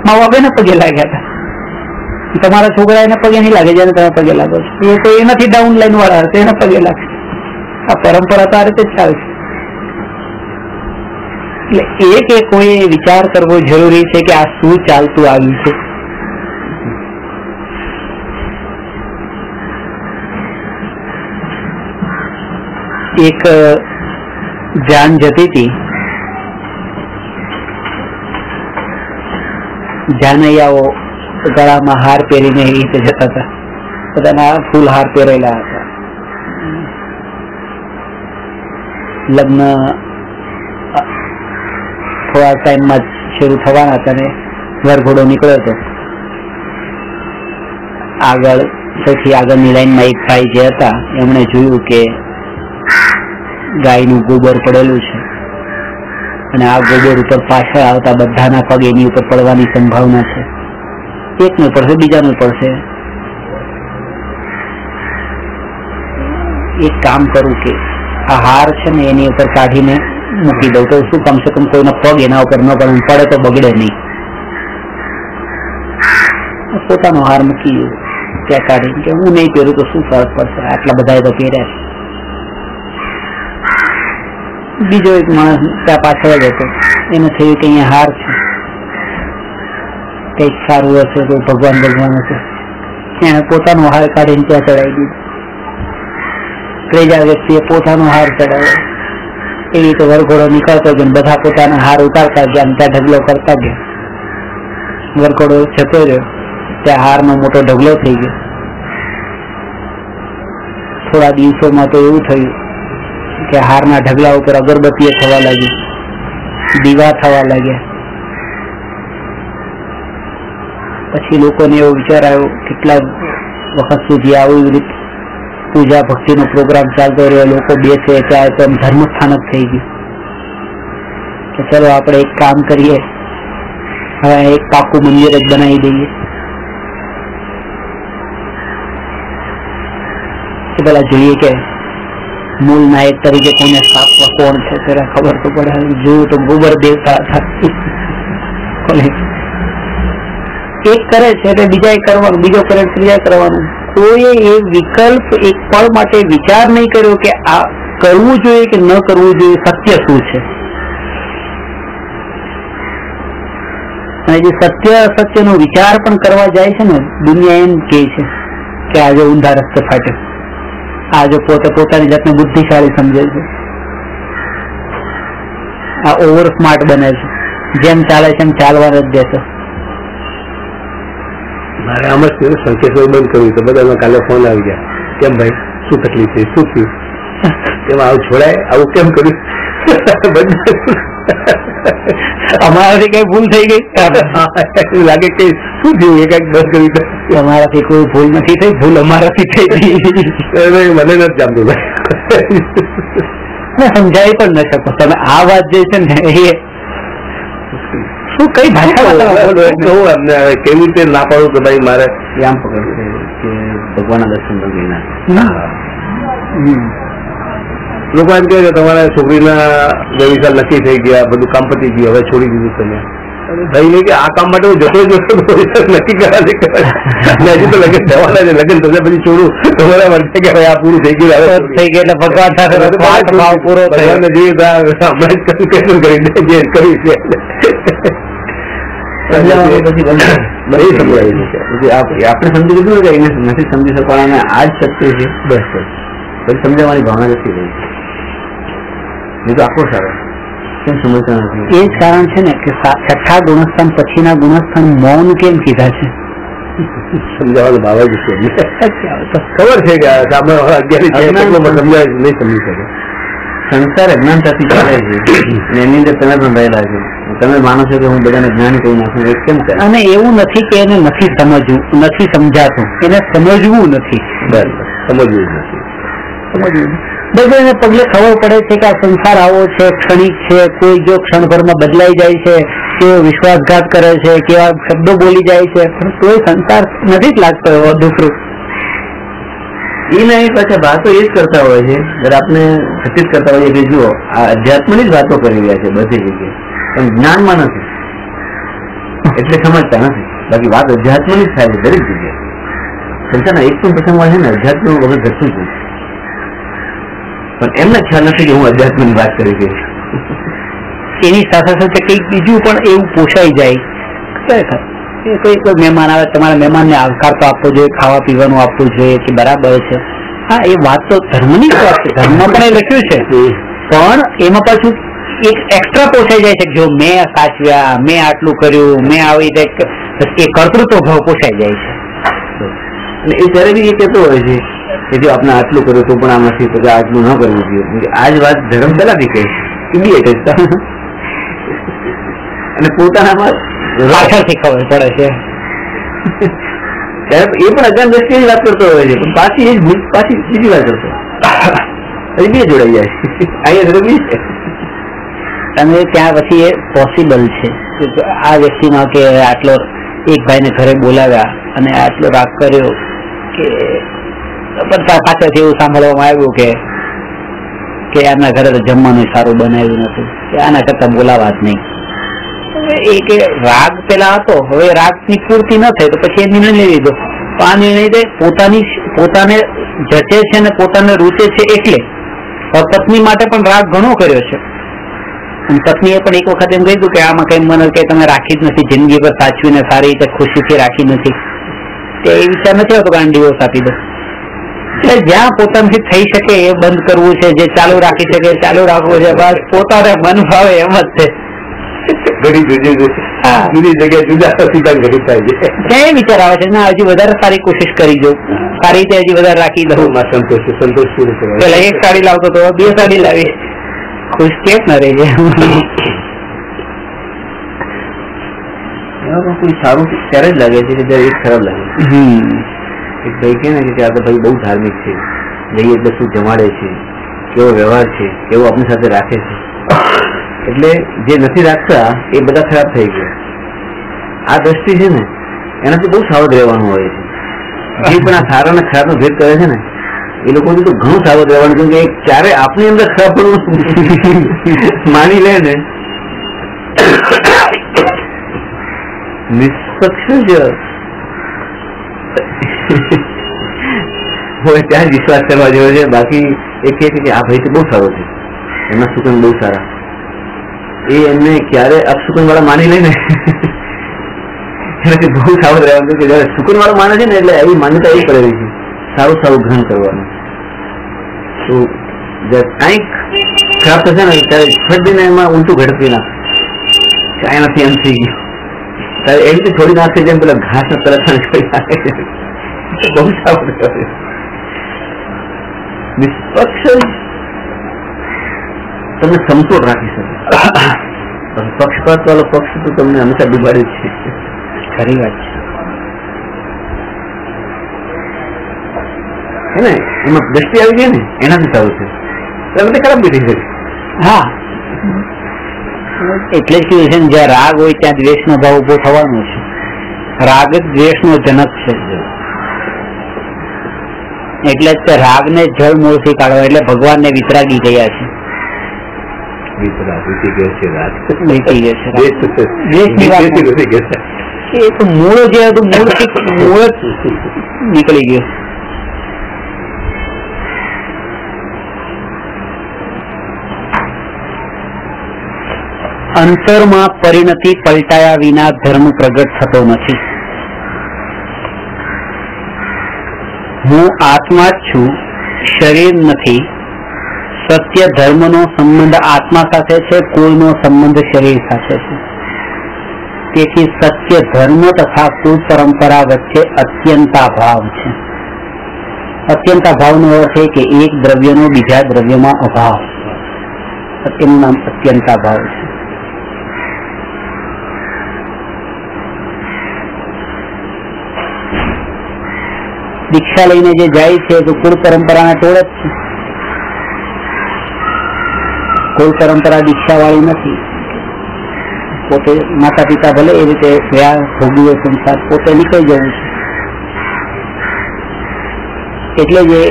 મા બાપ એના પગે લાગ્યા હતા. તમારા છોકરા એને પગે નહીં લાગે જેને તમે પગે લાગો છો. એ તો એનાથી ડાઉન લાઈન વાળા હશે એના પગે લાગશે. આ પરંપરા તો આ રીતે જ ચાલશે એટલે એ કોઈ વિચાર કરવો જરૂરી છે કે આ શું ચાલતું આવ્યું છે? એક જાન જતી હતી. જાનૈયાઓ ગળામાં હાર પહેરીને એ રીતે જતા હતા. બધાના ફૂલ હાર પહેરેલા હતા. લગ્ન થોડા ટાઈમમાં શરૂ થવાના હતા ને વરઘોડો નીકળ્યો હતો આગળ, સૌથી આગળની લાઈનમાં એક ભાઈ જે હતા, એમણે જોયું કે ગાયનું ગોબર પડેલું છે. અને આ ગોબર ઉપર પાછળ આવતા બધાના પગ એની ઉપર પડવાની સંભાવના છે. એકને પડશે, બીજાનું પડશે. એક કામ કરું કે આ હાર છે ને એની ઉપર કાઢીને મૂકી દઉં તો શું કમસે કમ કોઈનો પગ એના ઉપર ન પડે પડે તો બગડે નહીં. પોતાનો હાર મૂકી ત્યાં કાઢી કે હું નહીં પહેરું તો શું ફરક પડશે? આટલા બધા તો પહેર્યા બીજો એક માણસ ત્યાં પાછળ જ હતો. એને થયું કે અહીંયા હાર છે. કંઈક સારું હશે તો ભગવાન ભગવાન હશે. એને પોતાનો હાર કાઢીને ત્યાં ચડાવી દીધો. ત્રીજા વ્યક્તિએ પોતાનો હાર ચડાવ્યો. એ રીતે વરઘોડો નીકળતો ગયો ને બધા પોતાના હાર ઉતારતા ગયા અને ત્યાં ઢગલો કરતા ગયા વરઘોડો જતો રહ્યો ત્યાં હારનો મોટો ઢગલો થઈ ગયો થોડા દિવસોમાં તો એવું થયું કે હારના ઢગલા ઉપર અગરબત્તીઓ થવા લાગી, દીવા થવા લાગ્યા. પછી લોકોને એવો વિચાર આવ્યો, કેટલા વખત સુધી આવી રીતે પૂજા ભક્તિનો પ્રોગ્રામ ચાલતો રહ્યો લોકો બેસે ત્યાં તો આમ ધર્મ સ્થાનક થઈ ગયું. કે ચલો આપણે એક કામ કરીએ. હવે એક પાકું મંદિર જ બનાવી દઈએ. કે પેલા જોઈએ કે મૂળ નાયક તરીકે કોને સ્થાપવા કોણ છે ત્યારે ખબર તો પડે. જોયું તો ગોબર દેવતા હતા. કોને? એક કરે છે, એટલે બીજા કરવાનું, બીજો કરે એટલે ત્રીજા કરવાનું. કોઈએ એ વિકલ્પ એક પળ માટે વિચાર નહીં કર્યો કે આ કરવું જોઈએ કે ન કરવું જોઈએ, સત્ય શું છે? અને જે સત્ય, અસત્યનો વિચાર પણ કરવા જાય છે ને, દુનિયા એમ કે છે કે આજે ઊંધા રસ્તે ફાટે આજે પોતે પોતાની જાતને બુદ્ધિશાળી સમજે છે. આ ઓવર સ્માર્ટ બને છે. જેમ ચાલે છે એમ ચાલવા જ દેતો મારે આમ જ થયું સંકેશ્વર બંધ કર્યું તો બધામાં કાલે ફોન આવી ગયા. કેમ ભાઈ? શું તકલીફ છે શું થયું? એમાં આવું છોડાય? આવું કેમ કર્યું? અમારાથી કઈ ભૂલ થઈ ગઈ? લાગે કે શું થયું? એ કંઈક બંધ કર્યું તો. અમારાથી કોઈ ભૂલ નથી થઈ ભૂલ અમારાથી થઈ ગઈ. મને નથી જામતું ભાઈ. સમજાવી પણ ન શકો. તમે આ વાત જે છે ને એ શું કઈ ભાષામાં તમે બોલો શું એને? કહું એમને હવે કેવી રીતે ના પાડું કે ભાઈ મારે એ આમ પકડ છે કે ભગવાનના દર્શન પણ કરી નાખે ના. હમ. લોકો એમ કહે કે તમારા છોકરીના બે વિશાલ નક્કી થઈ ગયા બધું કામ પતી ગયું હવે છોડી દીધું તમે અરે ભાઈ નહીં કે આ કામ માટે હું જતો જતો તો નક્કી કરા નહીં કરાય. અને હજી તો લગ્ન થવાના છે લગ્ન થશે પછી છોડું તમારા વર્તે કે હવે આ પૂરું થઈ ગયું હવે છોડું. થઈ ગઈ એટલે ભગવાન સાથે સ્વાર્થ ભાવ પૂરો થયો ભગવાનને જે આ હમણાં જ કશું કશું કરી દે, જે કર્યું છે સમજાવવાનું પછી બંધ. નહીં સમજાયું છે. પછી આપ- આપણે સમજી લીધું ને કે એને નથી સમજી શકવાના અને આ જ સત્ય છે બસ બસ પછી સમજાવવાની ભાવના નથી રહી એ તો આખો સારો કેમ સમજતા નથી એ જ કારણ છે ને કે સા- છઠ્ઠા ગુણસ્થાન પછીના ગુણસ્થાન મૌન કેમ કીધા છે સમજાવવાનો ભાવ જ છે ખબર છે કે આ સામે વાળા અગિયારી છે અજ્ઞાન એટલો પણ સમજાય નહીં સમજી શકે સંસાર અજ્ઞાનતાથી ચાલે છે અને એની અંદર તમે પણ રહેલા છો તમે માનો છો કે હું બધાને જ્ઞાન કહી નાખું એ કેમ કરે? અને એવું નથી કે એને નથી સમજવું નથી સમજાતું. એને સમજવું નથી. સમજવું નથી. સમજવું એને પગલે ખબર પડે છે કે આ સંસાર આવો છે ક્ષણિક છે કોઈ જો ક્ષણભરમાં બદલાઈ જાય છે કેવો વિશ્વાસઘાત કરે છે કેવા શબ્દો બોલી જાય છે પણ કોઈ સંસાર નથી જ લાગતો એવો દુખરૂપ એ નહીં પાછા વાતો એ જ કરતા હોય છે. જયારે આપણે સચિત કરતા હોઈએ કે જુઓ આ અધ્યાત્મની જ વાતો કરી રહ્યા છે બધી જગ્યાએ. પણ જ્ઞાનમાં નથી. એટલે સમજતા નથી. બાકી વાત અધ્યાત્મની જ થાય છે દરેક જગ્યાએ. સંસારના એક પણ પ્રસંગમાં છે ને અધ્યાત્મ વગર ઘટતું જ પણ એમને ખ્યાલ નથી કે હું અધ્યાત્મની વાત કરી છું. એની સાથે સાથે કંઈક બીજું પણ એવું પોષાઈ જાય. ખરેખર. કોઈ કોઈ મહેમાન આવે તમારા મહેમાનને આવકાર તો આપવો જોઈએ ખાવા પીવાનું આપવું જોઈએ કે બરાબર છે. હા એ વાત તો ધર્મની જ વાત છે. ધર્મ પણ એ લખ્યું છે. પણ એમાં પાછું એક એક્સ્ટ્રા પોસાઈ જાય છે જો મેં સાચવ્યા મેં આટલું કર્યું મેં આવી રીતે એ કર્તૃત્વ ભાવ પોસાઈ જાય છે. અને એ ત્યારે બી એ કહેતો હોય છે કે જો આપણે આટલું કર્યું તો પણ આમ નથી તો આટલું ન કરવું જોઈએ. આ જ વાત ધર્મ પહેલાથી કહે ઇમિડિયેટ અને પોતાનામાં પાછળથી ખબર પડે છે. ત્યારે એ પણ અજ્ઞાન દ્રષ્ટિએ જ વાત કરતો હોય છે પણ પાછી એ જ પાછી બીજી વાત કરતો હજી બે જોડાઈ જાય અહીંયા ધર્મ બી છે. અને ત્યાં પછી એ પોસિબલ છે આ વ્યક્તિમાં કે આટલો એક ભાઈને ઘરે બોલાવ્યા અને આટલો રાગ કર્યો કે પણ એવું સાંભળવામાં આવ્યું કે કે આના ઘરે જમવાનું સારું બનાવ્યું નથી કે આના કરતા બોલાવા જ નહીં. એ કે રાગ પેલા હતો, હવે રાગની પૂર્તિ ન થઈ તો પછી એ નિર્ણય લઈ લીધો. તો આ નિર્ણય પોતાની પોતાને જચે છે ને પોતાને રૂચે છે એટલે. પત્ની માટે પણ રાગ ઘણો કર્યો છે. અને પત્નીએ પણ એક વખત એમ કહ્યું કે આમાં કઈ મને કઈ તમે રાખી જ નથી જિંદગી પર સાચવીને સારી રીતે ખુશીથી રાખી નથી. તે એ વિચાર નથી હોતો કારણ ડિવોર્સ આપી દો એટલે જ્યાં પોતાથી થઈ શકે એ બંધ કરવું છે જે ચાલુ રાખી શકે ચાલુ રાખવું છે બસ પોતાને મન ભાવે એમ જ છે. વિચાર આવે છે ના હજી વધારે સારી કોશિશ કરી દઉં. સારી રીતે હજી વધારે રાખી દઉં. સંતોષ સંતોષ પેલા એક સાડી લાવતો તો બે સાડી લાવી. ખુશ કેમ ન રહી. જાય કોઈ સારું ત્યારે જ લાગે છે કે જયારે ખરાબ લાગે એક ભાઈ કે ને કે આ તો ભાઈ બહુ ધાર્મિક છે. જઈએ એટલે શું જમાડે છે? કેવો વ્યવહાર છે? કેવો આપણી સાથે રાખે છે? એટલે જે નથી રાખતા એ બધા ખરાબ થઈ ગયા. આ દ્રષ્ટિ છે ને એનાથી બહુ સાવધ રહેવાનું હોય છે. જે પણ આ સારા અને ખરાબ નો ભેદ કરે છે ને એ લોકોને તો ઘણું સાવધ રહેવાનું, કેમ કે ક્યારે આપની અંદર ખરાબ માની લે ને. નિષ્પક્ષ જ. હવે ત્યાં વિશ્વાસ કરવા જેવો છે. બાકી એ કહે છે કે આ ભાઈ તો બહુ સારો છે. એમના સુકન બહુ સારા. એ એમને ક્યારે અપસુકન વાળા માની લે ને? બહુ સાવધ રહેવાનું કે જયારે સુકન વાળા માને છે ને, એટલે એવી માન્યતા એ પડેલી છે. સારું સારું ગ્રહણ કરવાનું. તો કંઈક ખરાબ થશે ને ત્યારે ફટ એમાં ઉલટું ઘડપી ના કે આનાથી એમ થઈ ગયું. ત્યારે એમ રીતે છોડી નાખે જેમ પેલા ઘાસ નાખે. બહુ સારું નિષ્પક્ષ તમે સમતોલ રાખી શકો. પક્ષપાત વાળો પક્ષ તો તમને હંમેશા ડુબાડે છે. ખરી વાત છે. હે ને? એમાં દ્રષ્ટિ આવી ગઈ ને એનાથી સારું છે. એટલે બધે ખરાબ બી થઈ શકે હા. એટલે જ કીધું છે ને જ્યાં રાગ હોય ત્યાં દ્વેષનો ભાવ ઊભો થવાનો છે. રાગ જ દ્વેષનો જનક છે. એટલે જ રાગ ને જળ મૂળથી કાઢવા એટલે ભગવાનને વિતરાગી ગયા છે. એ તો મૂળ જે હતું મૂળ મૂળ નીકળી ગયું. અંતરમાં પરિણતિ પલટાયા વિના ધર્મ પ્રગટ થતો નથી. હું આત્મા જ છું, શરીર નથી. સત્ય ધર્મનો સંબંધ આત્મા સાથે છે કોઈનો સંબંધ શરીર સાથે છે. તેથી સત્ય ધર્મ તથા કુલ પરંપરા વચ્ચે અત્યંતાભાવ છે. અત્યંત ભાવનો અર્થ એ કે એક દ્રવ્યનો બીજા દ્રવ્યમાં અભાવ. એનું નામ અત્યંતા ભાવ છે. દીક્ષા લઈને જે જાય છે, તો કુળ પરંપરાના ટોળ જ છે. કુળ પરંપરા દીક્ષા વાળી નથી. પોતે માતા પિતા ભલે એ રીતે ગયા ભોગવ્યો સંસાર, પોતે નીકળી જવું છે. એટલે જે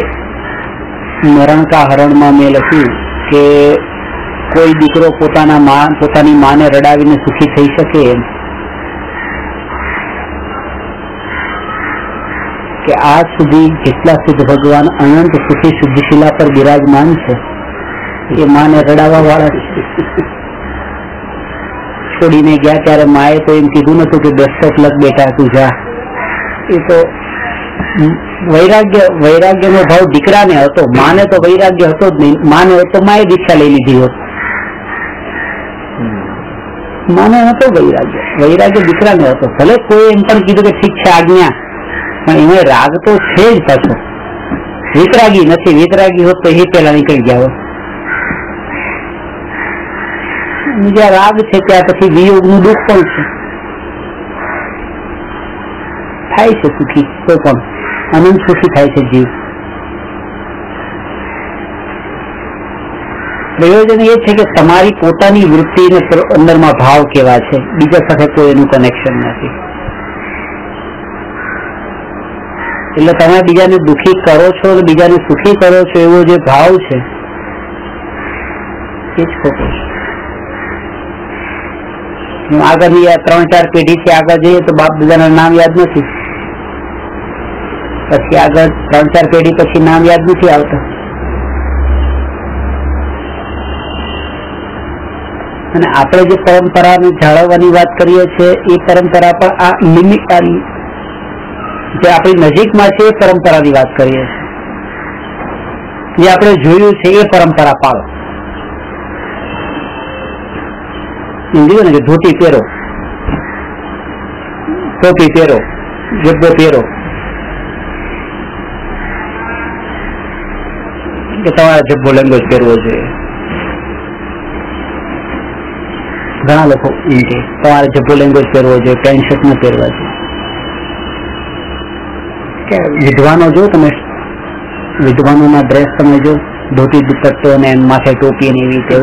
મરણકા હરણમાં મેં લખ્યું કે કોઈ દીકરો પોતાના મા, પોતાની માને રડાવીને સુખી થઈ શકે એમ કે આજ સુધી જેટલા શુદ્ધ ભગવાન અનંત સુખી શુદ્ધશીલા પર બિરાજમાન છે, એ માને રડાવવા વાળા છોડીને ગયા ત્યારે માએ તો એમ કીધું નતું કે દસક લગ બેટા તું જા. એ તો વૈરાગ્ય નો ભાવ દીકરાને હતો. માને તો વૈરાગ્ય હતો જ નહીં. માને તો માએ દીક્ષા લઈ લીધી હોત. માને હતો વૈરાગ્ય. વૈરાગ્ય દીકરાને હતો. ભલે કોઈ એમ પણ કીધું કે ઠીક છે આજ્ઞા. પણ એને રાગ તો છે જ પાછો. વિતરાગી નથી, વિતરાગી હોત તો એ પેલા નીકળી ગયા હોત બીજા રાગ છે ત્યાં પછી વિયોગનું દુઃખ પણ છે. થાય છે સુખી, કોઈ પણ. અનંત સુખી થાય છે જીવ. પ્રયોજન એ છે કે તમારી પોતાની વૃત્તિને પ્ર- અંદરમાં ભાવ કેવા છે. બીજા સાથે કોઈ એનું કનેક્શન નથી. એટલે તમે બીજાને દુખી કરો છો અને બીજાને સુખી કરો છો, એવો જે ભાવ છે, એ જ ખોટો છે. આગળની ત્રણ ચાર પેઢીથી આગળ જઈએ તો બાપ દાદાના નામ યાદ નથી. પછી આગળ ત્રણ ચાર પેઢી પછી નામ યાદ નથી આવતા. અને આપણે જે પરંપરાને જાળવવાની વાત કરીએ છીએ, એ પરંપરા પણ આ જે આપણી નજીકમાં છે એ પરંપરાની વાત કરીએ. જે આપણે જોયું છે એ પરંપરા પાળો. સમજી ને કે ધોતી પહેરો. ટોપી પહેરો. જબ્બો પહેરો. કે તમારે જબ્બો લેંગ્વેજ પહેરવો જોઈએ. ઘણા લોકો એમ કે તમારે જબ્બો લેંગ્વેજ પહેરવો જોઈએ. પેન્ટ શર્ટ ન પહેરવા જોઈએ. કે વિદ્વાનો જો તમે, વિદ્વાનોના ડ્રેસ તમે જો ધોતી દુપટ્ટો ને માથે ટોપી ને એવી રીતે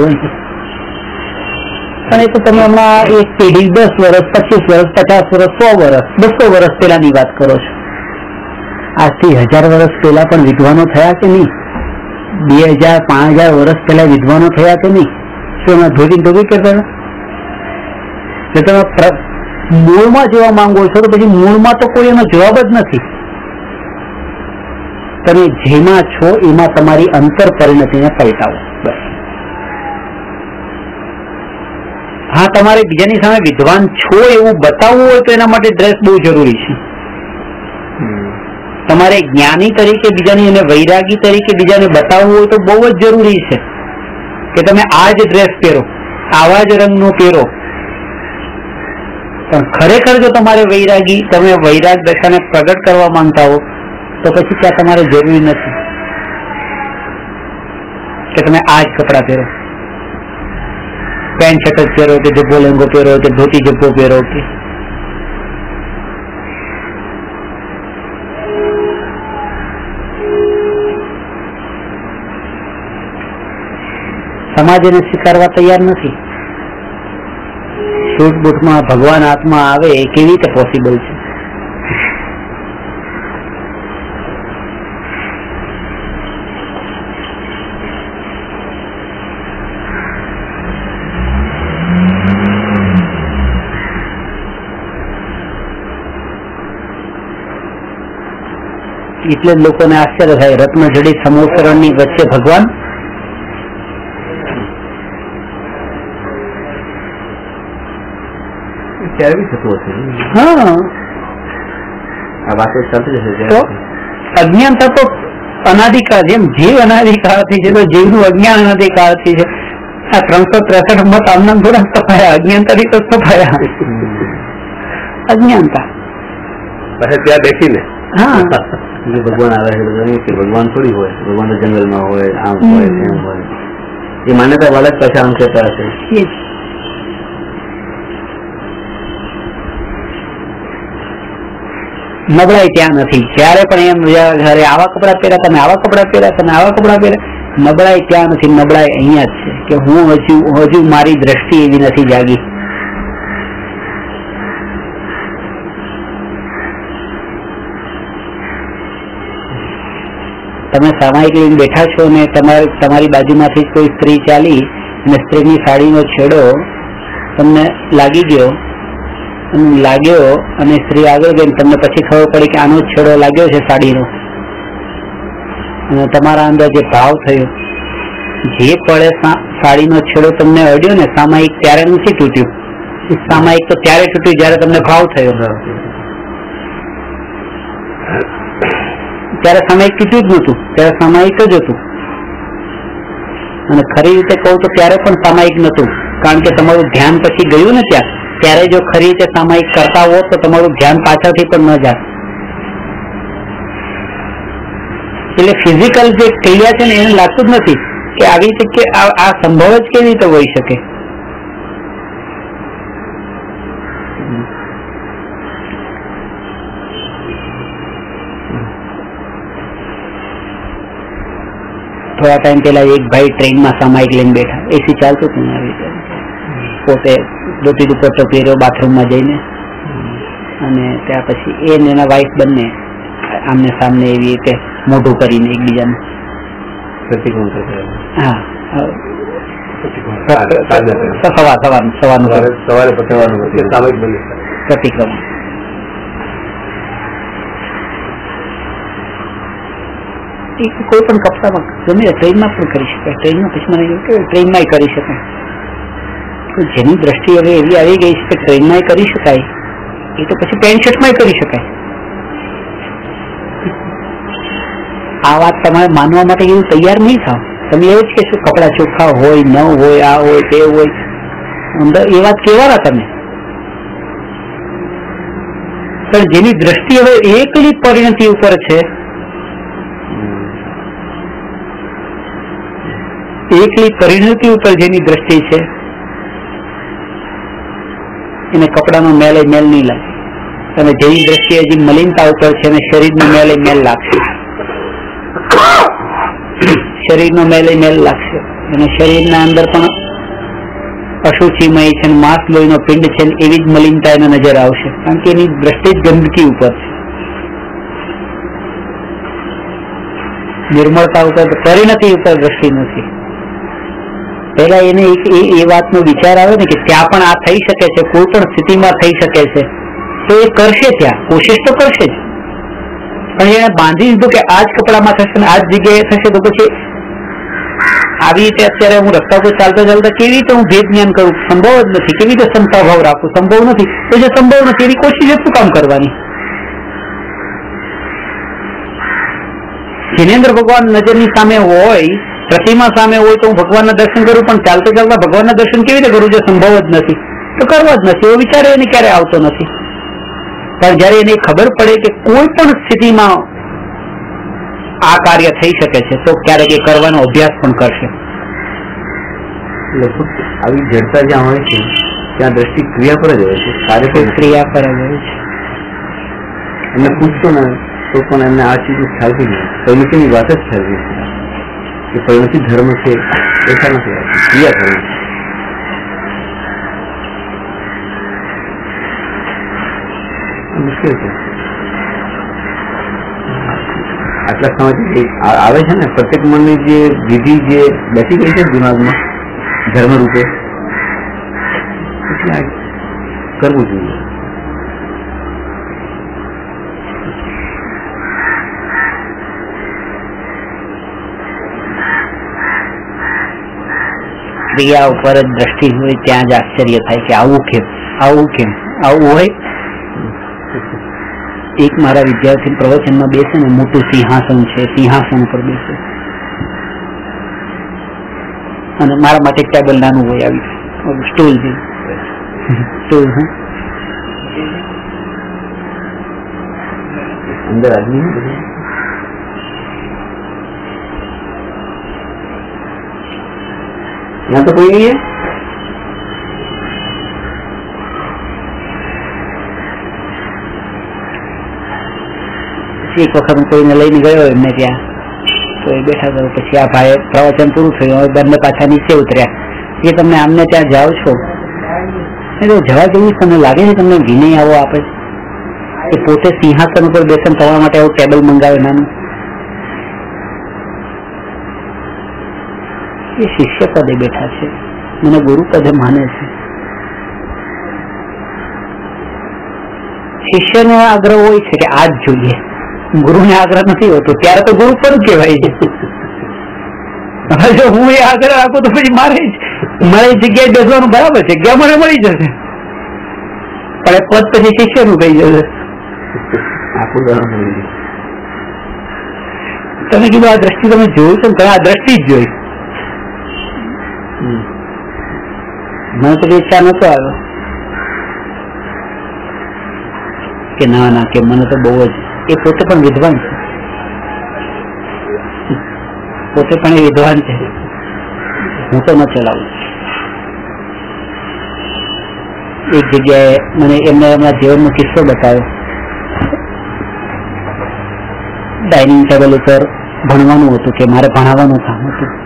પણ એ તો તમે હમણાં એક પેઢી દસ વર્ષ, પચીસ વર્ષ, પચાસ વર્ષ, સો વર્ષ, બસો વર્ષ પહેલાની વાત કરો છો. આજથી હજાર વર્ષ પહેલા પણ વિદ્વાનો થયા કે નહીં? બે હજાર, પાંચ હજાર વર્ષ પહેલા વિદ્વાનો થયા કે નહીં? શું એમાં ધોતી ધોતી કરતા હતા? તમે મૂળમાં જોવા માંગો છો તો પછી મૂળમાં તો કોઈ એનો જવાબ જ નથી. તમે જેમાં છો એમાં તમારી અંતર પરિણતિને પલટાવો બસ. હા તમારે બીજાની સામે વિદ્વાન છો એવું બતાવવું હોય તો એના માટે ડ્રેસ બહુ જરૂરી છે. તમારે જ્ઞાની તરીકે બીજાની અને વૈરાગી તરીકે બીજાને બતાવવું હોય તો બહુ જ જરૂરી છે કે તમે આ જ ડ્રેસ પહેરો આવા જ રંગનો પહેરો. પણ ખરેખર જો તમારે વૈરાગી તમે વૈરાગ દશાને પ્રગટ કરવા માંગતા હો તો પછી ત્યાં તમારે જરૂરી નથી કે તમે આ જ કપડાં પહેરો. પેન્ટ શર્ટ પહેરો કે જબ્બો લેંગો પહેરો કે ધોતી જબ્બો પહેરો કે સમાજ એને સ્વીકારવા તૈયાર નથી. સૂટ બૂટમાં ભગવાન આત્મા આવે એ કેવી રીતે પોસિબલ છે? એટલે જ લોકોને આશ્ચર્ય થાય. રત્ન જડિત સમોસરણની વચ્ચે ભગવાન ત્યારે બી થતું હશે? ને? હા. આ વાતો ચાલતી જશે તો ત્યારે અજ્ઞાનતા તો અનાદિકાળ જેમ જીવ અનાદિકાળથી છે તો જીવનું અજ્ઞાન અનાદિકાળથી છે. આ ત્રણસો ત્રેસઠ મત આમનામ થોડા સ્થપાયા. અજ્ઞાનતાથી તો સ્થપાયા. અજ્ઞાનતા. પછી ત્યાં બેસીને. હા. જે ભગવાન આવે છે બધા કે ભગવાન થોડી હોય ભગવાન તો જંગલમાં હોય આમ હોય એમ હોય. એ માન્યતા બાળક પાછા આમ કહેતા હશે. નબળાઈ ત્યાં નથી. જ્યારે પણ એમ જયારે આવા કપડા પહેર્યા તમે આવા કપડા પહેર્યા તમે આવા કપડા પહેર્યા નબળાઈ ત્યાં નથી. નબળાઈ અહીંયા જ છે કે હું હજુ હજુ મારી દ્રષ્ટિ એવી નથી જાગી. તમે સામાયિક લઈને બેઠા છો ને તમારી તમારી બાજુમાંથી કોઈ સ્ત્રી ચાલી અને સ્ત્રીની સાડીનો છેડો તમને લાગી ગયો લાગ્યો અને સ્ત્રી આગળ ગઈ તમને પછી ખબર પડી કે આનો છેડો લાગ્યો છે સાડીનો. અને તમારા અંદર જે ભાવ થયો, જે પળે સાડીનો છેડો તમને અડ્યો ને સામાયિક ત્યારે નથી તૂટ્યું. સામાયિક તો ત્યારે તૂટ્યું જ્યારે તમને ભાવ થયો. ત્યારે સામાયિક કીધું જ નતું ત્યારે સામાયિક જ હતું. અને ખરી રીતે કહું તો ત્યારે પણ સામાયિક નતું કારણ કે તમારું ધ્યાન પછી ગયું ને ત્યાં, ત્યારે જો ખરી રીતે સામાયિક કરતા હોત તો તમારું ધ્યાન પાછળથી પણ ન જાત. એટલે ફિઝિકલ જે ક્રિયા છે ને એને લાગતું જ નથી કે આવી રીતે આ સંભવ જ કેવી રીતે હોઈ શકે? થોડા ટાઈમ પેલા એક ભાઈ ટ્રેનમાં સામાયિક લઈને બેઠા. એસી ચાલતું હતું ને પોતે ડોટી દુપટ્ટો પહેર્યો બાથરૂમમાં જઈને. અને ત્યાં પછી એ ને એના વાઈફ બંને આમને સામને એવી રીતે મોઢું કરીને એકબીજાને. પ્રતિક્રમ હા. સવાર સવાર સવારનું સવારે પ્રતિક્રમણ. એ કોઈ પણ કપડામાં ગમે ટ્રેનમાં પણ કરી શકાય ટ્રેનમાં પછી મને કે ટ્રેનમાંય કરી શકાય તો જેની દ્રષ્ટિ હવે એવી આવી ગઈ છે કે ટ્રેનમાંય કરી શકાય, એ તો પછી પેન્ટ શર્ટમાંય કરી શકાય. આ વાત તમારે માનવા માટે એવું તૈયાર નહીં થાવ. તમે એવું જ કહેશો, કપડા ચોખ્ખા હોય, ન હોય, આ હોય, તે હોય. અંદર એ વાત કહેવાના તમે. પણ જેની દ્રષ્ટિ હવે એકલી પરિણતિ ઉપર છે એકલી પરિણતિ ઉપર જેની દ્રષ્ટિ છે, એને કપડાનો મેલ મેલ નહીં લાગે. અને જેની દ્રષ્ટિએ જે મલિનતા ઉપર છે, એને શરીરનો મેલ મેલ લાગશે. શરીરનો મેલ મેલ લાગશે. અને શરીરના અંદર પણ અશુચિમય છે માસ લોહીનો પિંડ છે, એવી જ મલિનતા એને નજર આવશે. કારણ કે એની દ્રષ્ટિ જ ગંદકી ઉપર છે. નિર્મળતા ઉપર, પરિણતિ ઉપર દ્રષ્ટિ નથી. પહેલા એને એક એ વાતનો વિચાર આવે ને કે ત્યાં પણ આ થઈ શકે છે, કોઈ પણ સ્થિતિમાં થઈ શકે છે. તો એ કરશે ત્યાં. કોશિશ તો કરશે જ. પણ એને બાંધી દીધું કે આ જ કપડામાં થશે ને આ જ જગ્યાએ થશે તો પછી આવી રીતે અત્યારે હું રસ્તા પર ચાલતા ચાલતા કેવી રીતે હું ભેદ જ્ઞાન કરું? સંભવ જ નથી. કેવી રીતે ક્ષમતા ભાવ રાખું? સંભવ નથી. તો જે સંભવ નથી, એવી કોશિશ શું કામ કરવાની? જિનેન્દ્ર ભગવાન નજરની સામે હોય પ્રતિમા સામે હોય તો હું ભગવાનના દર્શન કરું પણ ચાલતા ચાલતા ભગવાનના દર્શન કેવી રીતે કરું જે સંભવ જ નથી. તો કરવા જ નથી એવો વિચાર એને ક્યારે આવતો નથી. પણ જયારે એને ખબર પડે કે કોઈ પણ સ્થિતિમાં આ કાર્ય થઈ શકે છે તો ક્યારેક એ કરવાનો અભ્યાસ પણ કરશે. આવી જડતા જ્યાં હોય છે ત્યાં દ્રષ્ટિ ક્રિયા પર જ હોય છે. કાર્ય. ક્રિયા પર જ હોય છે. એમને પૂછતો ને તો પણ એમને આ ચીજ ખ્યાલ થઈ પરિણતિની વાત જ ખ્યાલ થઈ ગઈ કે પરિણતિ ધર્મ છે એ ખ્યાલ નથી આવતો. ક્રિયા ધર્મ છે. આ મુશ્કેલ છે આટલા સમયથી આ- આવે છે ને પ્રત્યેક મનની જે વિધિ જે બેસી ગઈ છે દિમાગમાં ધર્મ રૂપે એટલે આ કરવું જોઈએ ક્રિયા ઉપર જ દ્રષ્ટિ હોય, ત્યાં જ આશ્ચર્ય થાય કે આવું કેમ? આવું કેમ? આવું હોય? એક મારા વિદ્યાર્થી પ્રવચનમાં બેસે ને મોટું સિંહાસન છે, સિંહાસન ઉપર બેસે. અને મારા માટે ટેબલ નાનું હોય આવી સ્ટૂલ છે. સ્ટૂલ અંદર यहाँ तो कोई नहीं है એક વખત હું કોઈને લઈને ગયો એમને ત્યાં તો એ બેઠા કરો પછી આ ભાઈ પ્રવચન પૂરું થયું હવે બંને પાછા નીચે ઉતર્યા એ તમને આમને ત્યાં જાઓ છો એ તો જવા જેવું તમને લાગે છે તમને વિનય આવો આપે છે એ પોતે સિંહાસન ઉપર બેસન થવા માટે આવું ટેબલ મંગાવે નાનું એ શિષ્ય પદે બેઠા છે. મને ગુરુ પદે માને છે. શિષ્ય શિષ્યનો આગ્રહ હોય છે કે આજ જોઈએ. ગુરુ ને આગ્રહ નથી હોતો. ત્યારે તો ગુરુ પર કહેવાય છે. જો હું એ આગ્રહ રાખું તો પછી મારે જ મારી જગ્યાએ બેસવાનું બરાબર છે. કે મને મળી જશે. પણ એ પદ પછી શિષ્યનું કહી જશે. તમે કીધું આ દ્રષ્ટિ તમે જોયું છે તમે આ દ્રષ્ટિ જ જોઈ. મને તો ઈચ્છા નતો આવ્યો. કે ના ના, કે મને તો બહુ જ, એ પોતે પણ વિદ્વાન છે. પોતે પણ એ વિદ્વાન છે. હું તો ન ચલાવું. એક જગ્યાએ મને એમને એમના જીવનનો કિસ્સો બતાવ્યો. ડાઇનિંગ ટેબલ ઉપર ભણવાનું હતું કે મારે ભણાવવાનું કામ હતું.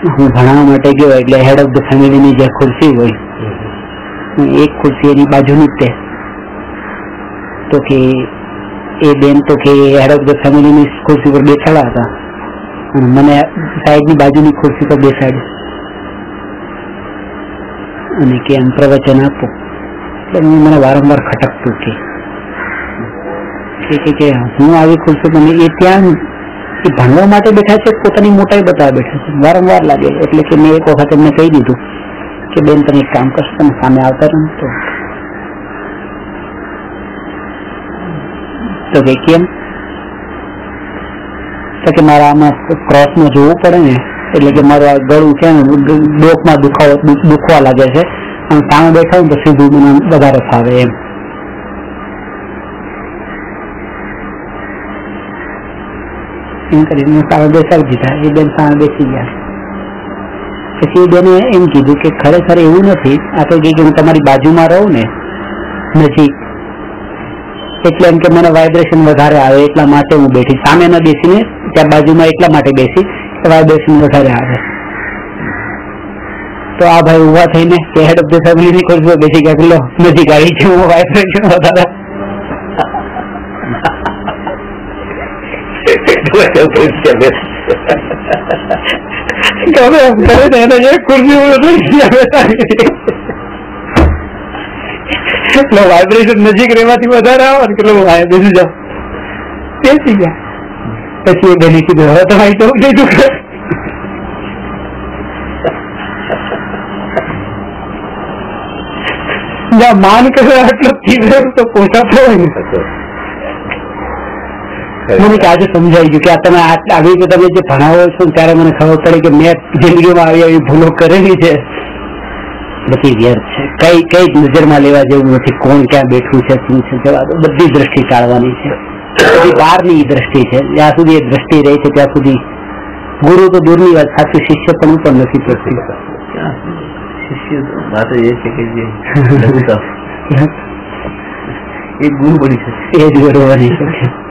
હું ભણાવવા માટે ગયો એટલે હેડ ઓફ ધ ફેમિલીની જે ખુરશી હોય એક ખુરશી એની બાજુની જ તે. તો કે એ બેન તો કે હેડ ઓફ ધ ફેમિલીની ખુરશી પર બેસાડા હતા. અને મને સાઈડની બાજુની ખુરશી પર બેસાડી અને કે એમ પ્રવચન આપો. એટલે મને વારંવાર ખટકતું કે કે હું આવી ખુરશી મને એ ત્યાં એ ભણવા માટે બેઠા છે પોતાની મોટાઈ બતાવવા બેઠા છે? વારંવાર લાગે. એટલે કે મેં એક વખત એમને કહી દીધું કે, બેન, તમે એક કામ કરશો, તમે સામે આવતા રહો. તો તો કે કેમ? તો કે મારા આમાં ક્રોસમાં જોવું પડે ને, એટલે કે મારું આ ગળું છે ને, ડોકમાં દુખાવો દુખવા લાગે છે. અને સામે બેઠા હોય તો સીધું મને વધારે ફાવે એમ. એમ કરીને સામે બેસાડી દીધા એ બેન સામે બેસી ગયા પછી એ બેને એમ કીધું કે ખરેખર એવું નથી આ તો કે હું તમારી બાજુમાં રહું ને નજીક એટલે એમ કે મને વાઇબ્રેશન વધારે આવે એટલા માટે હું બેઠી સામે ન બેસીને ત્યાં બાજુમાં એટલા માટે બેસી વાઇબ્રેશન વધારે આવે તો આ ભાઈ ઊભા થઈને કે હેડ ઓફ ધ ફેમિલી ની ખુરશી બેસી ગયા. લો નજીક આવી છે, હું વાઇબ્રેશન વધારે ગમે તેમ કરી છે અમે. ગમે એમ કરે તો એને જે ખુરશી ઉપર બેસી આવે કેટલો વાઇબ્રેશન નજીક રહેવાથી વધારે આવે ને કેટલો વાય બેસી જાઓ બેસી ગયા પછી એ બેની કીધું હવે તમારી તો લીધું કે જ્યાં માન કરે આટલો તીવ્ર તો પોસાતો હોય ને મને આજે સમજાઈ ગયું કે આ તમે આવી રીતે તમે જે ભણાવો છો ત્યારે મને ખબર પડી કે મેં જિંદગીમાં આવી આવી ભૂલો કરેલી છે. બધી વ્યર્થ છે. કઈ કઈ નજરમાં લેવા જેવું નથી. કોણ ક્યાં બેઠું છે શું છે જવા બધી દ્રષ્ટિ ટાળવાની છે. બધી બહારની દ્રષ્ટિ છે. જ્યાં સુધી એ દ્રષ્ટિ રહે છે ત્યાં સુધી ગુરુ તો દૂરની વાત. સાચું શિષ્ય પણ ઉપર નથી પડતી શિષ્ય વાત એ છે કે જે એ ગુરુ બની શકે. એ જ ગુરુ બની શકે.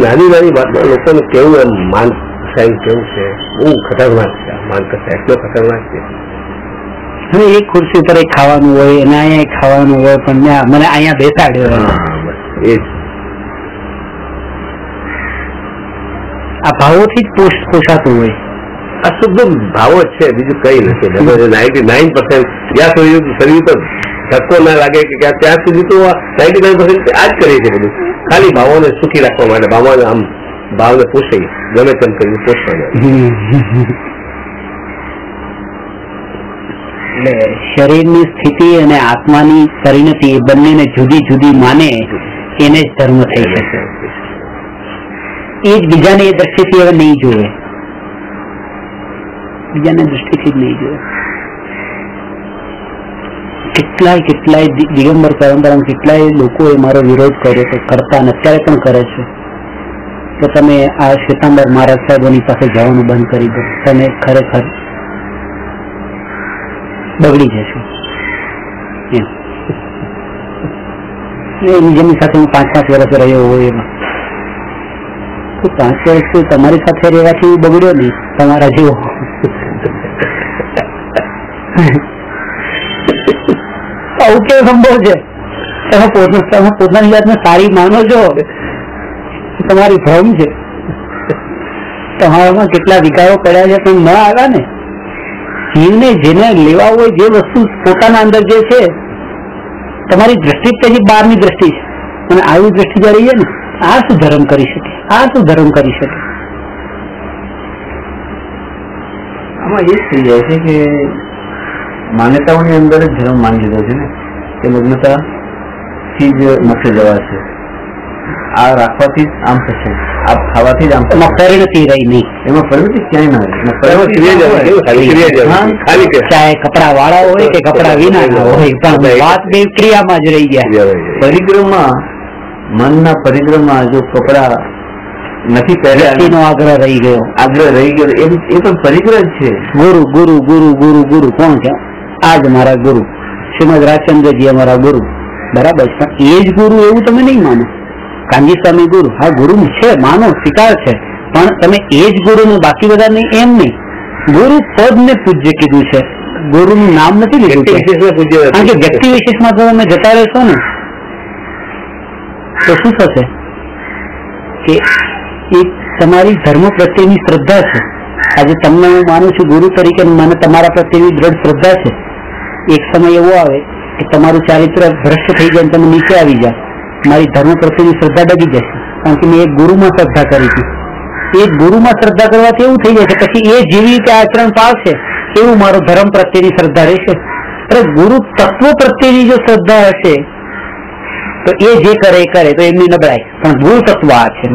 નાની નાની વાતમાં લોકોને કેવું એમ માન સાહેબ કેવું છે? બહુ ખતરનાક છે આ માન કરતા એટલો ખતરનાક છે. અને એક ખુરશી ઉપર ખાવાનું હોય અને અહીંયા ખાવાનું હોય પણ મને અહીંયા બેસાડ્યો એ આ ભાવોથી જ પોષ પોષાતું હોય. આ શુદ્ધ ભાવો જ છે બીજું કઈ નથી. નાઇન્ટી નાઇન પર્સન્ટ જ્યાં સુધી શરીર પર ધક્કો ના લાગે કે ત્યાં સુધી તો નાઇન્ટી નાઇન પર્સન્ટ આ જ કરીએ છીએ બધું. ખાલી ભાવોને સુખી રાખવા માટે ભાવોને આમ ભાવને પોષાય ગમે તેમ કરીને પોષવાના શરીરની સ્થિતિ અને આત્માની પરિણતિ એ બંનેને જુદી જુદી માને એને જ ધર્મ થઈ શકે એ જ બીજાને એ દ્રષ્ટિથી હવે નહીં જોવે બીજાને દ્રષ્ટિથી જ નહીં જોવે કેટલાય કેટલાય દિગંબર પરંપરામાં કેટલાય લોકોએ મારો વિરોધ કર્યો છે, કરતા અને અત્યારે પણ કરે છે. કે તમે આ શ્વેતાંબર મહારાજ સાહેબોની પાસે જવાનું બંધ કરી દો. તમે ખરેખર બગડી જશો. જેમની સાથે હું પાંચ પાંચ વર્ષ રહ્યો હોય એમાં. તો પાંચ વર્ષ તમારી સાથે રહેવાથી બગડ્યો નહીં, તમારા જેવો. કેવું સંભવ છે? તમે તમે પોતાની જાતને સારી માનો છો? તમારી ભ્રમ છે. તમારામાં કેટલા વિકારો પડ્યા છે પણ ન આવ્યા ને? જીવને જેને લેવા હોય જે વસ્તુ પોતાના અંદર જે છે, તમારી દ્રષ્ટિ પછી બહારની દ્રષ્ટિ છે. અને આવી દ્રષ્ટિ જયારે છે ને, આ શું ધર્મ કરી શકે? આ શું ધર્મ કરી શકે? આમાં એ થઈ જાય છે કે માન્યતાઓની અંદર જ ધર્મ માની લીધો છે ને કે લગ્નતા થી જ મોક્ષે જવા છે. આ રાખવાથી જ આમ થશે. આ ખાવાથી જ આમ થશે. એમાં પરિણતિ રહી નહીં. એમાં પરિણતિ ક્યાંય ના રહે? ચાહે કપડા વાળા હોય કે કપડા વિના હોય પણ વાત બે ક્રિયામાં જ રહી ગયા. પરિક્રમા મનના પરિક્રમા જો કપડા નથી પહેર્યા આગ્રહ રહી ગયો. આગ્રહ રહી ગયો. એ એ પણ પરિગ્રહ જ છે. ગુરુ ગુરુ ગુરુ ગુરુ ગુરુ કોણ છે? આજ મારા ગુરુ. શ્રીમદ રાજચંદ્રજી અમારા ગુરુ. બરાબર પણ એ જ ગુરુ એવું તમે નહીં માનો. કાનજી સ્વામી ગુરુ હા ગુરુ છે માનો સ્વીકાર છે. પણ તમે એ જ ગુરુ નું બાકી બધા નહીં એમ નહીં. ગુરુ પદ ને પૂજ્ય કીધું છે. ગુરુ નું નામ નથી લીધું કારણ કે. વ્યક્તિ વિશેષમાં તો તમે જતા રહેશો ને. તો શું થશે? કે એ તમારી ધર્મ પ્રત્યેની શ્રદ્ધા છે. આજે તમને હું માનું છું ગુરુ તરીકે મને તમારા પ્રત્યેની દ્રઢ શ્રદ્ધા છે. એક સમય એવો આવે કે તમારું ચારિત્ર ભ્રષ્ટ થઈ જાય અને તમે નીચે આવી જાવ મારી ધર્મ પ્રત્યેની શ્રદ્ધા ડગી જશે કારણ કે મેં એક ગુરુમાં શ્રદ્ધા કરી હતી. એ ગુરુમાં શ્રદ્ધા કરવાથી એવું થઈ જશે પછી એ જેવી રીતે આચરણ પાળશે એવું મારો ધર્મ પ્રત્યેની શ્રદ્ધા રહેશે. અરે ગુરુ તત્વ પ્રત્યેની જો શ્રદ્ધા હશે તો એ જે કરે એ કરે તો એમની નબળાઈ. પણ ગુરુ તત્વ આ છે.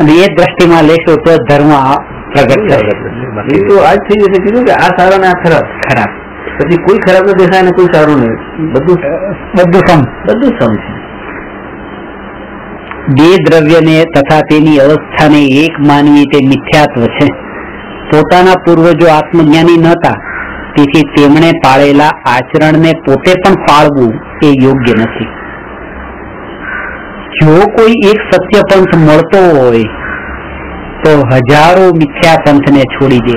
અને એ દ્રષ્ટિમાં લેશો તો ધર્મ આ પ્રગટ થશે. એ તો આજ થઈ જશે. કીધું કે આ સારા ને આ ખરાબ. ખરાબ. પછી કોઈ ખરાબ ન દેખાય ને કોઈ સારું નહીં. બધું બધું સમ. બધું સમ છે. બે દ્રવ્યને તથા તેની અવસ્થાને એક માનવી તે મિથ્યાત્વ છે. પોતાના પૂર્વજો આત્મજ્ઞાની નહોતા. તેથી તેમણે પાળેલા આચરણને પોતે પણ પાળવું એ યોગ્ય નથી. જો કોઈ એક સત્ય પંથ મળતો હોય તો હજારો મિથ્યા પંથને છોડી દે.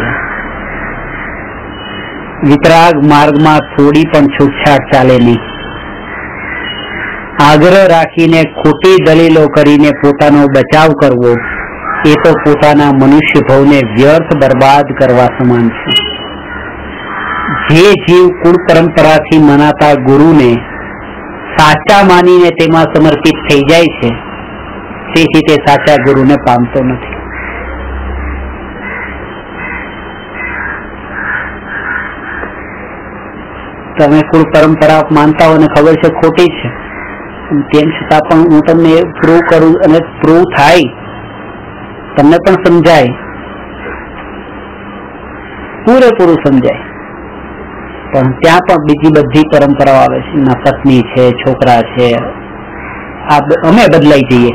વિતરાગ માર્ગમાં થોડી પણ છૂટછાટ ચાલે નહીં. આગ્રહ રાખીને ખોટી દલીલો કરીને પોતાનો બચાવ કરવો, એ તો પોતાના મનુષ્ય ભવને વ્યર્થ બરબાદ કરવા સમાન છે. જે જીવ કુળ પરંપરાથી મનાતા ગુરુને સાચા માનીને તેમાં સમર્પિત થઈ જાય છે, તેથી તે સાચા ગુરુને પામતો નથી. તમે કુળ પરંપરા માનતા હોય ખબર છે, ખોટી છે. તેમ છતાં પણ હું તમને પ્રૂવ કરું અને પ્રૂવ થાય. તમને પણ સમજાય. પૂરેપૂરું સમજાય. પણ ત્યાં પણ બીજી બધી પરંપરાઓ આવે છે. ના પત્ની છે, છોકરા છે. આ અમે બદલાઈ જઈએ.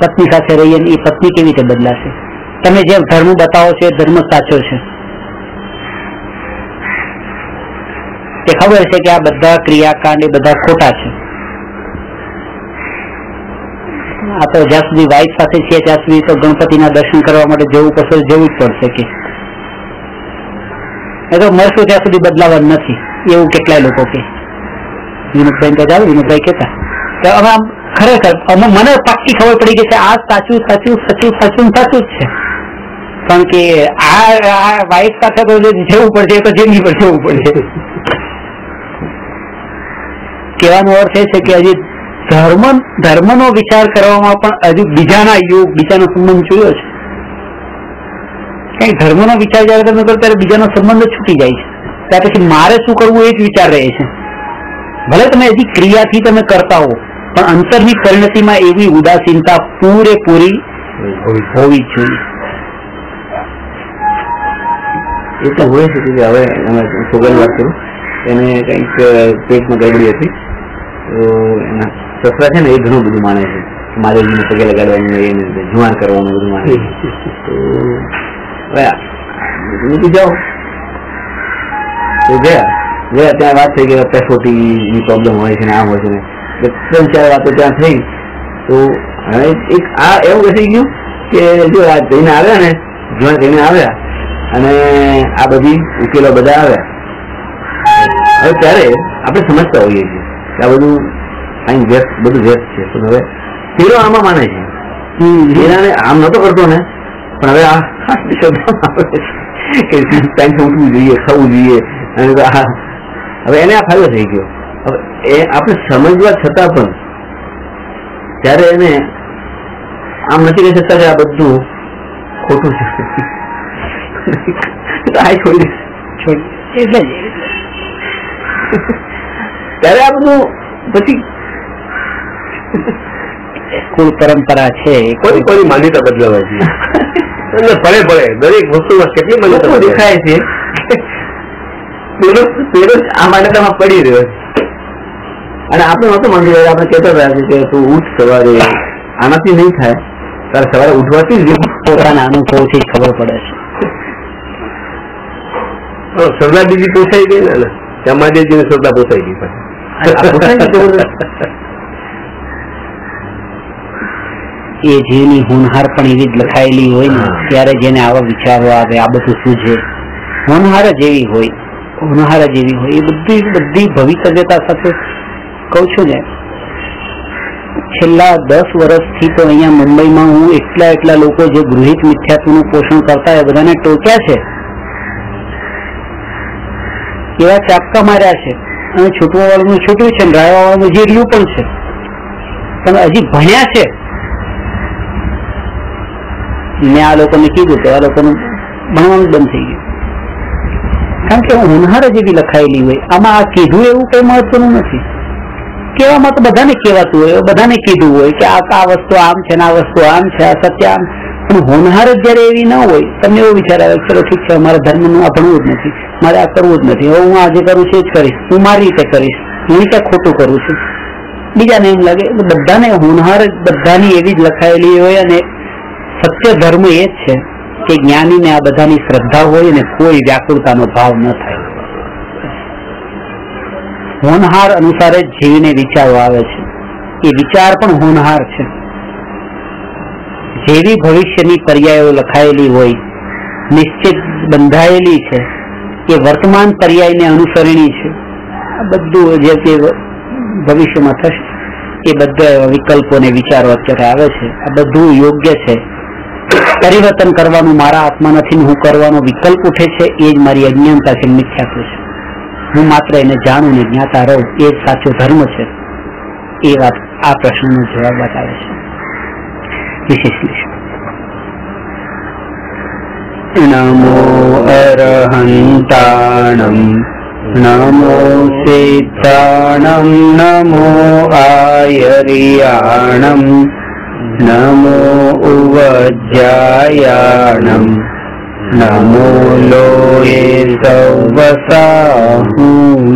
પત્ની સાથે રહીએ ને એ પત્ની કેવી રીતે બદલાશે? તમે જે ધર્મ બતાવો છો એ ધર્મ સાચો છે. તે ખબર છે કે આ બધા ક્રિયાકાંડ એ બધા ખોટા છે. આ તો જ્યાં સુધી વાઈફ સાથે છીએ, ત્યાં સુધી તો ગણપતિના દર્શન કરવા માટે જવું પડશે, જવું જ પડશે કે. એ તો મળશું ત્યાં સુધી બદલાવા નથી, એવું કેટલાય લોકો કે. વિનોદભાઈ તો જાવ વિનોદભાઈ કેતા તો હવે ખરેખર મને પાક્કી ખબર પડી ગઈ છે, આ સાચું સાચું સાચું સાચું સાચું જ છે. કારણ કે આ આ વાઈફ સાથે તો જવું પડશે તો જિંદગી પર જવું પડશે. કહેવાનો અર્થ એ છે કે હજી ધર્મ ધર્મનો વિચાર કરવામાં પણ હજુ બીજાના યુગ બીજાનો સંબંધ જોયો છે. કઈ ધર્મનો વિચાર જયારે તમે કરો ત્યારે બીજાનો સંબંધ છૂટી જાય છે. ત્યાર પછી મારે શું કરવું એ જ વિચાર રહે છે. ભલે તમે હજી ક્રિયાથી તમે કરતા હો પણ અંતરની પરિણતિમાં એવી ઉદાસીનતા પૂરેપૂરી હોવી જોઈએ. એ તો હોય છે કે હવે અમે સુગર વાત કરું. એને કંઈક પેટમાં ગરબડી હતી. એના સસરા છે ને એ ઘણું બધું માને છે મહાદેવજીને પગે લગાડવાનું એને જુવાન કરવાનું બધું માને તો આ જાઓ. તો ગયા. ગયા ત્યાં વાત થઈ કે પેસોટીની પ્રોબ્લેમ હોય છે ને આમ હોય છે ને. ત્રણ ચાર વાતો ત્યાં થઈ. તો હવે એક આ એવું બેસી ગયું કે જો આ જઈને આવ્યા ને જુવાન જઈને આવ્યા અને આ બધી ઉકેલો બધા આવ્યા. હવે ત્યારે આપણે સમજતા હોઈએ છીએ. આ બધું અહીં વ્યર્થ બધું વ્યર્થ છે. પણ હવે હીરો આમાં માને છે. હીરાને આમ નતો કરતો ને પણ હવે આ કે ટાઈમ ઉઠવું જોઈએ ખાવું જોઈએ. અને હવે એને આ ફાયદો થઈ ગયો. હવે એ આપણે સમજવા છતાં પણ ત્યારે એને આમ નથી કહી શકતા કે આ બધું ખોટું છે. આ છોડી છોડી એટલે ત્યારે આ બધું પછી કુલ પરંપરા છે કોઈ કોઈ માન્યતા બદલાવાય છે એટલે ભલે પડે દરેક વસ્તુમાં કેટલી માન્યતા દેખાય છે? પેલો પેલો આ માન્યતામાં પડી રહ્યો અને આપણે નહોતું માનતું ત્યારે આપણે કહેતા છે કે તું ઉઠ સવારે. આનાથી નહીં થાય. તારે સવારે ઉઠવાથી જ પોતાના અનુભવથી ખબર પડે છે. તો સરદાર બીજી પોસાઈ ગઈ ને ત્યાં મહાદેવજીની શ્રદ્ધા પોસાઈ ગઈ પાછી. એ જીવની હોનહાર પણ એવી જ લખાયેલી હોય ને ત્યારે જેને આવા વિચારો આવે આ બધું સૂઝે હોનહાર જ એવી હોય હોનહાર જ એવી હોય એ બધી બધી ભવિતવ્યતા સાથે કહું છું ને છેલ્લા દસ વર્ષથી તો અહીંયા મુંબઈમાં હું એટલા એટલા લોકો જે ગૃહિત મિથ્યાત્વનું પોષણ કરતા એ બધાને ટોક્યા છે. એવા ચાપકા માર્યા છે. અને છૂટવા વાળું છૂટ્યું છે ને વાળું જે રહ્યું પણ છે. પણ હજી ભણ્યા છે? મેં આ લોકોને કીધું તો આ લોકોનું ભણવાનું બંધ થઈ ગયું. કારણ કે હોનહાર જ એવી લખાયેલી હોય. આમાં આ કીધું એવું કઈ મહત્વનું નથી. કહેવામાં તો બધાને કહેવાતું હોય, બધાને કીધું હોય કે આ આ વસ્તુ આમ છે ને આ વસ્તુ આમ છે, આ સત્ય આમ પણ હોનહાર જયારે એવી ન હોય. તમને એવો વિચાર આવે ચલો ઠીક છે મારા ધર્મનું આ ભણવું જ નથી. મારે આ કરવું જ નથી. હવે હું આજે કરું છું એ જ કરીશ. હું મારી રીતે કરીશ. હું ક્યાં ખોટું કરું છું. બીજાને એમ લાગે બધાને હોનહાર બધાની એવી જ લખાયેલી હોય અને સત્ય ધર્મ એ જ છે કે જ્ઞાનીને આ બધાની શ્રદ્ધા હોય ને કોઈ વ્યાકુળતાનો ભાવ ન થાય. હોનહાર અનુસાર જ જીવને વિચારો આવે છે. એ વિચાર પણ હોનહાર છે. જેવી ભવિષ્યની પર્યાયો લખાયેલી હોય, નિશ્ચિત બંધાયેલી છે, એ વર્તમાન પર્યાયને અનુસરણી છે. આ બધું જે તે ભવિષ્યમાં થશે, એ બધા વિકલ્પોને વિચારો અત્યારે આવે છે. આ બધું યોગ્ય છે. પરિવર્તન કરવાનું મારા આત્મા નથી હું કરવાનો વિકલ્પ ઉઠે છે, એ જ મારી અજ્ઞાનતા છે મિથ્યાત્વ છે. હું માત્ર એને જાણું ને જ્ઞાતા રહું, એ જ સાચો ધર્મ છે. એ વાત આ પ્રશ્નનો જવાબ બતાવે છે. વિશેષ નમો અરહંતાણમ નમો સિદ્ધાણમ નમો આયરિયાણમ નમો ઉવજ્જાયાણમ નમો લોયે સૌવસાહું